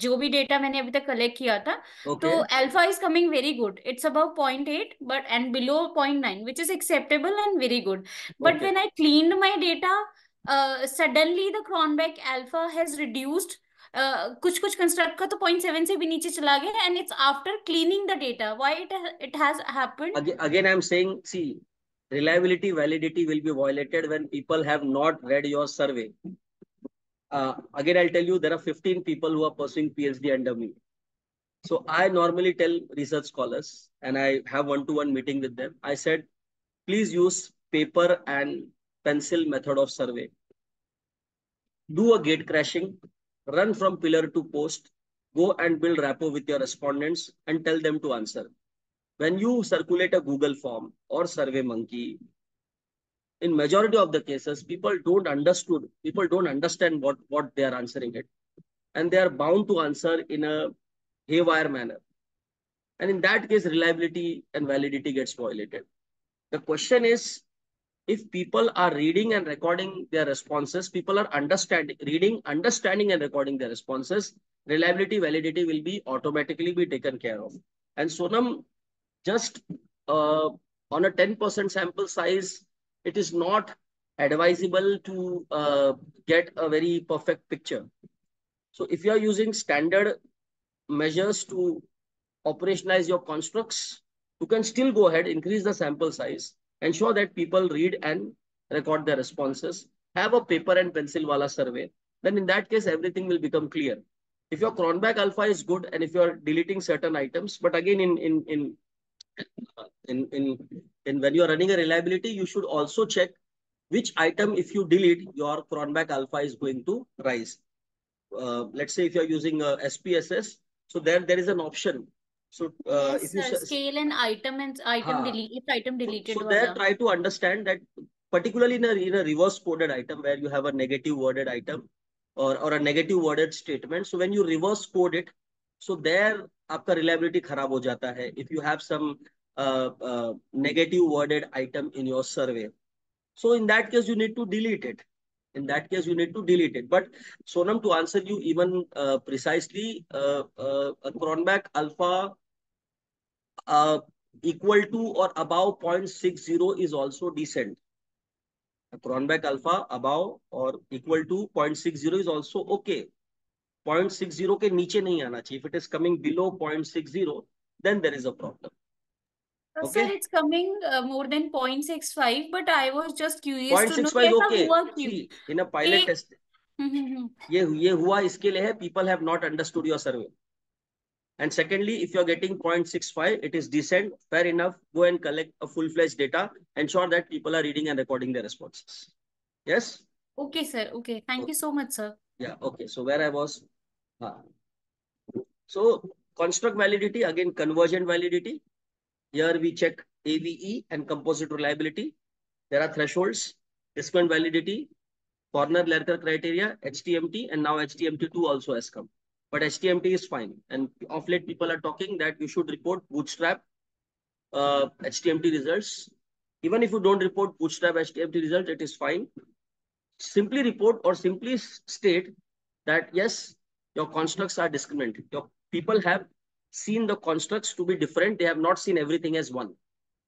जो भी data मैंने अभी तक collect किया था Okay. तो alpha is coming very good it's about point eight but and below point nine which is acceptable and very good but. When I cleaned my data suddenly the Cronbach alpha has reduced कुछ कुछ construct का तो point seven से भी नीचे चला गया and it's after cleaning the data why it it has happened Again, again, I'm saying, see, reliability, validity will be violated when people have not read your survey. Uh, again, I'll tell you, there are 15 people who are pursuing PhD under me. So I normally tell research scholars, and I have one-to-one meeting with them. I said, please use paper and pencil method of survey. Do a gate crashing, run from pillar to post, go and build rapport with your respondents and tell them to answer. When you circulate a Google form or Survey Monkey, in majority of the cases, people don't understood, people don't understand what, what they are answering it. And they are bound to answer in a haywire manner. And in that case, reliability and validity gets violated. The question is, if people are reading and recording their responses, people are understanding, reading, understanding and recording their responses, reliability, validity will be automatically be taken care of. And Sonam, just uh, on a 10% sample size, it is not advisable to uh, get a very perfect picture. So if you are using standard measures to operationalize your constructs, you can still go ahead, increase the sample size, ensure that people read and record their responses, have a paper and pencil wala survey, then in that case, everything will become clear. If your Cronbach alpha is good and if you're deleting certain items, but again, in, in, in, in, in, in when you're running a reliability, you should also check which item, if you delete, your cronback alpha is going to rise. Uh, let's say if you're using uh, SPSS, so there, there is an option. So uh, yes, if you sir, s- scale and item and item हाँ. delete if item deleted so there wala. try to understand that particularly in a, in a reverse coded item where you have a negative worded item or, or a negative worded statement. So when you reverse code it, so there आपका reliability खराब हो जाता है if you have some uh, uh, negative worded item in your survey. So in that case, you need to delete it. In that case, you need to delete it. But Sonam, to answer you even uh, precisely, uh, uh, a Cronbach alpha uh, equal to or above 0.60 is also decent. A Cronbach alpha above or equal to 0.60 is also okay. 0.60 के नीचे नहीं आना चाहिए. If it is coming below 0.60, then there is a problem. Uh, okay. Sir, it's coming uh, more than 0.65, but I was just curious 0. to know okay. in a pilot एक... test, ये ये हुआ इसके लिए है people have not understood your survey. And secondly, if you're getting 0.65, it is decent, fair enough. Go and collect a full-fledged data. Ensure that people are reading and recording their responses. Yes? Okay, sir. Okay. Thank okay. you so much, sir. Yeah. Okay. So where I was. Uh, so construct validity, again, convergent validity. Here we check AVE and composite reliability. There are thresholds, discriminant validity, Fornell Larcker criteria, HTMT, and now HTMT2 also has come. But HTMT is fine. And of late, people are talking that you should report bootstrap uh, HTMT results. Even if you don't report bootstrap HTMT results, it is fine. Simply report or simply state that yes, your constructs are discriminant. Your people have seen the constructs to be different. They have not seen everything as one.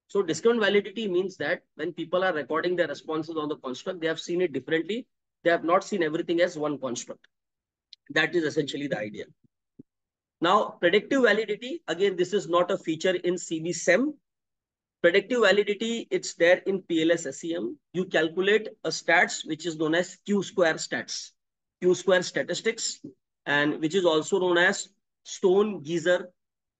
So discriminant validity means that when people are recording their responses on the construct, they have seen it differently. They have not seen everything as one construct. That is essentially the idea. Now, predictive validity, again, this is not a feature in CBSEM. Predictive validity, it's there in PLS SEM. You calculate a stats, which is known as Q square stats, Q square statistics, and which is also known as Stone Geisser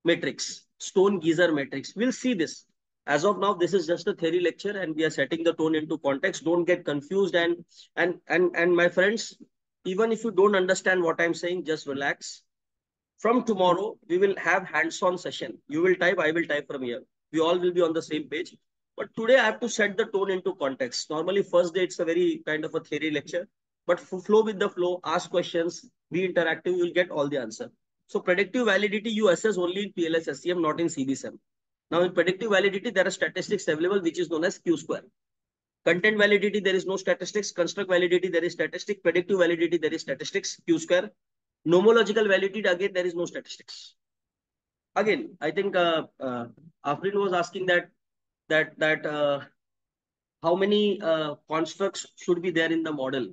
matrix, Stone Geisser matrix. We'll see this. As of now, this is just a theory lecture and we are setting the tone into context. Don't get confused and, and, and, and my friends, even if you don't understand what I'm saying, just relax. From tomorrow, we will have hands-on session. You will type, I will type from here. We all will be on the same page. But today I have to set the tone into context. Normally, first day, it's a very kind of a theory lecture. But flow with the flow, ask questions, be interactive, you will get all the answer. So predictive validity, you assess only in PLS SEM, not in CBSEM. Now in predictive validity, there are statistics available, which is known as Q square. Content validity, there is no statistics. Construct validity, there is statistic. Predictive validity, there is statistics. Q square. Nomological validity, again, there is no statistics. Again, I think uh, uh, Afrin was asking that that that uh, how many uh, constructs should be there in the model.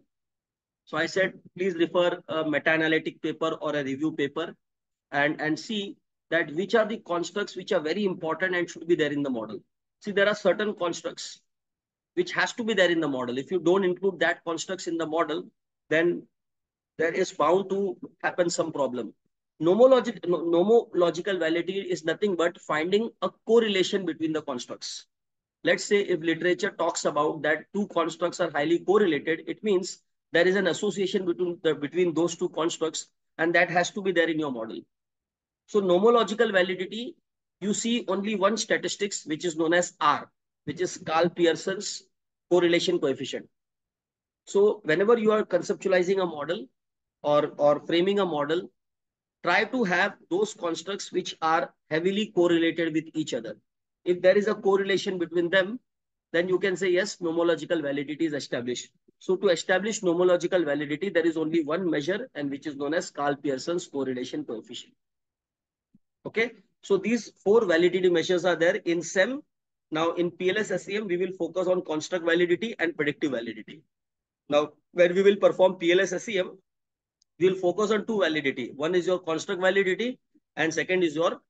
So I said, please refer a meta-analytic paper or a review paper and, and see that which are the constructs which are very important and should be there in the model. See, there are certain constructs which has to be there in the model. If you don't include that constructs in the model, then there is bound to happen some problem. Nomologic, nomological validity is nothing but finding a correlation between the constructs. Let's say if literature talks about that two constructs are highly correlated, it means there is an association between the, between those two constructs and that has to be there in your model. So nomological validity, you see only one statistics which is known as R, which is Karl Pearson's correlation coefficient. So whenever you are conceptualizing a model or, or framing a model, try to have those constructs which are heavily correlated with each other. If there is a correlation between them, then you can say, yes, nomological validity is established. So to establish nomological validity, there is only one measure and which is known as Karl Pearson's correlation coefficient. Okay, so these four validity measures are there in SEM. Now in PLS SEM, we will focus on construct validity and predictive validity. Now, when we will perform PLS SEM, we will focus on two validity. One is your construct validity and second is your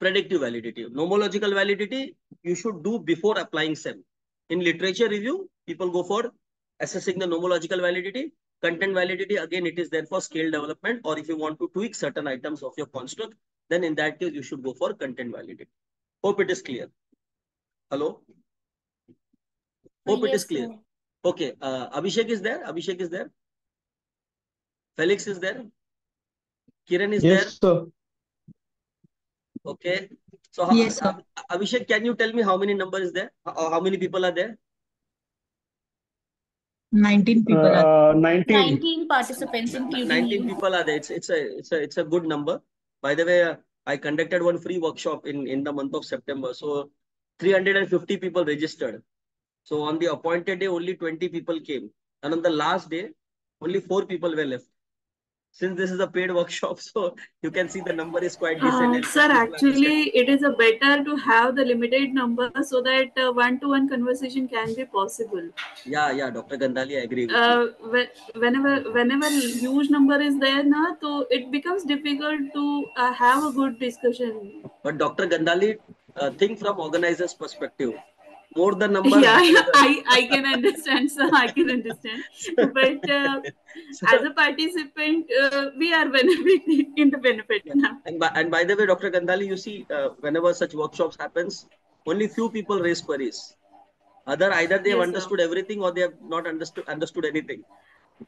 predictive validity. Nomological validity, you should do before applying SEM. In literature review, people go for assessing the nomological validity. Content validity, again, it is there for scale development, or if you want to tweak certain items of your construct, then in that case, you should go for content validity. Hope it is clear. Hello? Hope yes, it is clear. Sir. Okay, uh, Abhishek is there? Abhishek is there? Felix is there? Kiran is yes, there? Sir. Okay. So, yes, sir. Abhishek, can you tell me how many number is there? How, how many people are there? 19 people uh, are 19. 19 participants including 19 people are there it's it's a it's a it's a good number by the way i conducted one free workshop in in the month of september. So 350 people registered. So on the appointed day only 20 people came. And on the last day only four people were left since this is a paid workshop, so you can see the number is quite decent. Uh, sir, actually, it is a better to have the limited number so that uh, one-to-one conversation can be possible. Yeah, yeah, Dr. Gandhali, I agree. uh, whenever, whenever huge number is there, na, so it becomes difficult to uh, have a good discussion. But Dr. Gandhali, uh, think from organizer's perspective more the number yeah, i i can understand sir i can understand but uh, so, as a participant uh, we are benefiting in the benefit yeah. now and by, and by the way dr gandhali you see uh, whenever such workshops happens only few people raise queries other either they have yes, understood sir. everything or they have not understood understood anything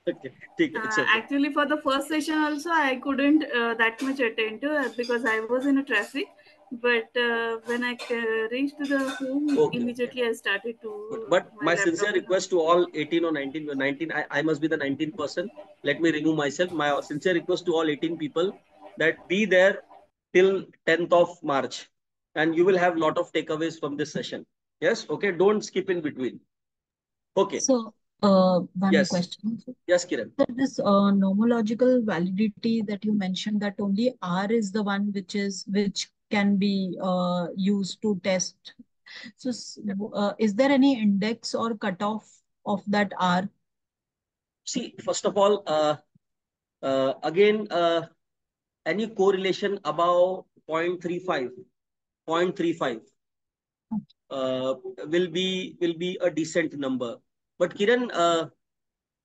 okay, okay. Uh, actually for the first session also i couldn't uh, that much attend to uh, because i was in a traffic but uh, when I reached the home, okay. immediately I started to. But my, my sincere request to all 18 or 19, 19, I, I must be the 19 person. Let me remove myself. My sincere request to all 18 people that be there till 10th of March, and you will have lot of takeaways from this session. Yes, okay. Don't skip in between. Okay. So uh, one yes. question. Yes, Kiran. So this uh, nomological validity that you mentioned that only R is the one which is which can be uh, used to test. So uh, is there any index or cutoff of that R? See, first of all, uh, uh, again, uh, any correlation above 0.35, 0.35 uh, will be will be a decent number. But Kiran, uh,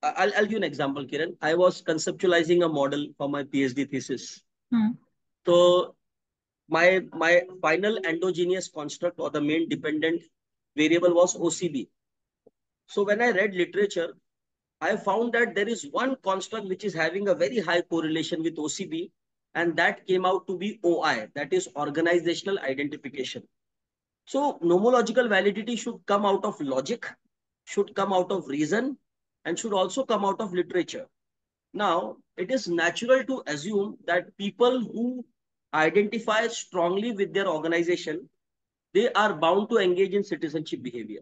I'll, I'll give an example, Kiran. I was conceptualizing a model for my PhD thesis. Hmm. So my my final endogenous construct or the main dependent variable was OCB. So when I read literature, I found that there is one construct which is having a very high correlation with OCB, and that came out to be OI, that is organizational identification. So nomological validity should come out of logic, should come out of reason, and should also come out of literature. Now, it is natural to assume that people who identify strongly with their organization, they are bound to engage in citizenship behavior.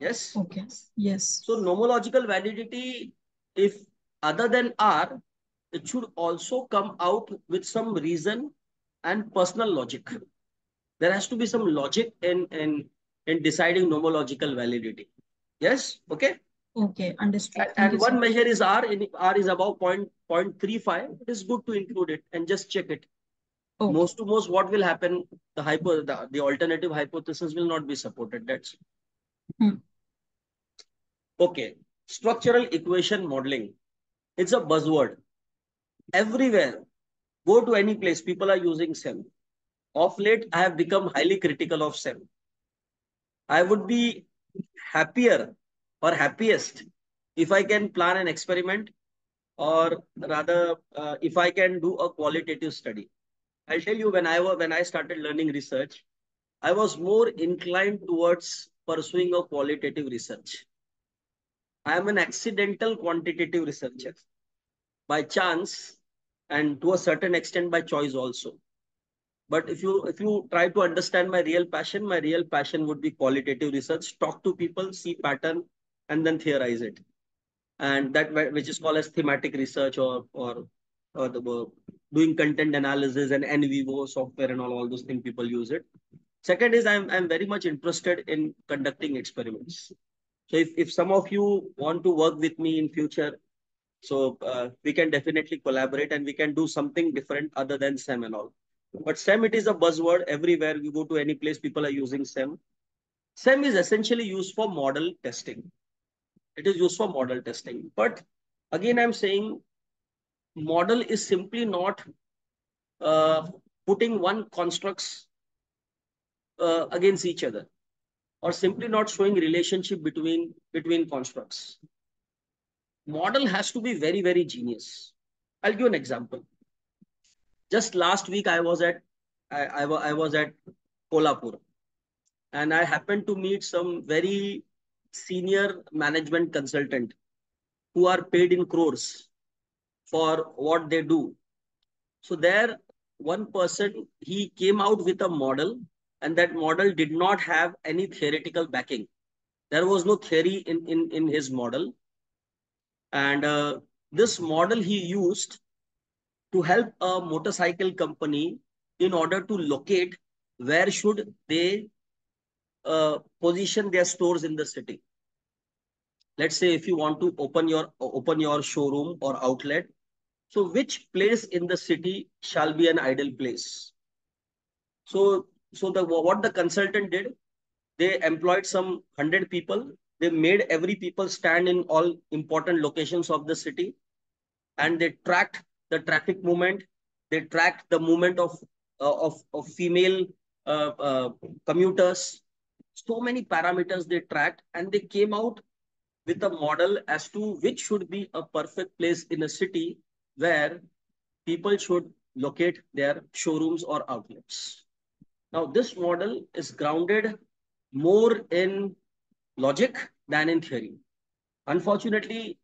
Yes? Okay. Yes. So nomological validity, if other than R, it should also come out with some reason and personal logic. There has to be some logic in, in, in deciding nomological validity. Yes? Okay? Okay, understood. And, and one measure is R, in R is about point, 0.35. It is good to include it and just check it. Okay. Most to most, what will happen? The hypo, the, the alternative hypothesis will not be supported. That's Hmm. okay. Structural equation modeling. It's a buzzword. Everywhere. Go to any place, people are using SEM. Of late, I have become highly critical of SEM. I would be happier or happiest if I can plan an experiment or rather uh, if I can do a qualitative study. I'll tell you when I was when I started learning research, I was more inclined towards pursuing a qualitative research. I am an accidental quantitative researcher by chance and to a certain extent by choice also. But if you if you try to understand my real passion, my real passion would be qualitative research. Talk to people, see pattern, and then theorize it. And that which is called as thematic research or or, or the doing content analysis and NVivo software and all, all those things people use it. Second is I'm I'm very much interested in conducting experiments. So if, if some of you want to work with me in future, so uh, we can definitely collaborate and we can do something different other than SEM and all. But SEM, it is a buzzword everywhere. You go to any place, people are using SEM. SEM is essentially used for model testing. It is used for model testing. But again, I'm saying model is simply not uh, putting one constructs uh, against each other or simply not showing relationship between between constructs. Model has to be very very genius. I'll give an example. Just last week i was at i, I, I was at kolhapur and i happened to meet some very senior management consultant who are paid in crores for what they do so there one person he came out with a model and that model did not have any theoretical backing. There was no theory in, in, in his model. And uh, this model he used to help a motorcycle company in order to locate where should they uh, position their stores in the city. Let's say if you want to open your open your showroom or outlet, so which place in the city shall be an ideal place? So so the what the consultant did, they employed some hundred people. They made every people stand in all important locations of the city, and they tracked the traffic movement. They tracked the movement of uh, of of female uh, uh, commuters. So many parameters they tracked, and they came out with a model as to which should be a perfect place in a city where people should locate their showrooms or outlets. Now, this model is grounded more in logic than in theory. Unfortunately,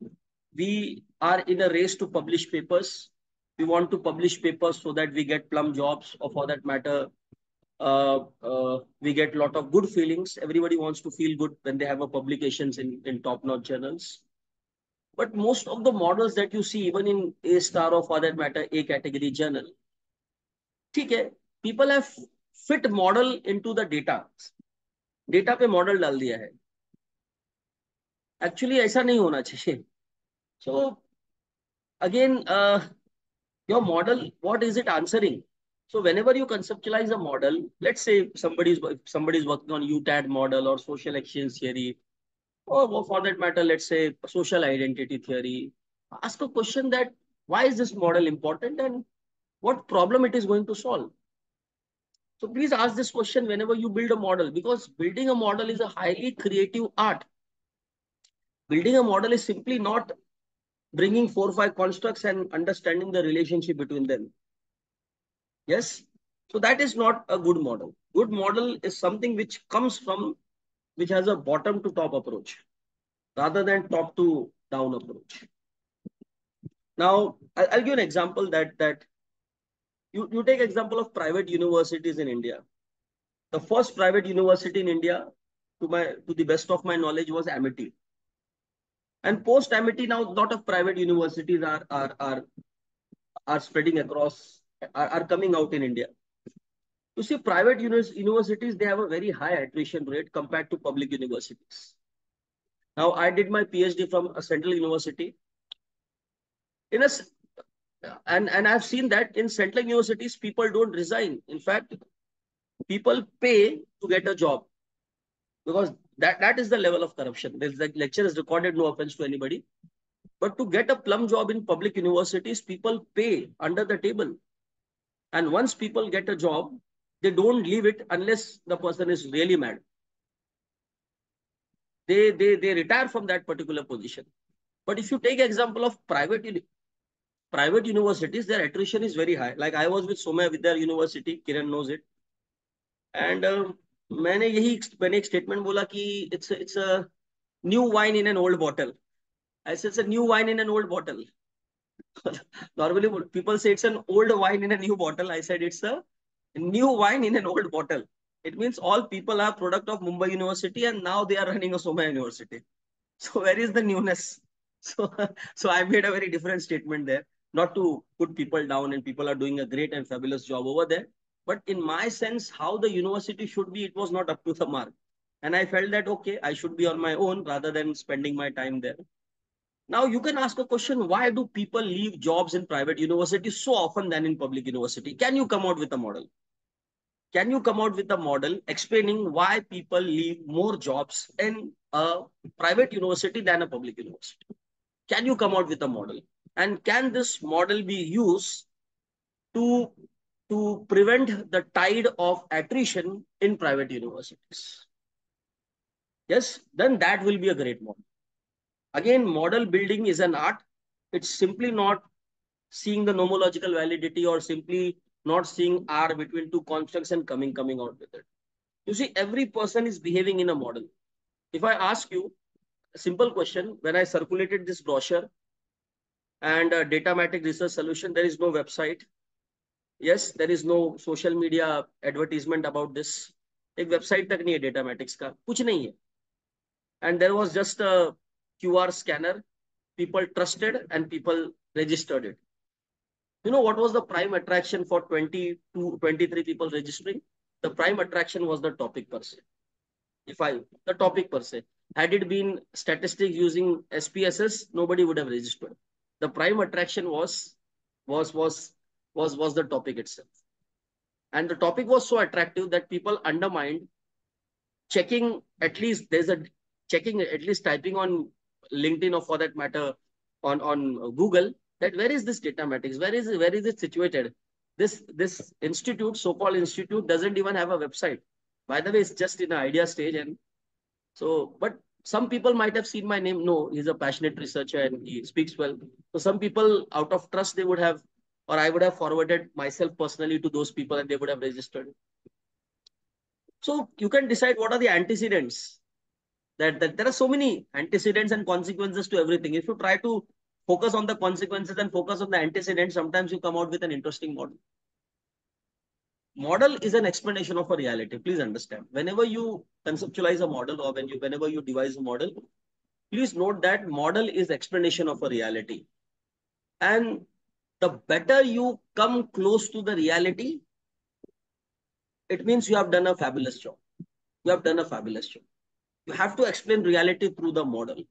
we are in a race to publish papers. We want to publish papers so that we get plum jobs, or for that matter, uh, uh, we get a lot of good feelings. Everybody wants to feel good when they have a publications in, in top-notch journals. But most of the models that you see, even in A star or for that matter, A category journal, okay, people have fit model into the data. Data पे model डाल दिया है. Actually ऐसा नहीं होना चाहिए. So again, uh, your model, what is it answering? So whenever you conceptualize a model, let's say somebody somebody's working on UTAUT model or social exchange theory Oh, or for that matter, let's say social identity theory. Ask a question that why is this model important and what problem it is going to solve. So please ask this question whenever you build a model because building a model is a highly creative art. Building a model is simply not bringing four or five constructs and understanding the relationship between them. Yes. So that is not a good model. Good model is something which comes from, which has a bottom to top approach rather than top to down approach. Now, I'll give an example that, that you, you take example of private universities in India. The first private university in India to my to the best of my knowledge was Amity. And post Amity now, a lot of private universities are are are are spreading across are, are coming out in India. You see, private universities they have a very high attrition rate compared to public universities. Now, I did my PhD from a central university. In a and and I've seen that in central universities people don't resign. In fact, people pay to get a job because that, that is the level of corruption. This lecture is recorded, no offense to anybody. But to get a plum job in public universities, people pay under the table. And once people get a job, they don't leave it unless the person is really mad. They, they, they retire from that particular position. But if you take example of private, private universities, their attrition is very high. Like I was with Somaiya Vidya University, Kiran knows it. And uh, मैंने यही मैंने एक statement बोला कि it's it's a new wine in an old bottle ऐसे it's a new wine in an old bottle normally people say it's an old wine in a new bottle I said new wine in an old bottle. It means all people are product of Mumbai University and now they are running a Somaiya University. So where is the newness? So, so I made a very different statement there, not to put people down and people are doing a great and fabulous job over there. But in my sense, how the university should be, it was not up to the mark. And I felt that, okay, I should be on my own rather than spending my time there. Now you can ask a question, why do people leave jobs in private universities so often than in public university? Can you come out with a model? Can you come out with a model explaining why people leave more jobs in a private university than a public university? Can you come out with a model? And can this model be used to to prevent the tide of attrition in private universities. Yes, then that will be a great model. Again, model building is an art. It's simply not seeing the nomological validity or simply not seeing R between two constructs and coming, coming out with it. You see, every person is behaving in a model. If I ask you a simple question, when I circulated this brochure and a Datamatic research solution, there is no website, yes there is no social media advertisement about this एक website तक नहीं है Datamatics का कुछ नहीं है and there was just a QR scanner people trusted and people registered it you know what was the prime attraction for 20 to 23 people registering? The prime attraction was the topic per se. If I the topic per se. Had it been statistics using SPSS nobody would have registered. The prime attraction was was was was, was the topic itself. And the topic was so attractive that people undermined checking at least there's a checking at least typing on LinkedIn or for that matter on, on Google that where is this data matrix? Where is it, where is it situated? This this institute, so-called institute, doesn't even have a website. By the way, it's just in an idea stage. And so, but some people might have seen my name. No, he's a passionate researcher and he speaks well. So some people out of trust, they would have or I would have forwarded myself personally to those people and they would have registered. So you can decide what are the antecedents. That, that there are so many antecedents and consequences to everything. If you try to focus on the consequences and focus on the antecedents, sometimes you come out with an interesting model. Model is an explanation of a reality. Please understand. Whenever you conceptualize a model or when you whenever you devise a model, please note that model is explanation of a reality. And the better you come close to the reality, it means you have done a fabulous job. You have done a fabulous job. You have to explain reality through the model.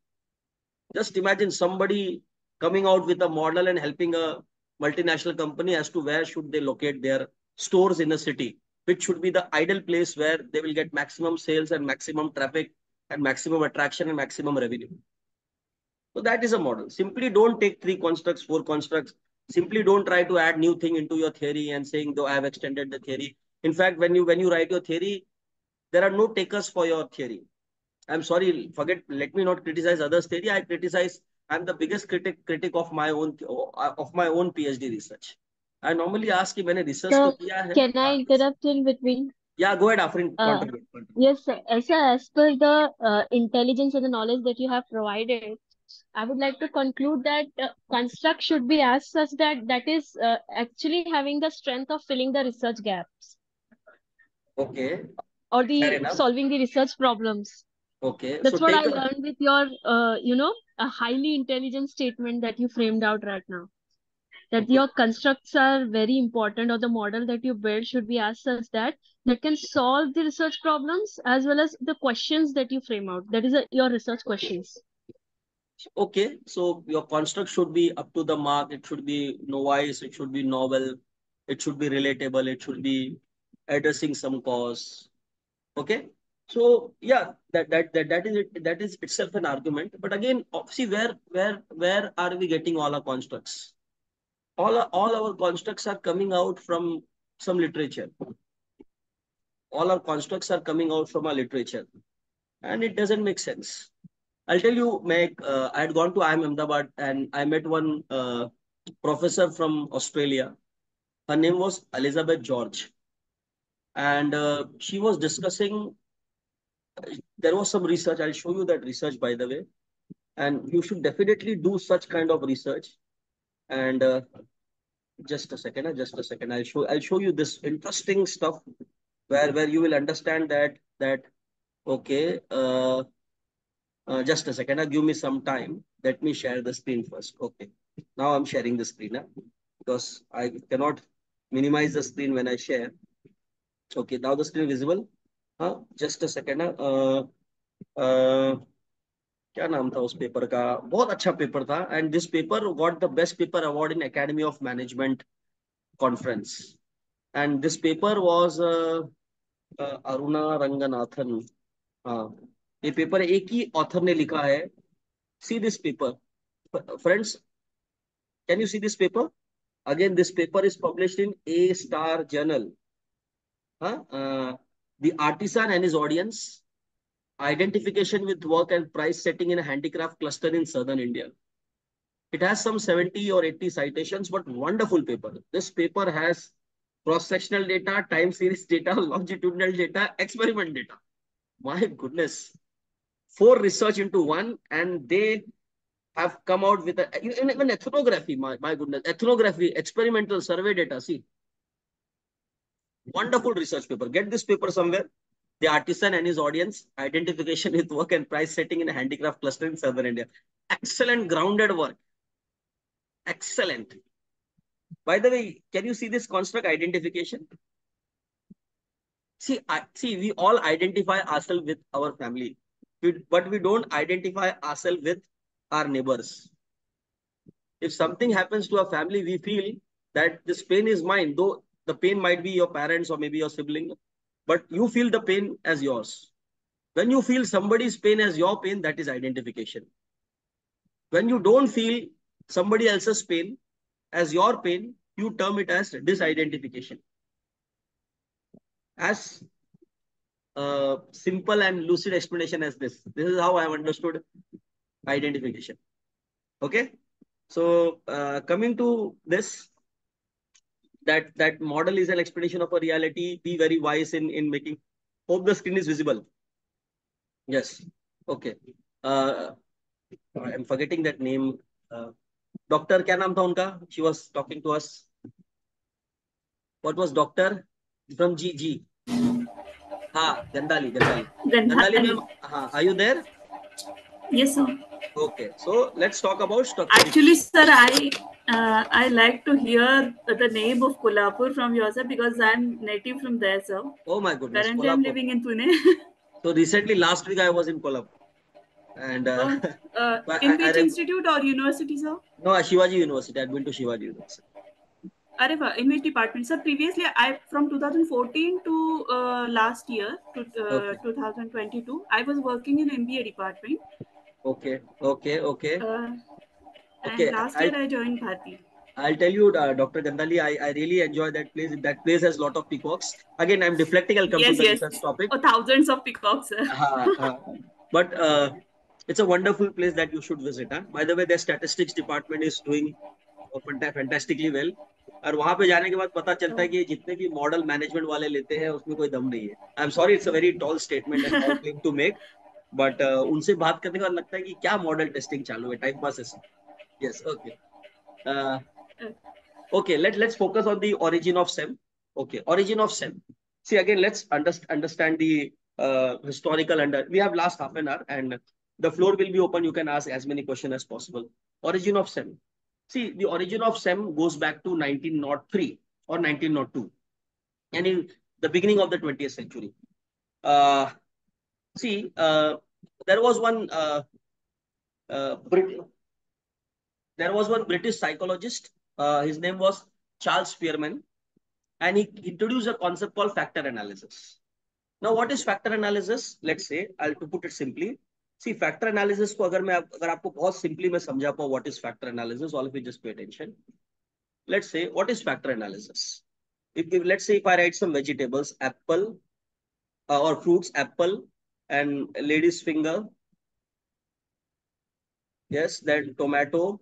Just imagine somebody coming out with a model and helping a multinational company as to where should they locate their stores in a city, which should be the ideal place where they will get maximum sales and maximum traffic and maximum attraction and maximum revenue. So that is a model. Simply don't take three constructs, four constructs, Simply don't try to add new thing into your theory and saying, though I have extended the theory. In fact, when you when you write your theory, there are no takers for your theory. I'm sorry, forget, let me not criticize others' theory. I criticize, I'm the biggest critic critic of my own of my own PhD research. I normally ask if मैंने research so, Can I interrupt in between? Yeah, go ahead, Afrin. Uh, yes, sir. As, as per the uh, intelligence and the knowledge that you have provided, I would like to conclude that uh, construct should be as such that that is uh, actually having the strength of filling the research gaps. Okay. or the solving the research problems. Okay. That's so what I a, learned with your, uh, you know, a highly intelligent statement that you framed out right now. That okay. your constructs are very important, or the model that you build should be as such that that can solve the research problems as well as the questions that you frame out. That is a, your research questions. Okay, so your construct should be up to the mark. It should be novice. It should be novel. It should be relatable. It should be addressing some cause. Okay, so yeah, that that that that is it. That is itself an argument. But again, see where where where are we getting all our constructs? All our, all our constructs are coming out from some literature. All our constructs are coming out from our literature, and it doesn't make sense I'll tell you, Meg, uh, I had gone to IIM Ahmedabad and I met one uh, professor from Australia. Her name was Elizabeth George. And uh, she was discussing, there was some research. I'll show you that research, by the way. And you should definitely do such kind of research. And uh, just a second, uh, just a second. I'll show, I'll show you this interesting stuff where, where you will understand that, that okay, uh, uh, just a second, uh, give me some time. Let me share the screen first. Okay. Now I'm sharing the screen uh, because I cannot minimize the screen when I share. Okay, now the screen visible. Just a second. Uh, uh, क्या नाम था उस paper का बहुत अच्छा paper था and this paper got the best paper award in Academy of Management conference and this paper was Aruna Ranganathan हाँ ये पेपर एक ही ऑथर ने लिखा है see this paper friends can you see this paper again this paper is published in a star journal huh? uh, the artisan and his audience identification with work and price setting in a handicraft cluster in southern india. It has some 70 or 80 citations but wonderful paper. This paper has cross sectional data time series data longitudinal data experiment data. My goodness. Four research into one and they have come out with a, even ethnography, my, my goodness, ethnography, experimental survey data, see. Wonderful research paper. Get this paper somewhere. The artisan and his audience, identification with work and price setting in a handicraft cluster in Southern India. Excellent grounded work. Excellent. By the way, can you see this construct identification? See, I, see, we all identify ourselves with our family we, but we don't identify ourselves with our neighbors. If something happens to our family, we feel that this pain is mine, though the pain might be your parents or maybe your sibling, but you feel the pain as yours. When you feel somebody's pain as your pain, that is identification. When you don't feel somebody else's pain as your pain, you term it as disidentification. As uh, simple and lucid explanation as this. This is how I have understood identification. Okay. So uh, coming to this, that that model is an explanation of a reality. Be very wise in in making hope the screen is visible. Yes. Okay. Uh i'm forgetting that name. Uh doctor kya naam tha unka? She was talking to us. What was doctor? From gg ha gandhali gandhali gandhali ma'am ha are you there? Yes sir. Okay. So let's talk about actually sir i uh, i like to hear the name of kolhapur from yourself because i'm native from there sir oh my goodness currently i'm living in pune so recently last week i was in kolhapur and uh, uh, uh in which I, institute or university sir no shivaji university i've been to shivaji university Areva, in which department? Sir, previously, I from 2014 to uh, last year, to uh, okay. 2022, I was working in MBA department. Okay, okay, okay. Uh, okay. And last year, I joined Bharti. I'll tell you, uh, Dr. Gandali, I, I really enjoy that place. That place has a lot of peacocks. Again, I'm deflecting. I'll come yes, to the yes. research topic. Oh, thousands of peacocks. uh, but uh, it's a wonderful place that you should visit. Huh? By the way, their statistics department is doing fantastically well. और वहाँ पे जाने के बाद पता चलता है कि जितने भी मॉडल मैनेजमेंट वाले लेते हैं उसमें कोई दम नहीं है I am sorry it's a very tall statement to make but उनसे बात करने के बाद लगता है कि क्या मॉडल टेस्टिंग चालू है टाइम पास है Yes. Okay. Uh, okay. Let Let's focus on the origin of SEM. Okay. Origin of SEM. See again. Let's underst understand the uh, historical under. We have last half an hour, and the floor will be open. You can ask as many questions as possible. Origin of SEM. See, the origin of SEM goes back to 1903 or 1902, and in the beginning of the 20th century. Uh, see, uh, there was one uh, uh there was one British psychologist. Uh, his name was Charles Spearman, and he introduced a concept called factor analysis. Now, what is factor analysis? Let's say, I'll to put it simply. See, factor analysis को अगर मैं अगर आपको बहुत simply मैं समझा पाऊँ what is factor analysis, all of you just pay attention. Let's say, what is factor analysis? If, if let's say if I write some vegetables, apple uh, or fruits, apple and lady's finger. Yes, then tomato.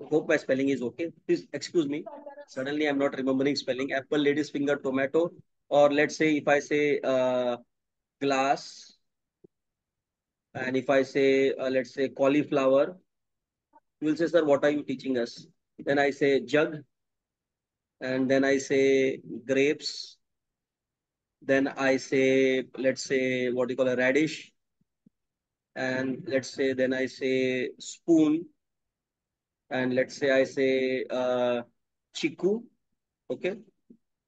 Hope my spelling is okay. Please excuse me. Suddenly I'm not remembering spelling. Apple, lady's finger, tomato. Or let's say if I say uh, glass. And if I say, uh, let's say cauliflower. You will say, sir, what are you teaching us? Then I say jug. And then I say grapes. Then I say, let's say, what do you call a radish. And let's say, then I say spoon. And let's say I say uh, chiku. Okay.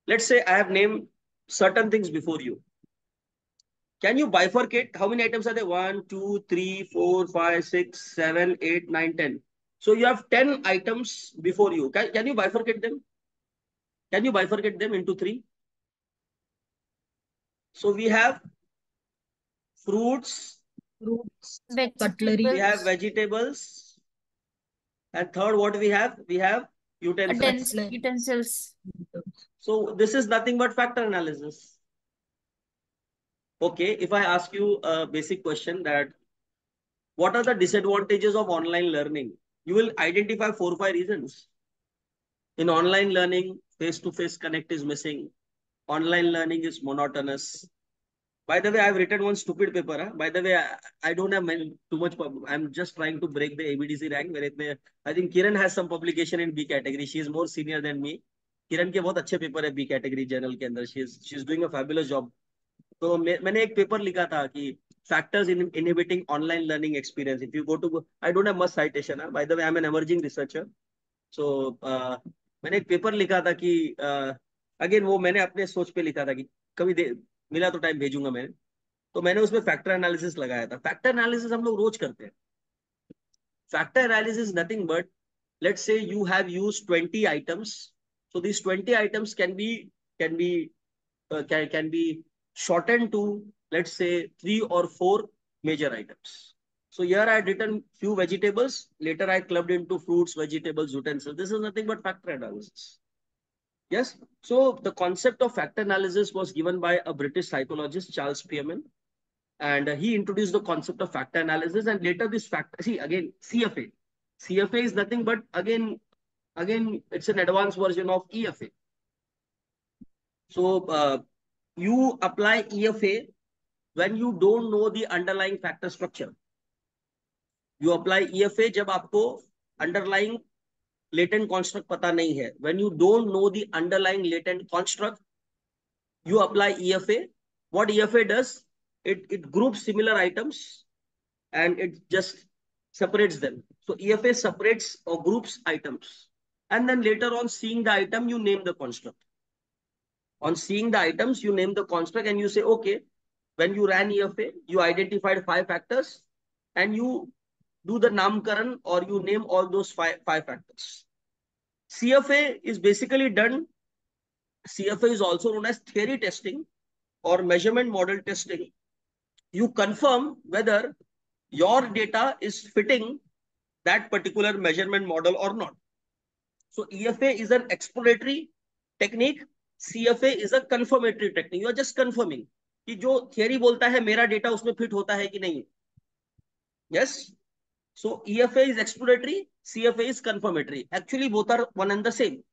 Let's say I have named certain things before you. Can you bifurcate? How many items are there? One, two, three, four, five, six, seven, eight, nine, ten. So you have 10 items before you. Can, can you bifurcate them? Can you bifurcate them into three? So we have fruits, Fruits, Vegetables. we have vegetables, and third, what we have? We have utensils. Utensils. So this is nothing but factor analysis. Okay, if I ask you a basic question that what are the disadvantages of online learning? You will identify four or five reasons. In online learning, face-to-face connect is missing. Online learning is monotonous. By the way, I've written one stupid paper. Huh? By the way, I, I don't have too much. I'm just trying to break the ABDC rank. मेरे इतने, I think Kiran has some publication in B category. She is more senior than me. किरण के बहुत अच्छे paper है B category journal के अंदर she is she is doing a fabulous job तो मैं, मैंने एक पेपर लिखा था कि factors in inhibiting online learning experience if you go to I don't have much citation by the way I am an emerging researcher so मैंने एक paper लिखा था कि अगेन uh, वो मैंने अपने सोच पे लिखा था कि कभी मिला तो टाइम भेजूँगा मैं। तो मैंने उसमें फैक्टर एनालिसिस लगाया था। फैक्टर एनालिसिस हम लोग रोज करते हैं। Factor analysis nothing but let say you have use twenty items so this twenty items can be can be can be short and to let say three और four major items so yeah I return few vegetables later I clubbed into fruits vegetables utensil this is nothing but factor yes so the concept of factor analysis was given by a british psychologist charles Spearman and uh, he introduced the concept of factor analysis and later this factor see again cfa CFA is nothing but again, again, it's an advanced version of EFA. So uh, you apply EFA when you don't know the underlying factor structure. You apply EFA जब आपको underlying latent construct पता नहीं है. When you don't know the underlying latent construct, you apply EFA. What EFA does, it, it groups similar items and it just separates them. So EFA separates or groups items. And then later on seeing the item, you name the construct. On seeing the items, you name the construct and you say, okay, when you ran EFA, you identified five factors and you do the namkaran or you name all those five, five factors. CFA is basically done. CFA is also known as theory testing or measurement model testing. You confirm whether your data is fitting that particular measurement model or not. So EFA is an exploratory technique. CFA is a confirmatory technique. You are just confirming कि जो theory बोलता है मेरा data उसमें fit होता है कि नहीं Yes. So EFA is exploratory. CFA is confirmatory. Actually, both are one and the same.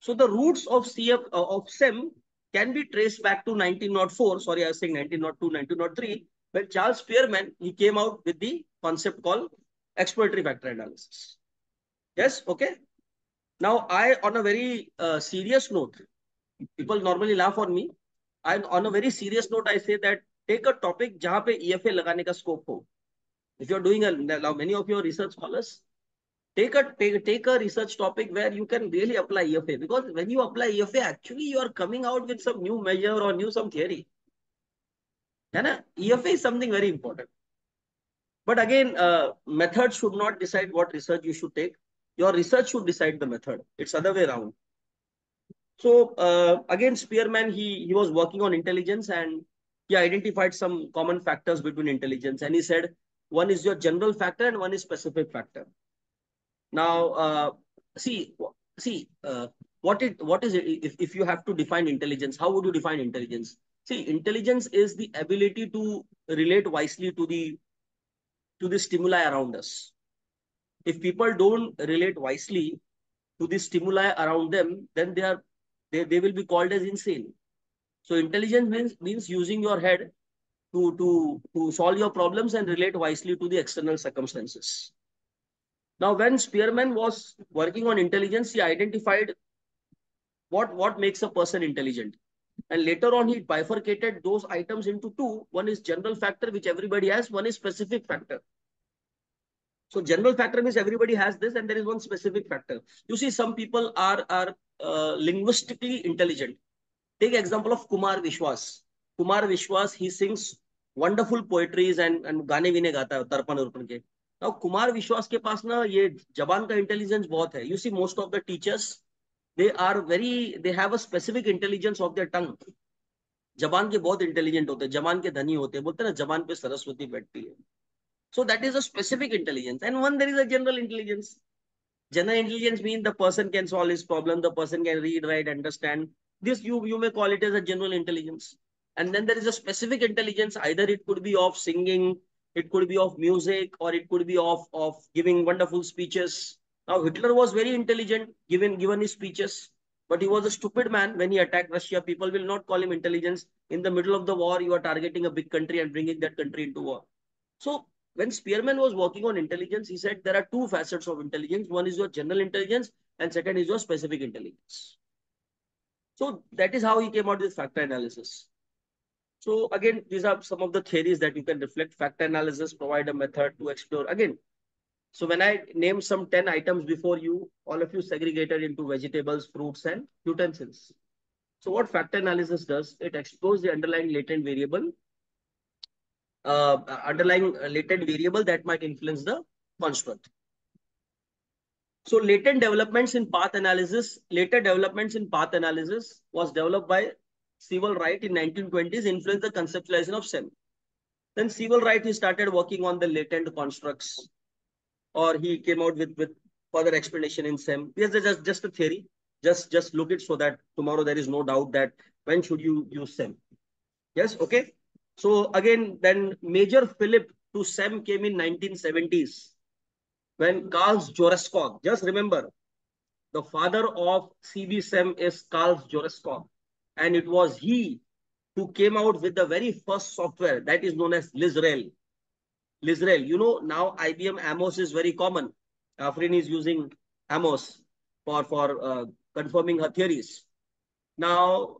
So the roots of CF uh, of SEM can be traced back to 1904. Sorry, I was saying 1902, 1903 when Charles Spearman, he came out with the concept called exploratory factor analysis. Yes, okay. Now, I, on a very uh, serious note, people normally laugh on me. I, on a very serious note, I say that take a topic जहाँ पे EFA लगाने का scope हो. If you're doing a, now many of your research scholars, take a take, take a research topic where you can really apply EFA because when you apply EFA, actually you are coming out with some new measure or new some theory. है EFA is something very important. But again, uh, method should not decide what research you should take. Your research should decide the method. It's other way around. So uh, again, Spearman, he, he was working on intelligence and he identified some common factors between intelligence. And he said, one is your general factor and one is specific factor. Now, uh, see, see, uh, what it what is it if, if you have to define intelligence, how would you define intelligence? See, intelligence is the ability to relate wisely to the to the stimuli around us. If people don't relate wisely to the stimuli around them, then they are they, they will be called as insane. So intelligence means means using your head to, to, to solve your problems and relate wisely to the external circumstances. Now, when Spearman was working on intelligence, he identified what, what makes a person intelligent. And later on, he bifurcated those items into two. One is general factor, which everybody has. One is specific factor. So general factor means everybody has this and there is one specific factor. You see, some people are, are uh, linguistically intelligent. Take example of Kumar Vishwas. Kumar Vishwas, he sings wonderful poetries and and गाने भी ने गाता है, तर्पण उर्पण के। ना कुमार विश्वास के पास ना ये जबान का इंटेलिजेंस बहुत है। You see most of the teachers they are very they है specific intelligence of the tongue जबान के बहुत इंटेलिजेंट होते हैं, जबान के धनी होते हैं, बोलते हैं ना, जबान पे सरस्वती बैठती है। So that is a specific intelligence and one there is a general intelligence general intelligence mean the person can solve is problem the person can read write understand this you you may call it is a general intelligence and then there is a specific intelligence either it could be of singing it could be of music or it could be of of giving wonderful speeches now hitler was very intelligent given given his speeches but he was a stupid man when he attacked Russia. People will not call him intelligence. In the middle of the war, you are targeting a big country and bringing that country into war. So when Spearman was working on intelligence, he said there are two facets of intelligence. One is your general intelligence and second is your specific intelligence. So that is how he came out with factor analysis. So again, these are some of the theories that you can reflect. Factor analysis provide a method to explore. Again, so when I named some 10 items before you, all of you segregated into vegetables, fruits, and utensils. So what factor analysis does, it explores the underlying latent variable, uh, underlying latent variable that might influence the construct. So latent developments in path analysis, later developments in path analysis was developed by Sewall Wright in 1920s, influenced the conceptualization of SEM. Then Sewall Wright, he started working on the latent constructs or he came out with, with further explanation in SEM. Yes, just, just a theory. Just, just look it so that tomorrow there is no doubt that when should you use SEM. Yes, okay. So again, then Major Philip to SEM came in 1970s when Karl Joreskog, just remember, the father of CB SEM is Karl Joreskog. And it was he who came out with the very first software that is known as LISREL. LISREL. You know, now IBM Amos is very common. Afrin is using Amos for, for uh, confirming her theories. Now,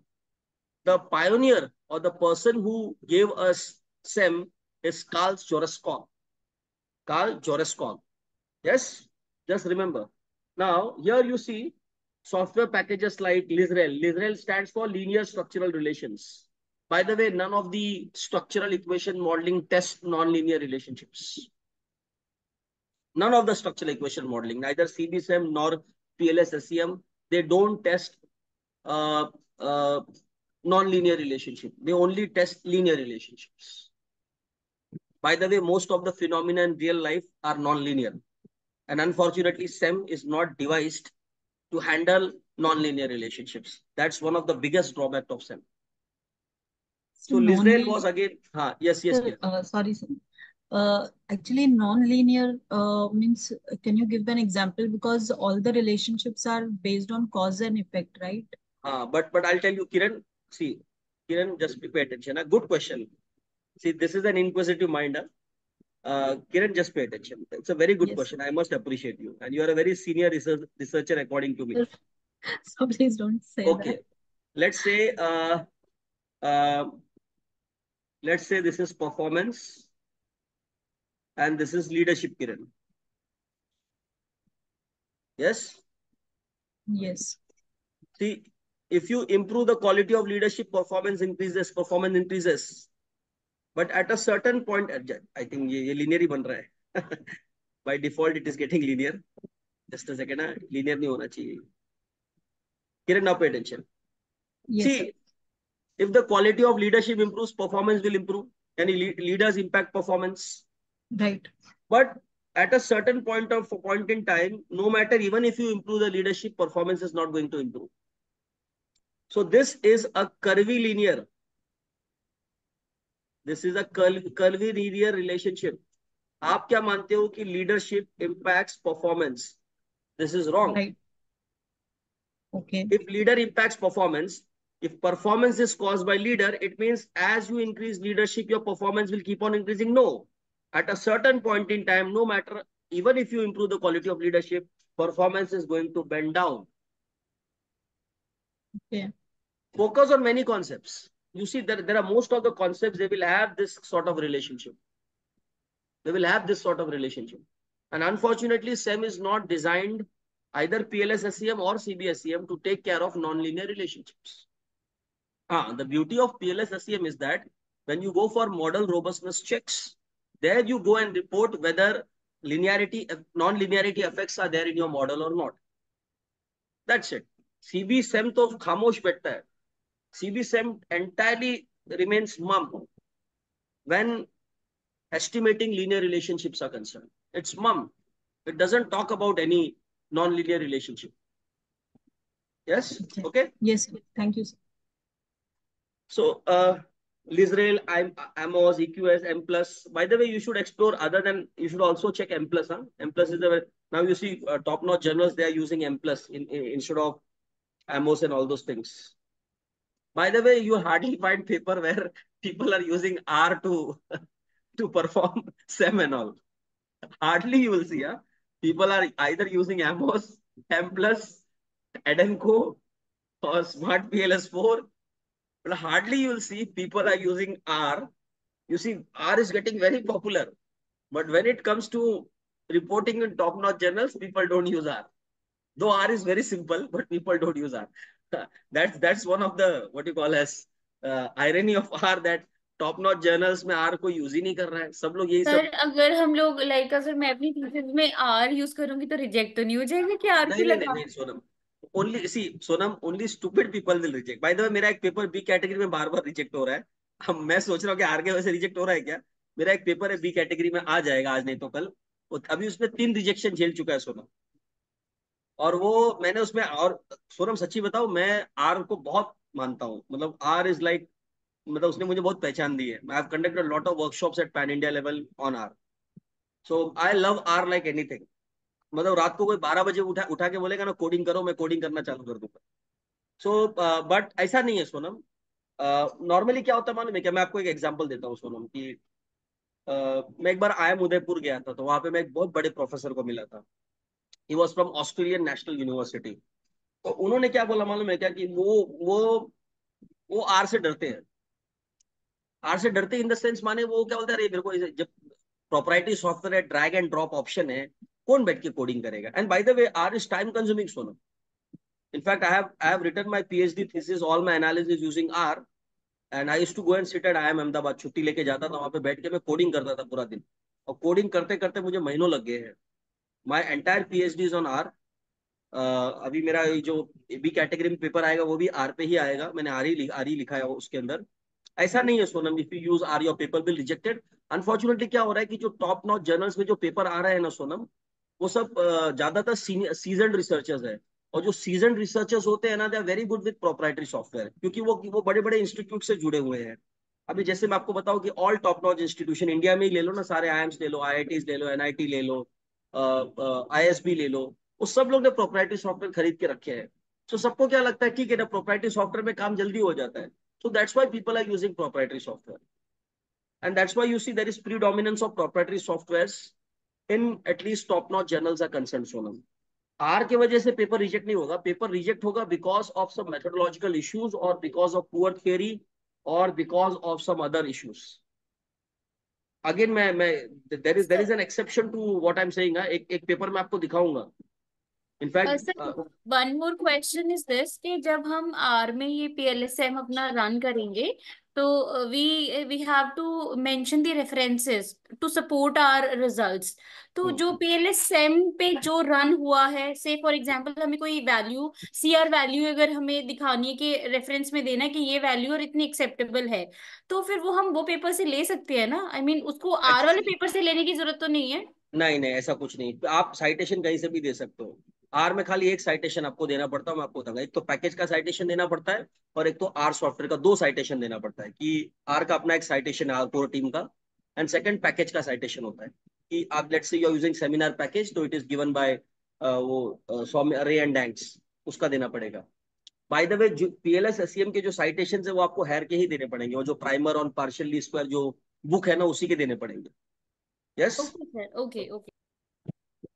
the pioneer or the person who gave us SEM is Karl Joreskog. Karl Joreskog. Yes, just remember. Now, here you see software packages like LISREL. LISREL stands for Linear Structural Relations. By the way, none of the structural equation modeling test nonlinear relationships. None of the structural equation modeling, neither CBSEM nor PLS-SEM, they don't test uh, uh, nonlinear relationship. They only test linear relationships. By the way, most of the phenomena in real life are nonlinear. And unfortunately, SEM is not devised to handle nonlinear relationships. That's one of the biggest drawbacks of SEM. So LISREL was again, huh, yes, yes, yes. Uh, sorry, sir. Uh, actually, non-linear uh, means, can you give an example? Because all the relationships are based on cause and effect, right? Uh, but but I'll tell you, Kiran, see, Kiran, just pay attention. A good question. See, this is an inquisitive mind. Huh? Uh, Kiran, just pay attention. It's a very good Yes. question. I must appreciate you. And you are a very senior research, researcher according to me. So please don't say Okay. that. Let's say, uh, uh, let's say this is performance and this is leadership, Kiran. Yes? Yes. See, if you improve the quality of leadership, performance increases, performance increases but at a certain point uh, i think ye, ye linear ban raha hai. By default it is getting linear. Just a second ah, linear nahi hona chahiye. Kiran now pay attention. Yes, see sir. if the quality of leadership improves performance will improve. Yani leaders impact performance. Right. But at a certain point of point in time no matter even if you improve the leadership performance is not going to improve. So this is a curvilinear linear. This is a curvy, curvy linear relationship. आप क्या मानते हो कि leadership impacts performance? This is wrong. Right. Okay. If leader impacts performance, if performance is caused by leader, it means as you increase leadership, your performance will keep on increasing. No. At a certain point in time, no matter, even if you improve the quality of leadership, performance is going to bend down. Okay. Focus on many concepts. you see that there are most of the concepts they will have this sort of relationship. They will have this sort of relationship. And unfortunately sem is not designed either PLS-SEM or cbsem to take care of nonlinear relationships. Ah the beauty of PLS-SEM is that when you go for model robustness checks there you go and report whether linearity eh, non-linearity effects are there in your model or not. That's it. CBSEM to khamosh बैठता है। CB-SEM entirely remains mum when estimating linear relationships are concerned. It's mum. It doesn't talk about any non-linear relationship. Yes? Okay. Okay. Yes. Thank you. sir. So, uh, LISREL, I'm Amos, EQS, M plus. By the way, you should explore other than you should also check M plus. Huh? M plus is the now you see uh, top-notch journals they are using M plus in, in, instead of Amos and all those things. By the way, you hardly find paper where people are using R to to perform SEM and all. Hardly you will see. Huh? People are either using Amos, M Edenco, or Smart PLS4 but hardly you will see people are using R. You see, R is getting very popular. But when it comes to reporting in top-notch journals, people don't use R. Though R is very simple, but people don't use R. that's that's one of the what you call as uh, irony of R that top-notch journals में R को use ही नहीं कर रहा है। सब लोग यही sir सब अगर हम लोग लाइक अगर मैं अपनी थीसिस में आर यूज़ करूँगी तो रिजेक्ट तो नहीं हो जाएगा कि आर नहीं नहीं नहीं लगा? नहीं Sonam only see Sonam only stupid people will reject by the way मेरा एक पेपर बी कैटेगरी में बार बार रिजेक्ट हो रहा है। अब मैं सोच रहा हूँ कि आर के वजह से रिजेक्ट हो रहा है क्या? मेरा एक पेपर है बी कैटेगरी में आ जाएगा आज नहीं तो कल। अभी उसमें तीन रिजेक्शन झेल चुका है सोनम। और वो मैंने उसमें और सोनम सच्ची बताओ मैं आर को बहुत मानता हूँ। मतलब आर इज़ लाइक मतलब उसने मुझे बहुत पहचान दी है। I lot of workshops at pan India level on R so I love R like anything मतलब रात को कोई बारह बजे उठा उठा के बोलेगा ना कोडिंग करो मैं कोडिंग करना चालू कर दूँगा। सो बट ऐसा नहीं है सोनम। नॉर्मली uh, क्या होता है मालूम है क्या? मैं आपको एक एग्जांपल देता हूँ सोनम की uh, मैं एक बार आयम उदयपुर गया था तो वहाँ पे मैं एक बहुत बड़े प्रोफेसर को मिला था। He was from Australian National University तो उन्होंने क्या बोला मालूम है क्या कि वो वो वो आर से डरते हैं। आर से डरते इन द सेंस माने वो क्या बोलते हैं जब प्रोपराइटरी सॉफ्टवेयर है ड्रैग एंड ड्रॉप ऑप्शन है, कौन बैठ के कोडिंग करेगा? And by the way R is time consuming in fact, i have i have written my phd thesis, all my analysis using r, and i used to go and sit at IIM Ahmedabad छुट्टी लेके जाता था, वहाँ पे बैठ के मैं coding करता था पूरा दिन। और कोडिंग करते करते मुझे महीनों लग गए हैं। My entire PhD is on R अभी मेरा जो बी कैटेगरी में पेपर आएगा वो भी आर पे ही आएगा। मैंने आर ही आर ही लिखा है उसके अंदर। ऐसा नहीं है Sonam if you use R your paper will rejected unfortunately क्या हो रहा है कि जो टॉप नॉच जर्नल्स में जो पेपर आ रहे हैं ना सोनम वो सब uh, ज़्यादातर सीज़न रिसर्चर्स है। और जो सीज़न रिसर्चर्स होते हैं ना they are very good with proprietary software क्योंकि वो वो बड़े बड़े इंस्टीट्यूट से जुड़े हुए हैं। अभी जैसे मैं आपको बताऊँ कि all top notch institution India में ही ले लो ना सारे आई ले लो आई ले लो एनआईटी ले लो आईएसबी ले लो वो सब लोग ने प्रोपराइटरी सॉफ्टवेयर खरीद के रखे हैं। तो सबको क्या लगता है ठीक है प्रोपराइटरी सॉफ्टवेयर में काम जल्दी हो जाता है so that's why people are using proprietary software And that's why you see there is predominance of proprietary softwares in at least top-notch journals are concerned, Sonam. R के वजह से पेपर रिजेक्ट नहीं होगा। पेपर रिजेक्ट होगा because of some methodological issues और because of poor theory और because of some other issues again मैं मैं there is there is an exception to what I am saying एक एक पेपर मैं आपको दिखाऊँगा। In fact one more question is this कि जब हम आर में ये पीएलएसएम अपना रन करेंगे तो we we have to mention the references to support our results तो जो पीएलएसएम पे जो रन हुआ है से फॉर एग्जांपल हमें कोई वैल्यू सीआर वैल्यू अगर हमें दिखानी है कि रेफरेंस में देना कि ये वैल्यू और इतनी एक्सेप्टेबल है तो फिर वो हम वो पेपर से ले सकते हैं ना? आई I मीन mean, उसको आर वाले पेपर से लेने की ज़रूरत तो नहीं है? नहीं नहीं ऐसा कुछ नहीं। आप साइटेशन कहीं से भी दे सकते हो। आर में खाली एक साइटेशन आपको देना पड़ता है, मैं आपको बताऊँगा। एक तो पैकेज का साइटेशन देना पड़ता है और एक तो आर सॉफ्टवेयर का दो साइटेशन देना पड़ता है कि आर का अपना एक साइटेशन है आर टीम का एंड सेकंड पैकेज का साइटेशन होता है कि आप let's say you are using seminr package तो इट इज़ गिवन बाय वो रे एंड डैंक्स उसका देना पड़ेगा। बाय द वे जो पीएलएस एसईएम के जो साइटेशन है, वो आपको हैर के ही देने पड़ेंगे, और जो प्राइमर ऑन पार्शियली स्क्वायर जो बुक है ना, उसी के देने पड़ेंगे। यस ओके ओके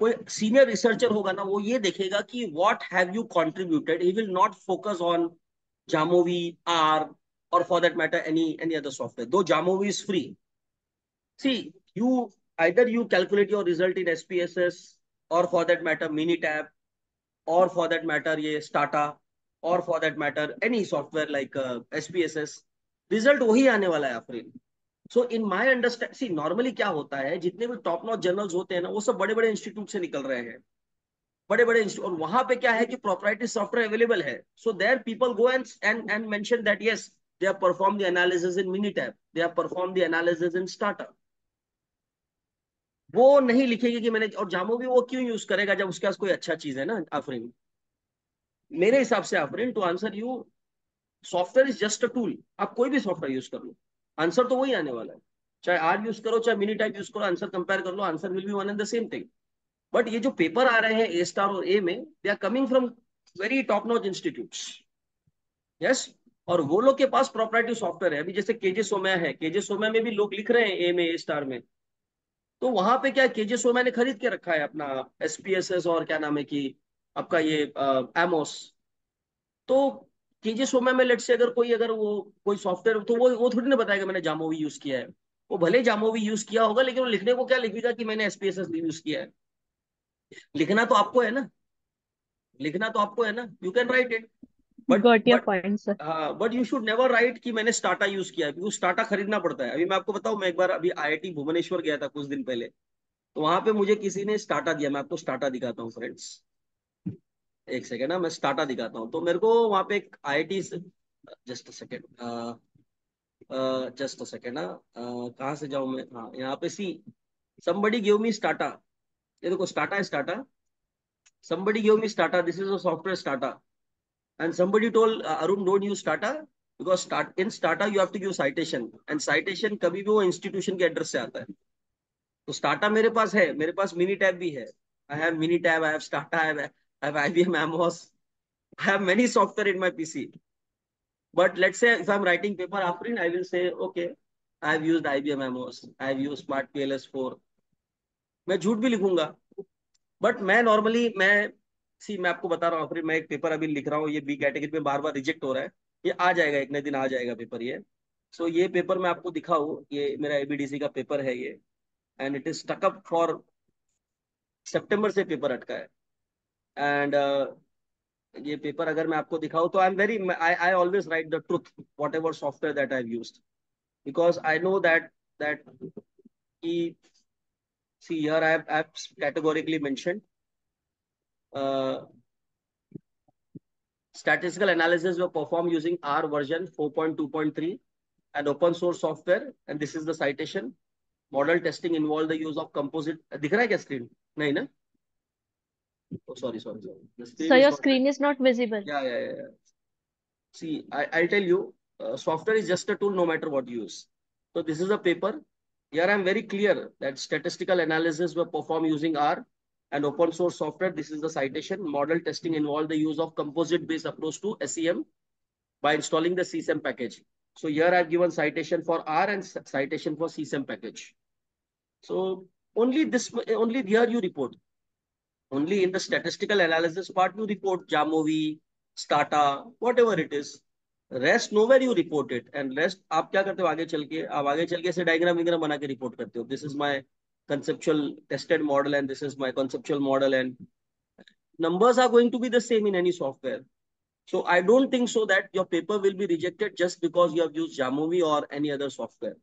कोई सीनियर रिसर्चर होगा ना, वो ये देखेगा कि what have you contributed he will not focus on jamovi R और for that matter any any other software though jamovi is free see you either you calculate your result in SPSS और for that matter Minitab और for that matter ये Stata और for that matter any software like SPSS result वही आने वाला है April so in my understand see normally क्या होता है, जितने भी टॉप नॉच जर्नल्स होते हैं ना, वो सब बड़े बड़े इंस्टीट्यूट से निकल रहे हैं। बड़े बड़े और वहाँ पे क्या है कि प्रोपराइटरी सॉफ्टवेयर अवेलेबल है। So there people go and and and mention that yes have perform the analysis in Minitab they have perform the analysis in startup वो नहीं लिखेगी कि मैंने, और जामो भी वो क्यों यूज़ करेगा जब उसके पास कोई अच्छा चीज़ है ना आफरीन मेरे हिसाब से Afreen to answer you software is just a tool आप कोई भी सॉफ्टवेयर यूज़ कर लो। आंसर तो वही आने वाला है। चाहे आर यूज़ करो, चाहे मिनी टाइप यूज़ करो, आंसर कंपेयर कर लो, answer will be one and the same thing but ये जो पेपर आ रहे हैं ए स्टार और ए में they are coming from very top notch institute yes और वो लोग के पास प्रोपराइटिव सॉफ्टवेयर है। अभी जैसे केजे सोम्या है। केजे सोम्या में भी लोग लिख रहे हैं ए में ए स्टार में। तो वहाँ पे क्या केजे सोम्या ने खरीद के रखा है अपना एसपीएसएस और क्या नाम है कि आपका ये एमोस तो केजे सोम्या में लेट से अगर कोई अगर वो कोई सॉफ्टवेयर तो वो वो थोड़ी ना बताएगा मैंने जामोवी यूज़ किया है। वो भले जामोवी यूज़ किया होगा लेकिन वो लिखने को क्या लिखेगा कि मैंने एसपीएसएस यूज़ किया है? लिखना तो आपको है ना? लिखना तो आपको है ना? You can write it but got your point sir हाँ but you should never write कि मैंने स्टाटा यूज़ किया है क्योंकि स्टाटा खरीदना पड़ता है। अभी मैं आपको बताऊँ मैं एक बार अभी आईआईटी भुवनेश्वर गया था कुछ दिन पहले। तो वहाँ पे मुझे किसी ने स्टाटा दिया मैं आपको स्टाटा दिखाता हूँ फ्रेंड्स एक सेकेंड ना मैं स्टाटा दिखाता हूँ तो मेरे को वहाँ पे एक आई से जस्ट सेकेंड जस्ट सेकेंड ना कहाँ से जाऊँ मैं हाँ यहाँ पे see somebody give me Stata ये देखो स्टाटा है Stata somebody give me Stata this is a software Stata and somebody told uh, Arun don't use Stata because start in Stata you have to give citation and citation कभी भी वो institution के address से आता है तो Stata मेरे पास है मेरे पास मिनी टैब भी है I have mini tab I have Stata I have, I have IBM Amos I have many software in my PC but let's say if I'm writing paper after I will say okay I have used IBM Amos I have used Smart PLS 4 मैं झूठ भी लिखूँगा। But मैं normally मैं सी मैं आपको बता रहा हूँ फिर मैं एक पेपर अभी लिख रहा हूँ ये बी कैटेगरी में बार बार रिजेक्ट हो रहा है। ये आ जाएगा एक नए दिन आ जाएगा पेपर ये। सो so, ये पेपर मैं आपको दिखाऊँ ये मेरा एबीडीसी का पेपर है ये। And it is stuck up for September से पेपर अटका है। एंड uh, ये पेपर अगर मैं आपको दिखाऊँ तो I am very I I always write the truth whatever software that I use because I know that that see here I have, I have categorically mentioned uh, statistical analysis were performed using R version 4.2.3 and open source software and this is the citation Model testing involve the use of composite. दिख रहा है क्या screen? नहीं ना? Oh, sorry, sorry, sorry. So your not screen is not visible. Yeah, yeah, yeah. yeah. See, I, I'll tell you, uh, software is just a tool no matter what you use. So this is a paper. Here I'm very clear that statistical analysis were performed using R and open source software. This is the citation. Model testing involved the use of composite-based approach to SEM by installing the CSEM package. So here I've given citation for R and citation for CSEM package. So only this, only here you report. Only in the statistical analysis part, you report Jamovi, Stata, whatever it is. Rest nowhere you report it. And rest, आप क्या करते हो आगे चल के आप आगे चल के ऐसे डायग्राम विग्राम बना के रिपोर्ट करते हो This is my conceptual tested model and this is my conceptual model and numbers are going to be the same in any software. So I don't think so that your paper will be rejected just because you have used Jamovi or any other software.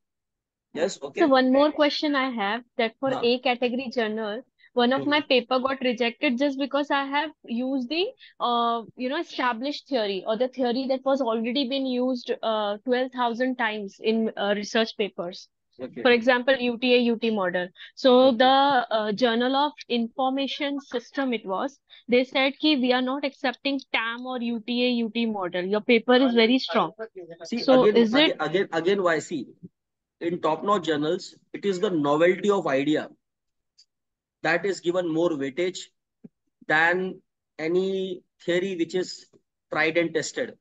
Yes, okay. So one more question I have that for Huh. A category journal, one of my paper got rejected just because I have used the uh you know established theory or the theory that was already been used uh 12,000 times in uh, research papers. Okay. For example, UTAUT model. So the uh, Journal of Information System it was. They said ki we are not accepting TAM or UTAUT model. Your paper is very strong. See, So again, is again, it again, again, why see, in top-notch journals, it is the novelty of idea that is given more weightage than any theory which is tried and tested.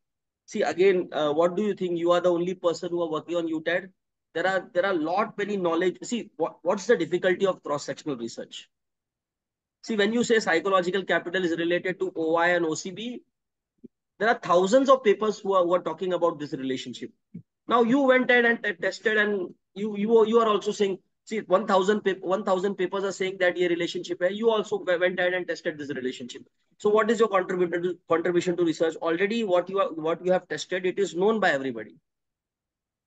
See, again, uh, what do you think? You are the only person who are working on UTAUT. There are there are lot many knowledge. See, what, what's the difficulty of cross-sectional research? See, when you say psychological capital is related to OI and OCB, there are thousands of papers who are, who are talking about this relationship. Now you went ahead and tested, and you you you are also saying, see, 1,000 1,000 papers are saying that your relationship. You also went ahead and tested this relationship. So what is your contribution to, contribution to research? Already, what you are what you have tested, it is known by everybody.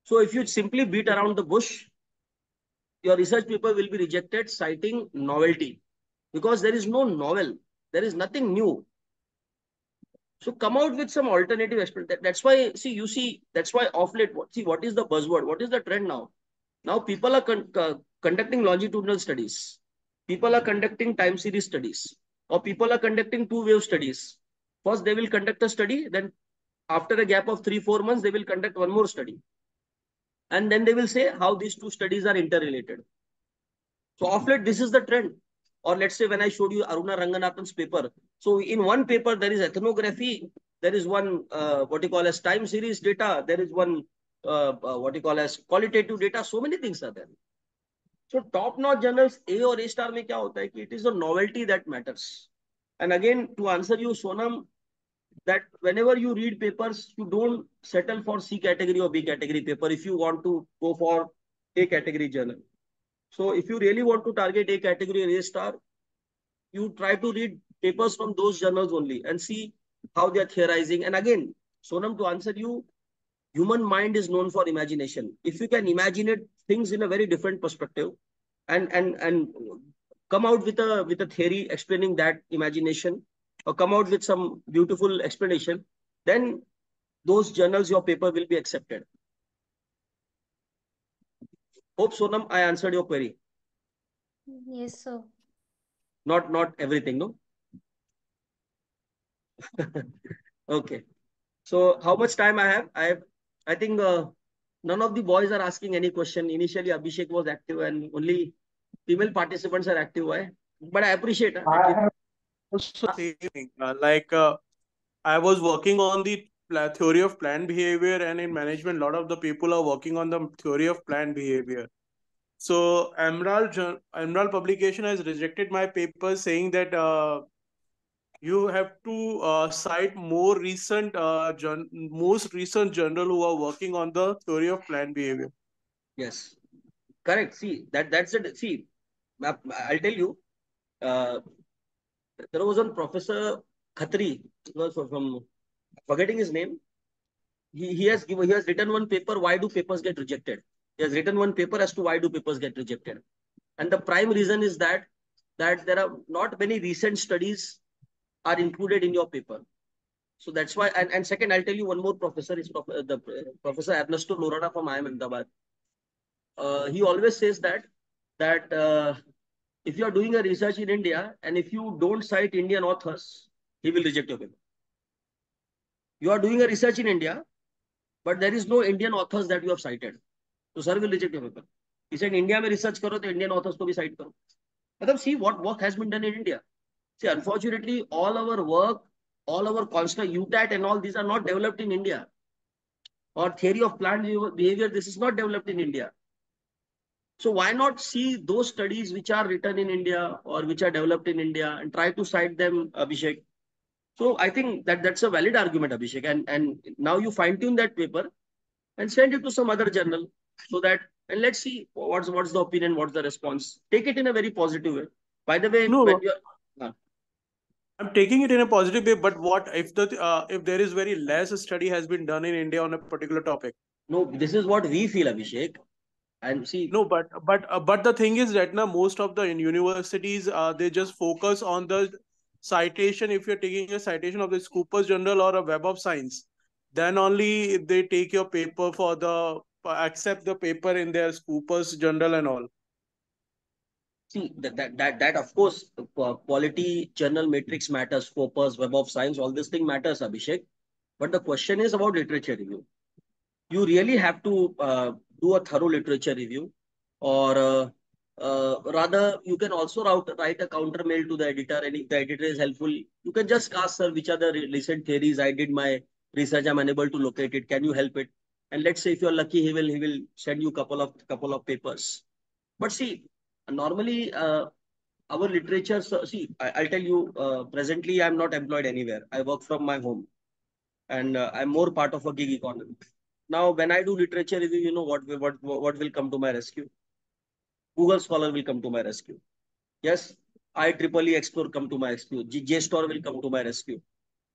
So if you simply beat around the bush, your research paper will be rejected, citing novelty, because there is no novel, there is nothing new. So come out with some alternative explanation. That, that's why, see, you see, that's why off late, see, what is the buzzword? What is the trend now? Now people are con co- conducting longitudinal studies. People are conducting time series studies. Or people are conducting two-wave studies. First, they will conduct a study. Then after a gap of three, four months, they will conduct one more study. And then they will say how these two studies are interrelated. So off late, this is the trend. Or let's say when I showed you Aruna Ranganathan's paper. So in one paper, there is ethnography. There is one, uh, what you call as time series data. There is one, uh, uh, what you call as qualitative data. So many things are there. So top-notch journals, A or A star में क्या होता है कि it is the novelty that matters. And again, to answer you, Sonam, that whenever you read papers, you don't settle for C category or B category paper if you want to go for A category journal. So if you really want to target A category or A star, you try to read papers from those journals only and see how they are theorizing. And again, Sonam, to answer you, human mind is known for imagination. If you can imagine it, things in a very different perspective and and and come out with a with a theory explaining that imagination or come out with some beautiful explanation, then those journals, your paper will be accepted. Hope Sonam, I answered your query. Yes, sir. Not not everything, no? okay. So how much time I have? I have I think uh, none of the boys are asking any question. Initially, Abhishek was active and only female participants are active. Why? But I appreciate. I also. Uh, like uh, I was working on the theory of planned behavior, and in management, a lot of the people are working on the theory of planned behavior. So Emerald Emerald publication has rejected my paper, saying that uh, you have to uh, cite more recent uh, jour- most recent journal who are working on the theory of planned behavior. Yes, correct. See that that's it. See, I'll tell you. Uh, there was one professor Khatri, from forgetting his name. He he has given he has written one paper. Why do papers get rejected? He has written one paper as to why do papers get rejected, and the prime reason is that that there are not many recent studies are included in your paper. So that's why, and, and second, I'll tell you one more professor is prof, the uh, Professor Ernesto Noronha from IIM Ahmedabad. Uh, he always says that that uh, if you are doing a research in India and if you don't cite Indian authors, he will reject your paper. You are doing a research in India, but there is no Indian authors that you have cited. So sir will reject your paper. He said, India mein research karo, to Indian authors ko bhi cite karo. Madam, see what work has been done in India. See, unfortunately, all our work, all our constant UTAUT and all these are not developed in India. Or theory of planned behavior, this is not developed in India. So why not see those studies which are written in India or which are developed in India and try to cite them, Abhishek? So I think that that's a valid argument, Abhishek. And, and now you fine tune that paper and send it to some other journal so that, and let's see what's, what's the opinion, what's the response. Take it in a very positive way. By the way, no, I'm taking it in a positive way, but what if the uh, if there is very less study has been done in India on a particular topic? No, this is what we feel, Abhishek. And see, no, but but uh, but the thing is that now most of the universities uh, they just focus on the citation. If you're taking a citation of the Scopus Journal or a Web of Science, then only they take your paper for the accept the paper in their Scopus Journal and all. See, that, that, that, that of course, quality journal matrix matters, Scopus, Web of Science, all this thing matters, Abhishek. But the question is about literature review. You really have to uh, do a thorough literature review or uh, uh, rather you can also route, write a counter mail to the editor and if the editor is helpful, you can just ask sir, which are the recent theories I did my research, I'm unable to locate it. Can you help it? And let's say if you're lucky, he will he will send you couple of couple of papers. But see, normally uh, our literature, so, see, I, will tell you, uh, presently I'm not employed anywhere. I work from my home and uh, I'm more part of a gig economy. Now, when I do literature review, you know what, what, what will come to my rescue? Google Scholar will come to my rescue. Yes, I IEEE Xplore come to my rescue. JSTOR will come to my rescue.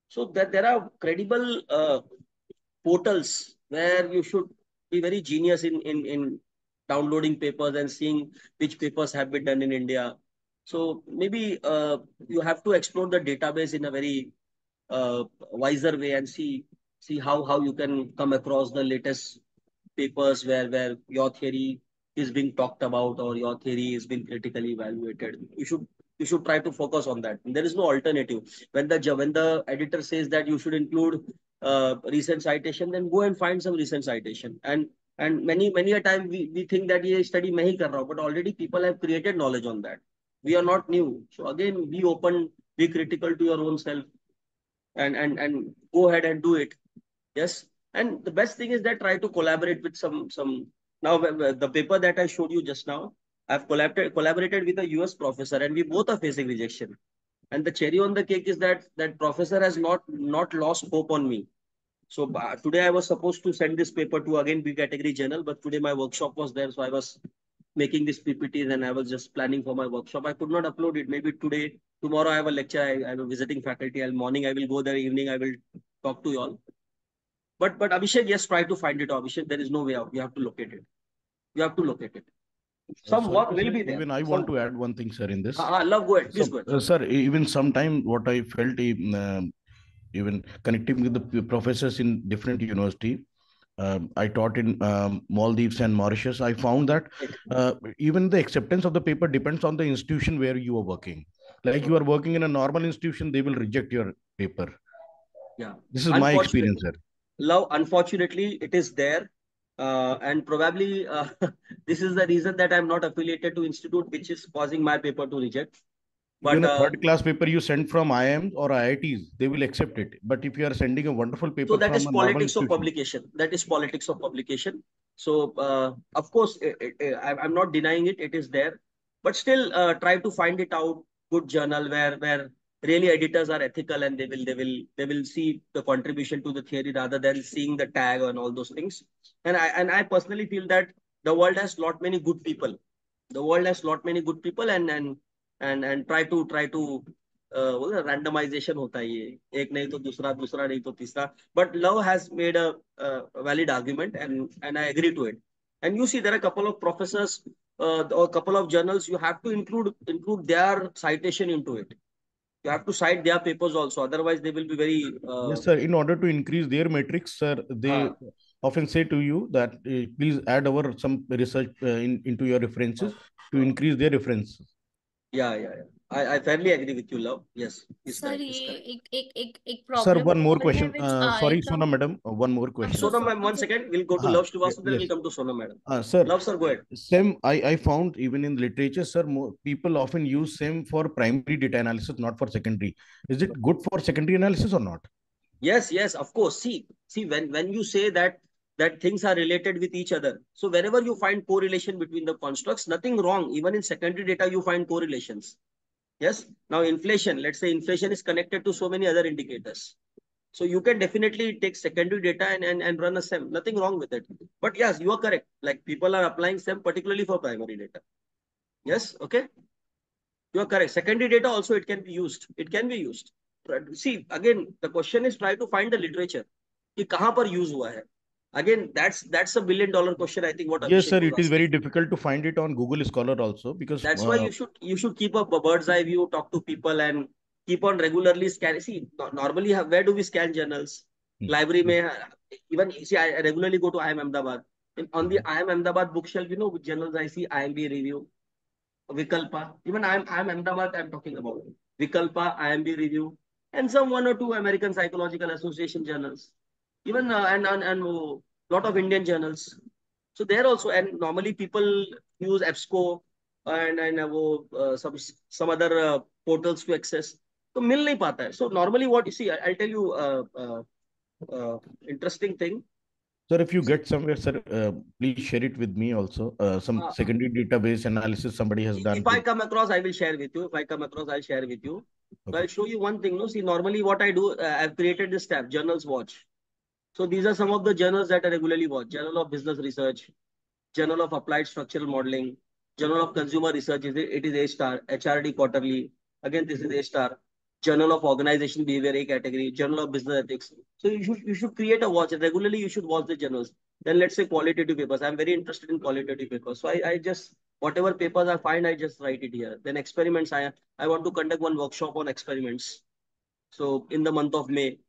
So that there are credible uh, portals where you should be very genius in, in, in downloading papers and seeing which papers have been done in India. So maybe uh, you have to explore the database in a very uh, wiser way and see see how how you can come across the latest papers where where your theory is being talked about or your theory is being critically evaluated. You should you should try to focus on that. There is no alternative. When the when the editor says that you should include uh, recent citation, then go and find some recent citation. And and many many a time we, we think that ye study main hi kar raha but already people have created knowledge on that. We are not new. So again be open be critical to your own self and and and go ahead and do it. Yes? And the best thing is that try to collaborate with some some now the paper that i showed you just now i've collaborated collaborated with a us professor and we both are facing rejection. And the cherry on the cake is that that professor has not not lost hope on me. So uh, today I was supposed to send this paper to again B category journal, but today my workshop was there. So I was making this PPTs and I was just planning for my workshop. I could not upload it. Maybe today, tomorrow I have a lecture. I, I have a visiting faculty. I'll morning I will go there. Evening I will talk to you all. But but Abhishek, yes, try to find it. Abhishek, there is no way out. You have to locate it. You have to locate it. Some uh, work will be there. Even I want to add one thing, sir, in this. Uh, uh, love, go ahead. Please so, go ahead. Uh, sir, even sometime what I felt uh, even connecting with the professors in different university. Um, I taught in um, Maldives and Mauritius. I found that uh, even the acceptance of the paper depends on the institution where you are working. Like you are working in a normal institution, they will reject your paper. Yeah, this is my experience, sir. Love, unfortunately, it is there. Uh, and probably uh, this is the reason that I'm not affiliated to institute, which is causing my paper to reject. But, Even a uh, third class paper you send from IIMs or IITs, they will accept it. But if you are sending a wonderful paper, so that is politics of publication. That is politics of publication. So uh, of course, it, it, I'm not denying it. It is there, but still uh, try to find it out. Good journal where where really editors are ethical and they will they will they will see the contribution to the theory rather than seeing the tag and all those things. And I and I personally feel that the world has lot many good people. The world has lot many good people and and and and try to try to uh, randomization होता है ये एक नहीं तो दूसरा दूसरा नहीं तो तीसरा but love has made a, a valid argument and and I agree to it and you see there are a couple of professors uh, or a couple of journals you have to include include their citation into it you have to cite their papers also otherwise they will be very uh, yes sir in order to increase their metrics sir they uh, often say to you that uh, please add our some research uh, in, into your references to increase their references. Yeah, yeah, yeah. I, I fairly agree with you, love. Yes. Sir, एक, Sir, one more question. Uh, sorry, Sona madam. Uh, one more question. Sona ma'am, one second. We'll go to uh, Love Srivastava, then we'll come to Sona madam. Uh, sir. Love, sir, go ahead. Same I, I found even in literature, sir, more, people often use SEM for primary data analysis, not for secondary. Is it good for secondary analysis or not? Yes, yes, of course. See, see, when, when you say that that things are related with each other, so whenever you find correlation between the constructs, nothing wrong. Even in secondary data, you find correlations. Yes. Now, inflation. Let's say inflation is connected to so many other indicators. So you can definitely take secondary data and, and, and run a SEM. Nothing wrong with it. But yes, you are correct. Like people are applying SEM particularly for primary data. Yes. Okay. You are correct. Secondary data also it can be used. It can be used. But See, again, the question is try to find the literature. कि कहाँ पर use हुआ है. Again, that's that's a billion dollar question. I think what Yes, sir. It is very difficult to find it on Google Scholar also because That's why uh, you should you should keep up a bird's eye view, talk to people, and keep on regularly scanning. See, normally where do we scan journals? Hmm. Library may even see. I regularly go to IIM Ahmedabad. And on the IIM Ahmedabad bookshelf, you know which journals I see IIMB review, Vikalpa. Even IIM IIM Ahmedabad, I'm talking about Vikalpa, IIMB review, and some one or two American Psychological Association journals Even uh, and and and uh, lot of Indian journals. So there also, and normally people use EBSCO and and uh, वो, uh, some some other uh, portals to access. तो मिल नहीं पाता है. So normally what you see, I- I'll tell you uh, uh, uh, interesting thing. Sir, if you get somewhere, sir, uh, please share it with me also. Uh, some Uh, secondary database analysis somebody has done. If I with- come across, I will share with you. If I come across, I'll share with you. So Okay. I'll show you one thing. No, see, normally what I do, uh, I've created this tab, Journals Watch. So these are some of the journals that I regularly watch. Journal of Business Research, Journal of Applied Structural Modeling, Journal of Consumer Research, it, is A star, HRD Quarterly. Again, this is A star. Journal of Organization Behavior, A category, Journal of Business Ethics. So you should you should create a watch. Regularly, you should watch the journals. Then let's say qualitative papers. I'm very interested in qualitative papers. So I, I just whatever papers I find, I just write it here. Then experiments, I I want to conduct one workshop on experiments. So in the month of May.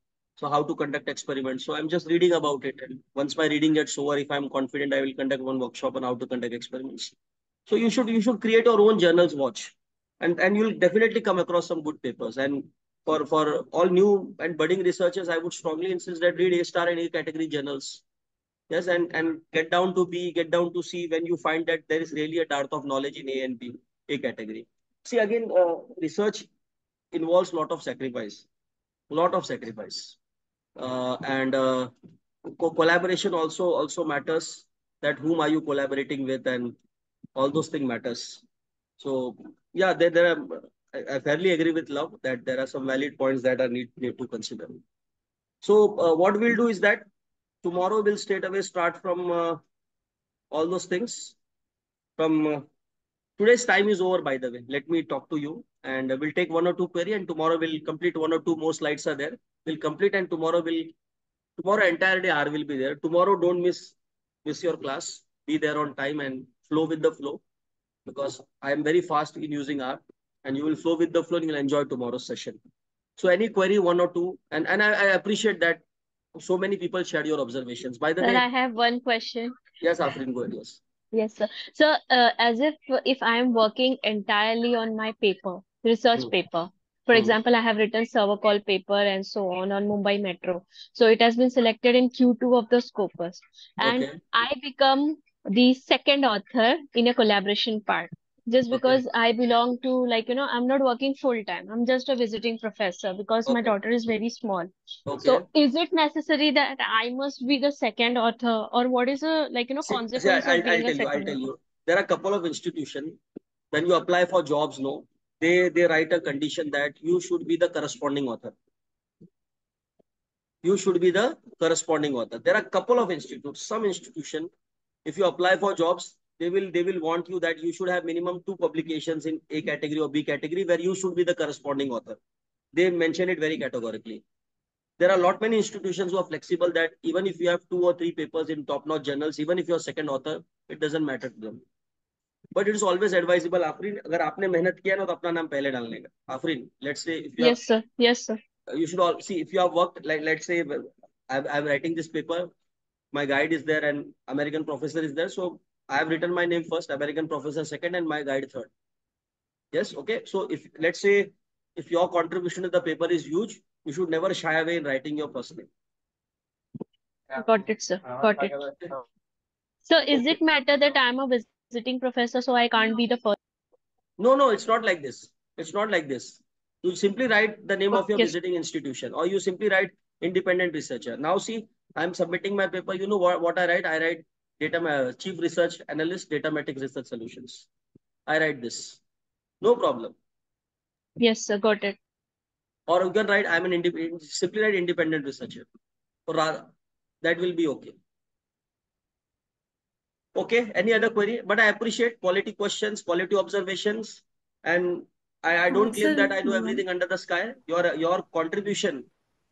So how to conduct experiments. So I'm just reading about it. And once my reading gets over, if I'm confident, I will conduct one workshop on how to conduct experiments. So you should you should create your own journals watch. And and you'll definitely come across some good papers. And for, for all new and budding researchers, I would strongly insist that read A star and A category journals. Yes, and, and get down to B, get down to C when you find that there is really a dearth of knowledge in A and B, A category. See, again, uh, research involves lot of sacrifice, lot of sacrifice. Uh, and uh, co collaboration also also matters that whom are you collaborating with and all those things matters. So yeah, there, there are, I, I fairly agree with Love that there are some valid points that are need, need to consider. So uh, what we'll do is that tomorrow we'll straight away start from uh, all those things. From uh, today's time is over, by the way. Let me talk to you and we'll take one or two query and tomorrow we'll complete one or two more slides are there. We'll complete and tomorrow we'll, tomorrow entire day R will be there. Tomorrow don't miss, miss your class. Be there on time and flow with the flow because I am very fast in using R and you will flow with the flow and you'll enjoy tomorrow's session. So any query, one or two, and, and I, I appreciate that so many people shared your observations. By the way, I have one question. yes, Afrin, go ahead, yes. Yes, sir. So, uh, as if if I am working entirely on my paper, research Hmm. paper. For Hmm. example, I have written server call paper and so on on Mumbai Metro. So it has been selected in Q2 of the Scopus. And Okay. I become the second author in a collaboration part. Just Okay. because I belong to like, you know, I'm not working full time. I'm just a visiting professor because my daughter is very small. Okay. So is it necessary that I must be the second author or what is a like, you know, See, see, I, consequence of I'll, I'll being a tell you, I'll second tell you. There are a couple of institutions, when you apply for jobs, no, they, they write a condition that you should be the corresponding author. You should be the corresponding author. There are a couple of institutes, some institution, if you apply for jobs, they will they will want you that you should have minimum two publications in A category or B category where you should be the corresponding author. They mention it very categorically. There are a lot many institutions who are flexible that even if you have two or three papers in top-notch journals, even if you're second author, it doesn't matter to them. But it is always advisable, Afrin, अगर आपने मेहनत किया ना तो अपना नाम पहले डालने का. Afrin, let's say if you have Yes, sir. Yes, sir. you should all see if you have worked like let's say I'm, I'm writing this paper my guide is there and American professor is there. So I have written my name first, American professor second, and my guide third. Yes, okay. So if let's say if your contribution to the paper is huge, you should never shy away in writing your first name. Got it, sir. Got it. So is it matter that I'm a visiting professor, so I can't be the first? No, no, it's not like this. It's not like this. You simply write the name of your visiting institution, or you simply write independent researcher. Now, see, I'm submitting my paper. You know what, what I write? I write data ma- chief research analyst, data Datamatic research solutions. I write this. No problem. Yes, sir. Got it. Or you can write I'm an independent. Simply write independent researcher. Or rather, that will be okay. Okay. Any other query? But I appreciate quality questions, quality observations, and I, I don't Uh, claim that I do everything under the sky. Your your contribution,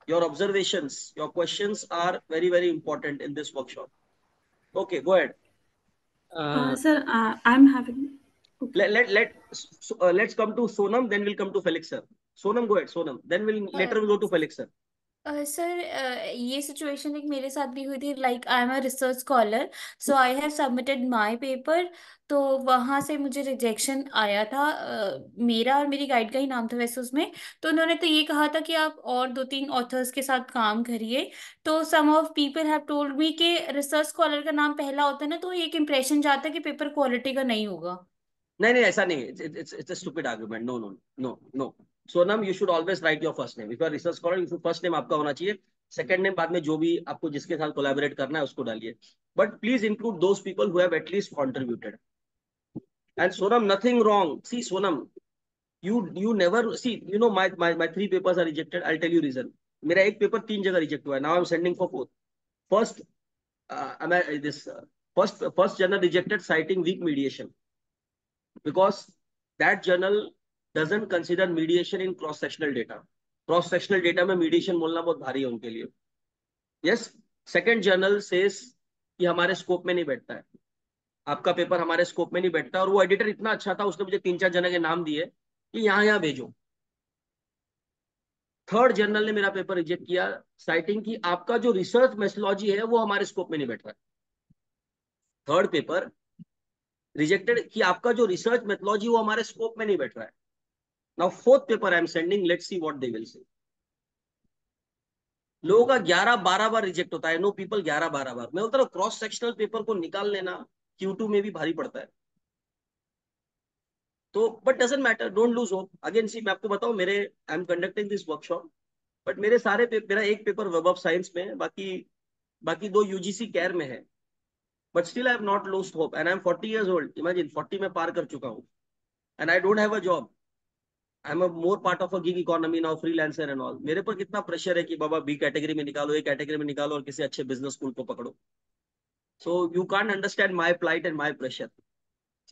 your observations, your questions are very very important in this workshop. Okay, go ahead. Uh, sir, uh, I'm having. Let let let so, uh, let's come to Sonam, then we'll come to Felix sir. Sonam, go ahead. Sonam. Then we'll later we'll go to Felix sir. Sir ये situation एक मेरे साथ भी हुई थी like I am a research scholar so I have submitted my paper तो वहाँ से मुझे रिजेक्शन आया था अ, मेरा और मेरी गाइड का ही नाम था वैसे उसमें तो उन्होंने तो ये कहा था कि आप और दो तीन ऑथर्स के साथ काम करिए तो some of people have told me कि रिसर्च स्कॉलर का नाम पहला होता है ना तो एक इम्प्रेशन जाता है कि पेपर क्वालिटी का नहीं होगा। नहीं नहीं ऐसा नहीं it's it's a stupid argument no no no no Sonam you should always write your first name if you research scholar you first name आपका होना चाहिए। सेकंड नेम बाद में जो भी आपको जिसके साथ कोलेबोरेट करना है, उसको डालिए। But please include those people who have at least contributed and Sonam nothing wrong see Sonam you you never see you know my my my three paper are rejected I tell you reason मेरा एक paper तीन जगह reject हुआ है। Now I am sending for fourth first this first first journal rejected citing weak mediation because that journal doesn't consider mediation in cross sectional data. Cross sectional data में mediation बोलना बहुत भारी है उनके लिए। यस second जर्नल says कि हमारे scope में नहीं बैठता है। आपका पेपर हमारे स्कोप में नहीं बैठता और वो एडिटर इतना अच्छा था, उसने मुझे तीन चार जने के नाम दिए कि यहाँ यहाँ भेजो। थर्ड जर्नल ने मेरा पेपर रिजेक्ट किया साइटिंग की आपका जो रिसर्च मेथोलॉजी है, वो हमारे स्कोप में नहीं बैठ रहा थर्ड पेपर रिजेक्टेड कि आपका जो रिसर्च मेथोलॉजी वो हमारे स्कोप में नहीं बैठ रहा है। Now fourth paper I am sending let's see what they will say लोगों का ग्यारह बारह बार रिजेक्ट होता है। नो पीपल ग्यारह बारह बार। मैं बोलता हूँ क्रॉस सेक्शनल पेपर को निकाल लेना क्यू टू में भी भारी पड़ता है। तो but doesn't matter don't lose hope again see मैं आपको बताऊँ, मेरे I am conducting this workshop but मेरे सारे मेरा एक पेपर वेब ऑफ़ साइंस में है, बाकी बाकी दो यूजीसी केयर में है। But still I have not lost hope and I am 40 years old imagine 40 में पार कर चुका हूँ। And I don't have a job I am more part of a gig economy now freelancer and all मेरे पर कितना pressure है कि बाबा बी कैटेगरी में निकालो ए कैटेगरी में निकालो और किसी अच्छे बिज़नेस स्कूल को पकड़ो। So you can't understand my plight and my pressure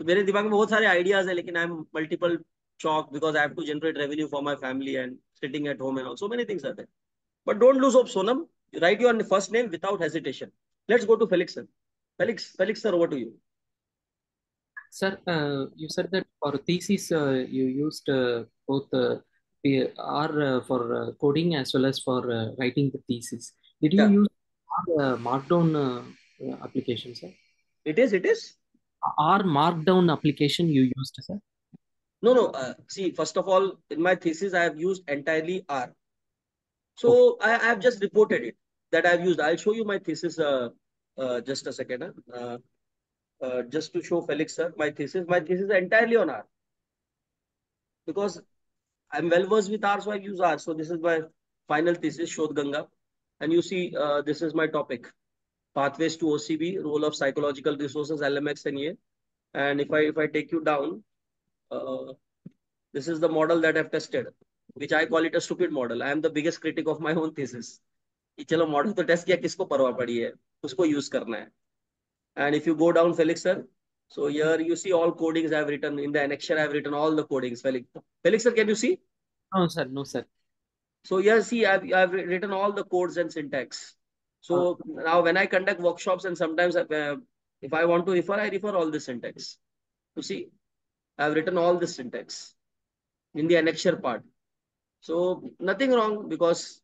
so मेरे दिमाग में बहुत सारे आइडियाज़ है लेकिन I am multiple choke because I to generate revenue for my family and sitting at home and all so many things are but don't lose of Sonam write your first name without hesitation let's go to Felix Felix Felix sir what to you sir uh, you said that for thesis uh, you used uh, both uh, R uh, for uh, coding as well as for uh, writing the thesis. Did you Yeah. use R uh, Markdown application, sir? It is, it is. R Markdown application you used, sir? No, no. Uh, see, first of all, in my thesis, I have used entirely R. So I, I have just reported it that I have used. I'll show you my thesis. Uh, uh, just a second. Uh, uh, just to show Felix sir, my thesis. My thesis is entirely on R. Because I'm well versed with R, so I use R. So this is my final thesis, Shodh Ganga. And you see, uh, this is my topic. Pathways to OCB, role of psychological resources, LMX and EA. And if I if I take you down, uh, this is the model that I've tested, which I call it a stupid model. I am the biggest critic of my own thesis. कि चलो model तो test किया किसको परवाह पड़ी है उसको use करना है and if you go down Felix sir so here you see all codings I have written. In the annexure I have written all the codings. Felix Felix sir can you see? No, sir. No, sir. so here see I've, I've written all the codes and syntax. So now when I conduct workshops and sometimes uh, if I want to refer I refer all the syntax. You see I've written all the syntax in the annexure part. So nothing wrong because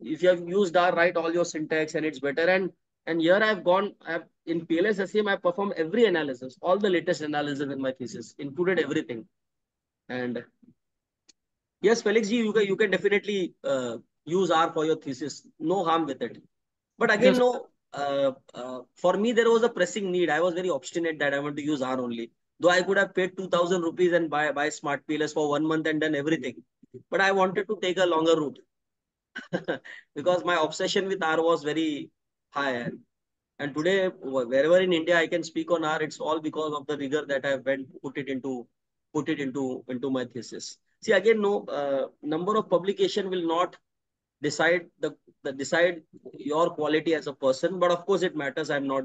if you have used R, write all your syntax and it's better. And And here I've gone, I've in PLS SEM, I performed every analysis, all the latest analysis in my thesis, included everything. And yes, Felix, you can, you can definitely uh, use R for your thesis. No harm with it. But again, yes. no, uh, uh, for me, there was a pressing need. I was very obstinate that I want to use R only. Though I could have paid 2000 rupees and buy, buy SmartPLS for one month and done everything. But I wanted to take a longer route because my obsession with R was very high. And today, wherever in India I can speak on R, it's all because of the rigor that I've went put it into put it into into my thesis. See again, no uh, number of publication will not decide the, the decide your quality as a person, but of course it matters. I'm not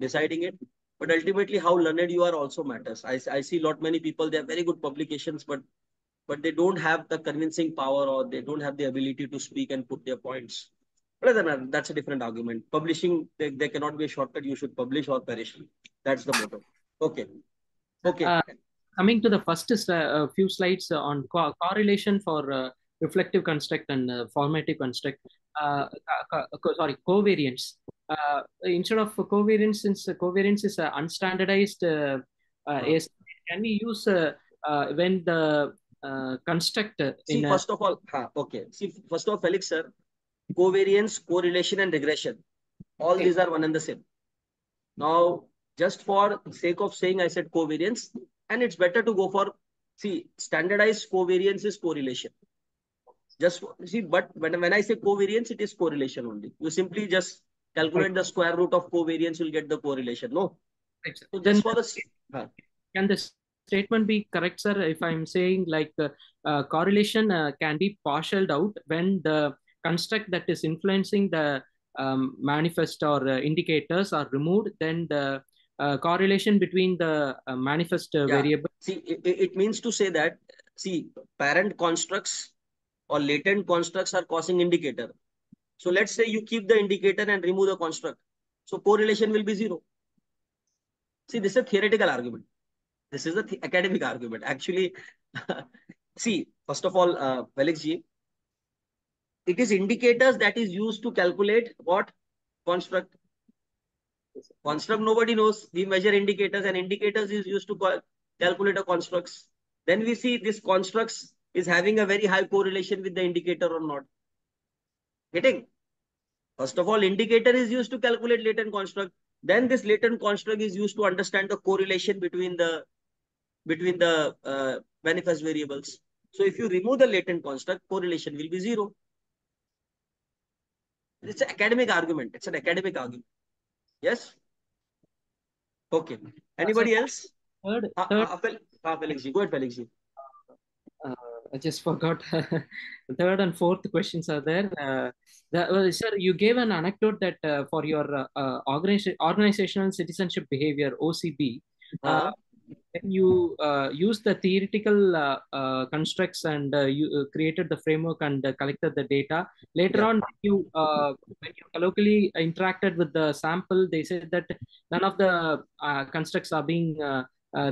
deciding it, but ultimately how learned you are also matters. I I see lot many people they have very good publications, but but they don't have the convincing power or they don't have the ability to speak and put their points. But that's a different argument. Publishing, there, there cannot be a shortcut. You should publish or perish. That's the motto. Okay. Okay. Uh, coming to the first uh, few slides on co correlation for uh, reflective construct and uh, formative construct. Uh, sorry, covariance. Uh, instead of covariance, since covariance is an unstandardized AS, can we use when the construct? See, first of all, okay. See, first of all, Felix sir, covariance, correlation, and regression. All okay. these are one and the same. Now, just for sake of saying, I said covariance, and it's better to go for, see, standardized covariance is correlation. Just see, but when, when I say covariance, it is correlation only. You simply just calculate the square root of covariance, you'll get the correlation. No? Right, so just for the... Huh. Can the statement be correct, sir? If I'm saying like uh, uh, correlation uh, can be partialed out when the construct that is influencing the um, manifest or uh, indicators are removed, then the uh, correlation between the uh, manifest uh, yeah. variable. See, it, it means to say that, see, parent constructs or latent constructs are causing indicator. So let's say you keep the indicator and remove the construct. So correlation will be zero. See, this is a theoretical argument. This is a th academic argument. Actually, see, first of all, uh, Felix G, it is indicators that is used to calculate what? Construct. Construct nobody knows. We measure indicators and indicators is used to calculate a constructs. Then we see this constructs is having a very high correlation with the indicator or not. Getting? First of all indicator is used to calculate latent construct. Then this latent construct is used to understand the correlation between the between the uh, manifest variables. So if you remove the latent construct correlation will be zero it's an academic argument. It's an academic argument. Yes? Okay. Anybody else? Third, uh, third. Uh, uh, Felix, go ahead, Felix. Uh, I just forgot. third and fourth questions are there. Uh, the, sir, you gave an anecdote that uh, for your uh, organization, organizational citizenship behavior (OCB), -huh when you uh, use the theoretical uh, uh, constructs and uh, you uh, created the framework and uh, collected the data later yeah. on you when you locally interacted with the sample they said that none of the constructs are being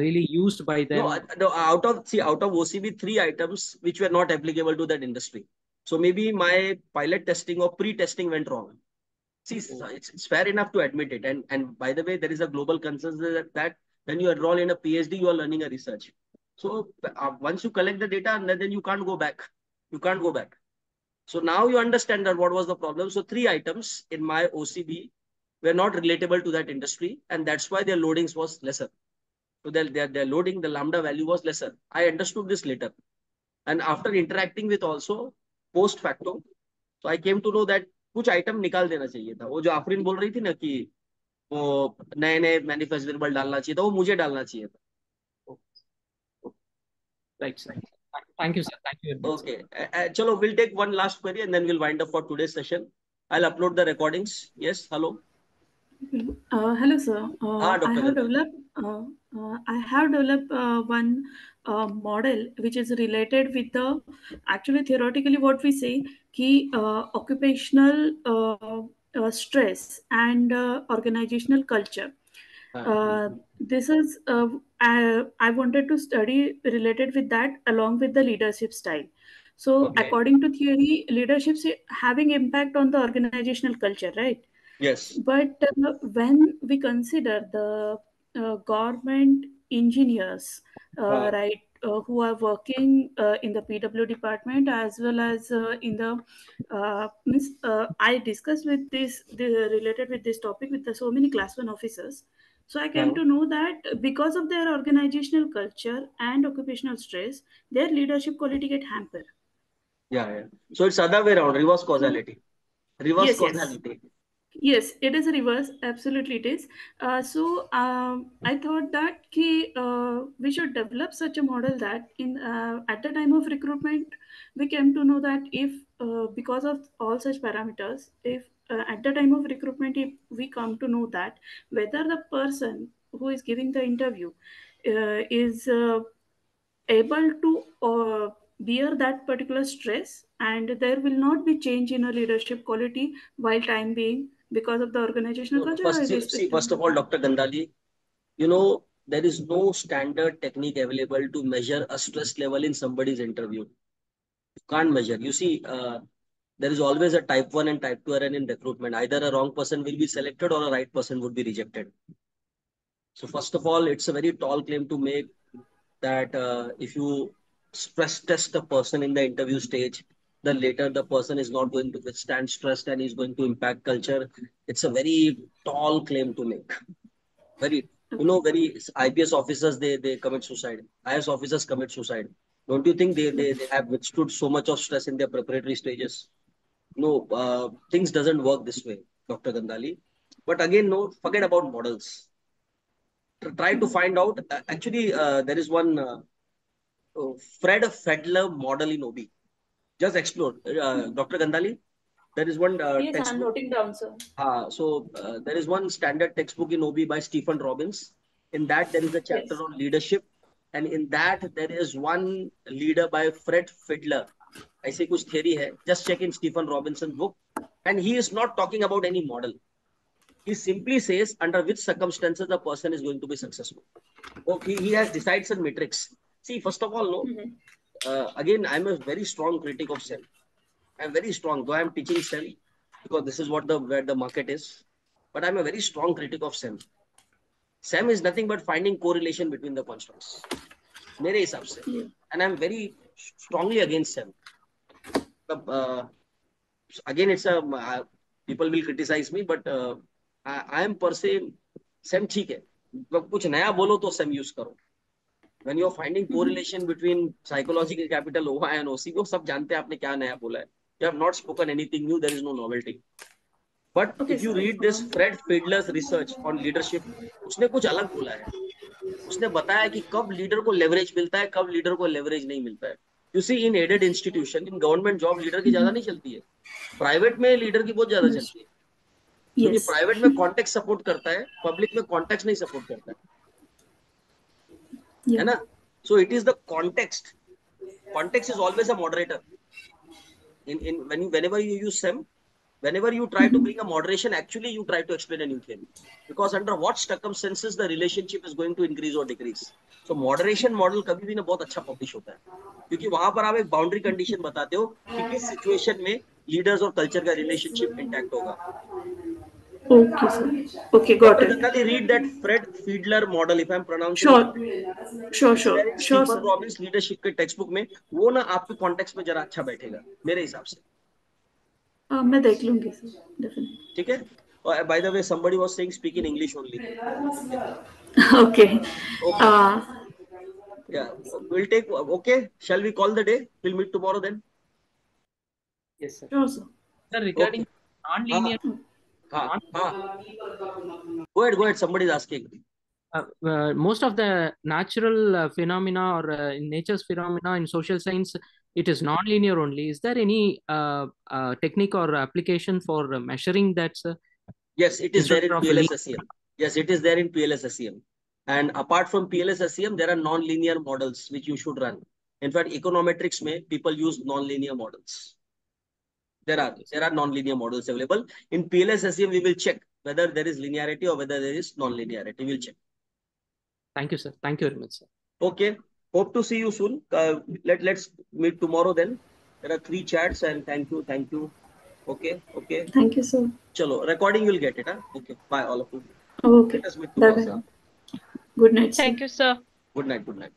really used by them no, no out of see out of ocb three items which were not applicable to that industry so maybe my pilot testing or pre-testing went wrong see oh. it's, it's fair enough to admit it and and by the way there is a global consensus that, that when you enroll in a PhD, you are learning a research. So uh, once you collect the data, then you can't go back. You can't go back. So now you understand that what was the problem. So three items in my OCB were not relatable to that industry. And that's why their loadings was lesser. So their, their, their loading, the lambda value was lesser. I understood this later. And after interacting with also post facto, so I came to know that कुछ item निकाल देना चाहिए था वो जो आफरीन बोल रही थी ना कि वो नए नए मैन्युफैक्चर वेरिएबल डालना चाहिए था वो मुझे डालना चाहिए था thank you sir thank you okay uh, chalo we'll take one last query and then we'll wind up for today's session i'll upload the recordings yes hello uh, hello sir uh, ah, i have developed uh, uh, i have developed uh, one uh, model which is related with the actually theoretically what we say key uh, occupational uh, uh, stress and uh, organizational culture. Uh, this is I, I wanted to study related with that along with the leadership style. So okay. according to theory, leadership having impact on the organizational culture, right? Yes. But uh, when we consider the uh, government engineers, uh, right, uh, who are working uh, in the PW department as well as uh, in the uh, means, uh, I discussed with this the, related with this topic with the, so many class one officers. So I came to know that because of their organizational culture and occupational stress, their leadership quality get hampered. Yeah, yeah. So it's other way around, reverse causality. Reverse yes. causality. Yes, it is a reverse. Absolutely, it is. Uh, so um, I thought that ki, uh, we should develop such a model that in uh, at the time of recruitment, we came to know that if uh, because of all such parameters, if uh, at the time of recruitment, if we come to know that whether the person who is giving the interview uh, is able to bear that particular stress and there will not be change in a leadership quality while time being because of the organizational No, culture first, see, first of all, Dr. Gandhali, you know, there is no standard technique available to measure a stress level in somebody's interview. You can't measure. You see, uh, there is always a type 1 and type 2 error in recruitment. Either a wrong person will be selected or a right person would be rejected. So first of all, it's a very tall claim to make that uh, if you stress test a person in the interview stage, then later the person is not going to withstand stress and is going to impact culture. It's a very tall claim to make. Very, you know, very IPS officers they they commit suicide. IS officers commit suicide. Don't you think they, they, they have withstood so much of stress in their preparatory stages? No, uh, things doesn't work this way, Dr. Gandhali. But again, no, forget about models. Try to find out. Uh, actually, uh, there is one uh, uh, Fred Fiedler model in OB just explore. Uh, Dr. Gandhali. there is one uh, yes, textbook. I'm noting down, sir. Uh, so uh, there is one standard textbook in OB by Stephen Robbins. In that, there is a chapter yes. on leadership. And in that, there is one leader by Fred Fiedler. I say kuch theory hai. Just check in Stephen Robinson's book. And he is not talking about any model. He simply says under which circumstances a person is going to be successful. Okay, he has decided some matrix. See, first of all, no, mm -hmm Uh, again, I'm a very strong critic of SEM. I'm very strong, though I'm teaching SEM because this is what the where the market is. But I'm a very strong critic of SEM. SEM is nothing but finding correlation between the constructs. मेरे हिसाब से. And I'm very strongly against SEM. The, uh, again, it's a uh, people will criticize me, but uh, I, I am per se SEM ठीक है. मतलब कुछ नया बोलो तो SEM use करो. When you're finding correlation between psychological capital OI and OC, वो सब जानते हैं आपने क्या नया बोला है. You have not spoken anything new. There is no novelty. But Okay, if you read this Fred Fiedler's research on leadership, उसने कुछ अलग बोला है. उसने बताया कि कब लीडर को लेवरेज मिलता है कब लीडर को लेवरेज नहीं मिलता है you see in aided institution in government job leader की ज़्यादा नहीं चलती है प्राइवेट में लीडर की बहुत ज़्यादा चलती है क्योंकि प्राइवेट में कॉन्टेक्ट सपोर्ट करता है पब्लिक में कॉन्टेक्ट नहीं सपोर्ट करता है है ना? So it is the context context is always a moderator in in when whenever you use same whenever you try to bring a moderation actually you try to explain a new thing because under what circumstances the relationship is going to increase और decrease so moderation model कभी भी ना बहुत अच्छा publish होता है। क्योंकि वहाँ पर आप एक बाउंड्री कंडीशन बताते हो कि किस सिचुएशन में लीडर्स और कल्चर का रिलेशनशिप इंटैक्ट होगा। Okay sir okay got it Particularly read that Fred Fiedler model if I'm pronouncing sure it sure sure sure Stephen sir Robbins leadership के टेक्स्ट बुक में वो ना आपके कॉन्टेक्स्ट में जरा अच्छा बैठेगा मेरे हिसाब से uh, मैं देख लूँगी सर definitely ठीक है और by the way somebody was saying speak in English only okay okay uh, yeah we'll take okay shall we call the day we'll meet tomorrow then Yes, sir. sure sir Sir, regarding okay non-linear, हाँ हाँ हाँ go ahead go ahead. Somebody is asking. Uh, uh, most of the natural uh, phenomena or uh, in nature's phenomena in social science, it is non-linear only. Is there any uh, uh, technique or application for uh, measuring that, sir? yes it is there in of PLS-SEM. yes it is there in PLS SEM and apart from PLS SEM there are non-linear models which you should run. In fact econometrics may people use non-linear models there are there are non-linear models available in PLS SEM we will check whether there is linearity or whether there is non-linearity we'll check Thank you, sir. Thank you very much, sir. okay hope to see you soon uh, let let's meet tomorrow then there are three chats and thank you thank you Okay, okay. Thank you, sir. Chalo, recording you'll get it, huh? Okay, bye all of you. Okay. Let us meet Bye tomorrow. bye. Good night. sir. Thank you, sir. Good night, good night.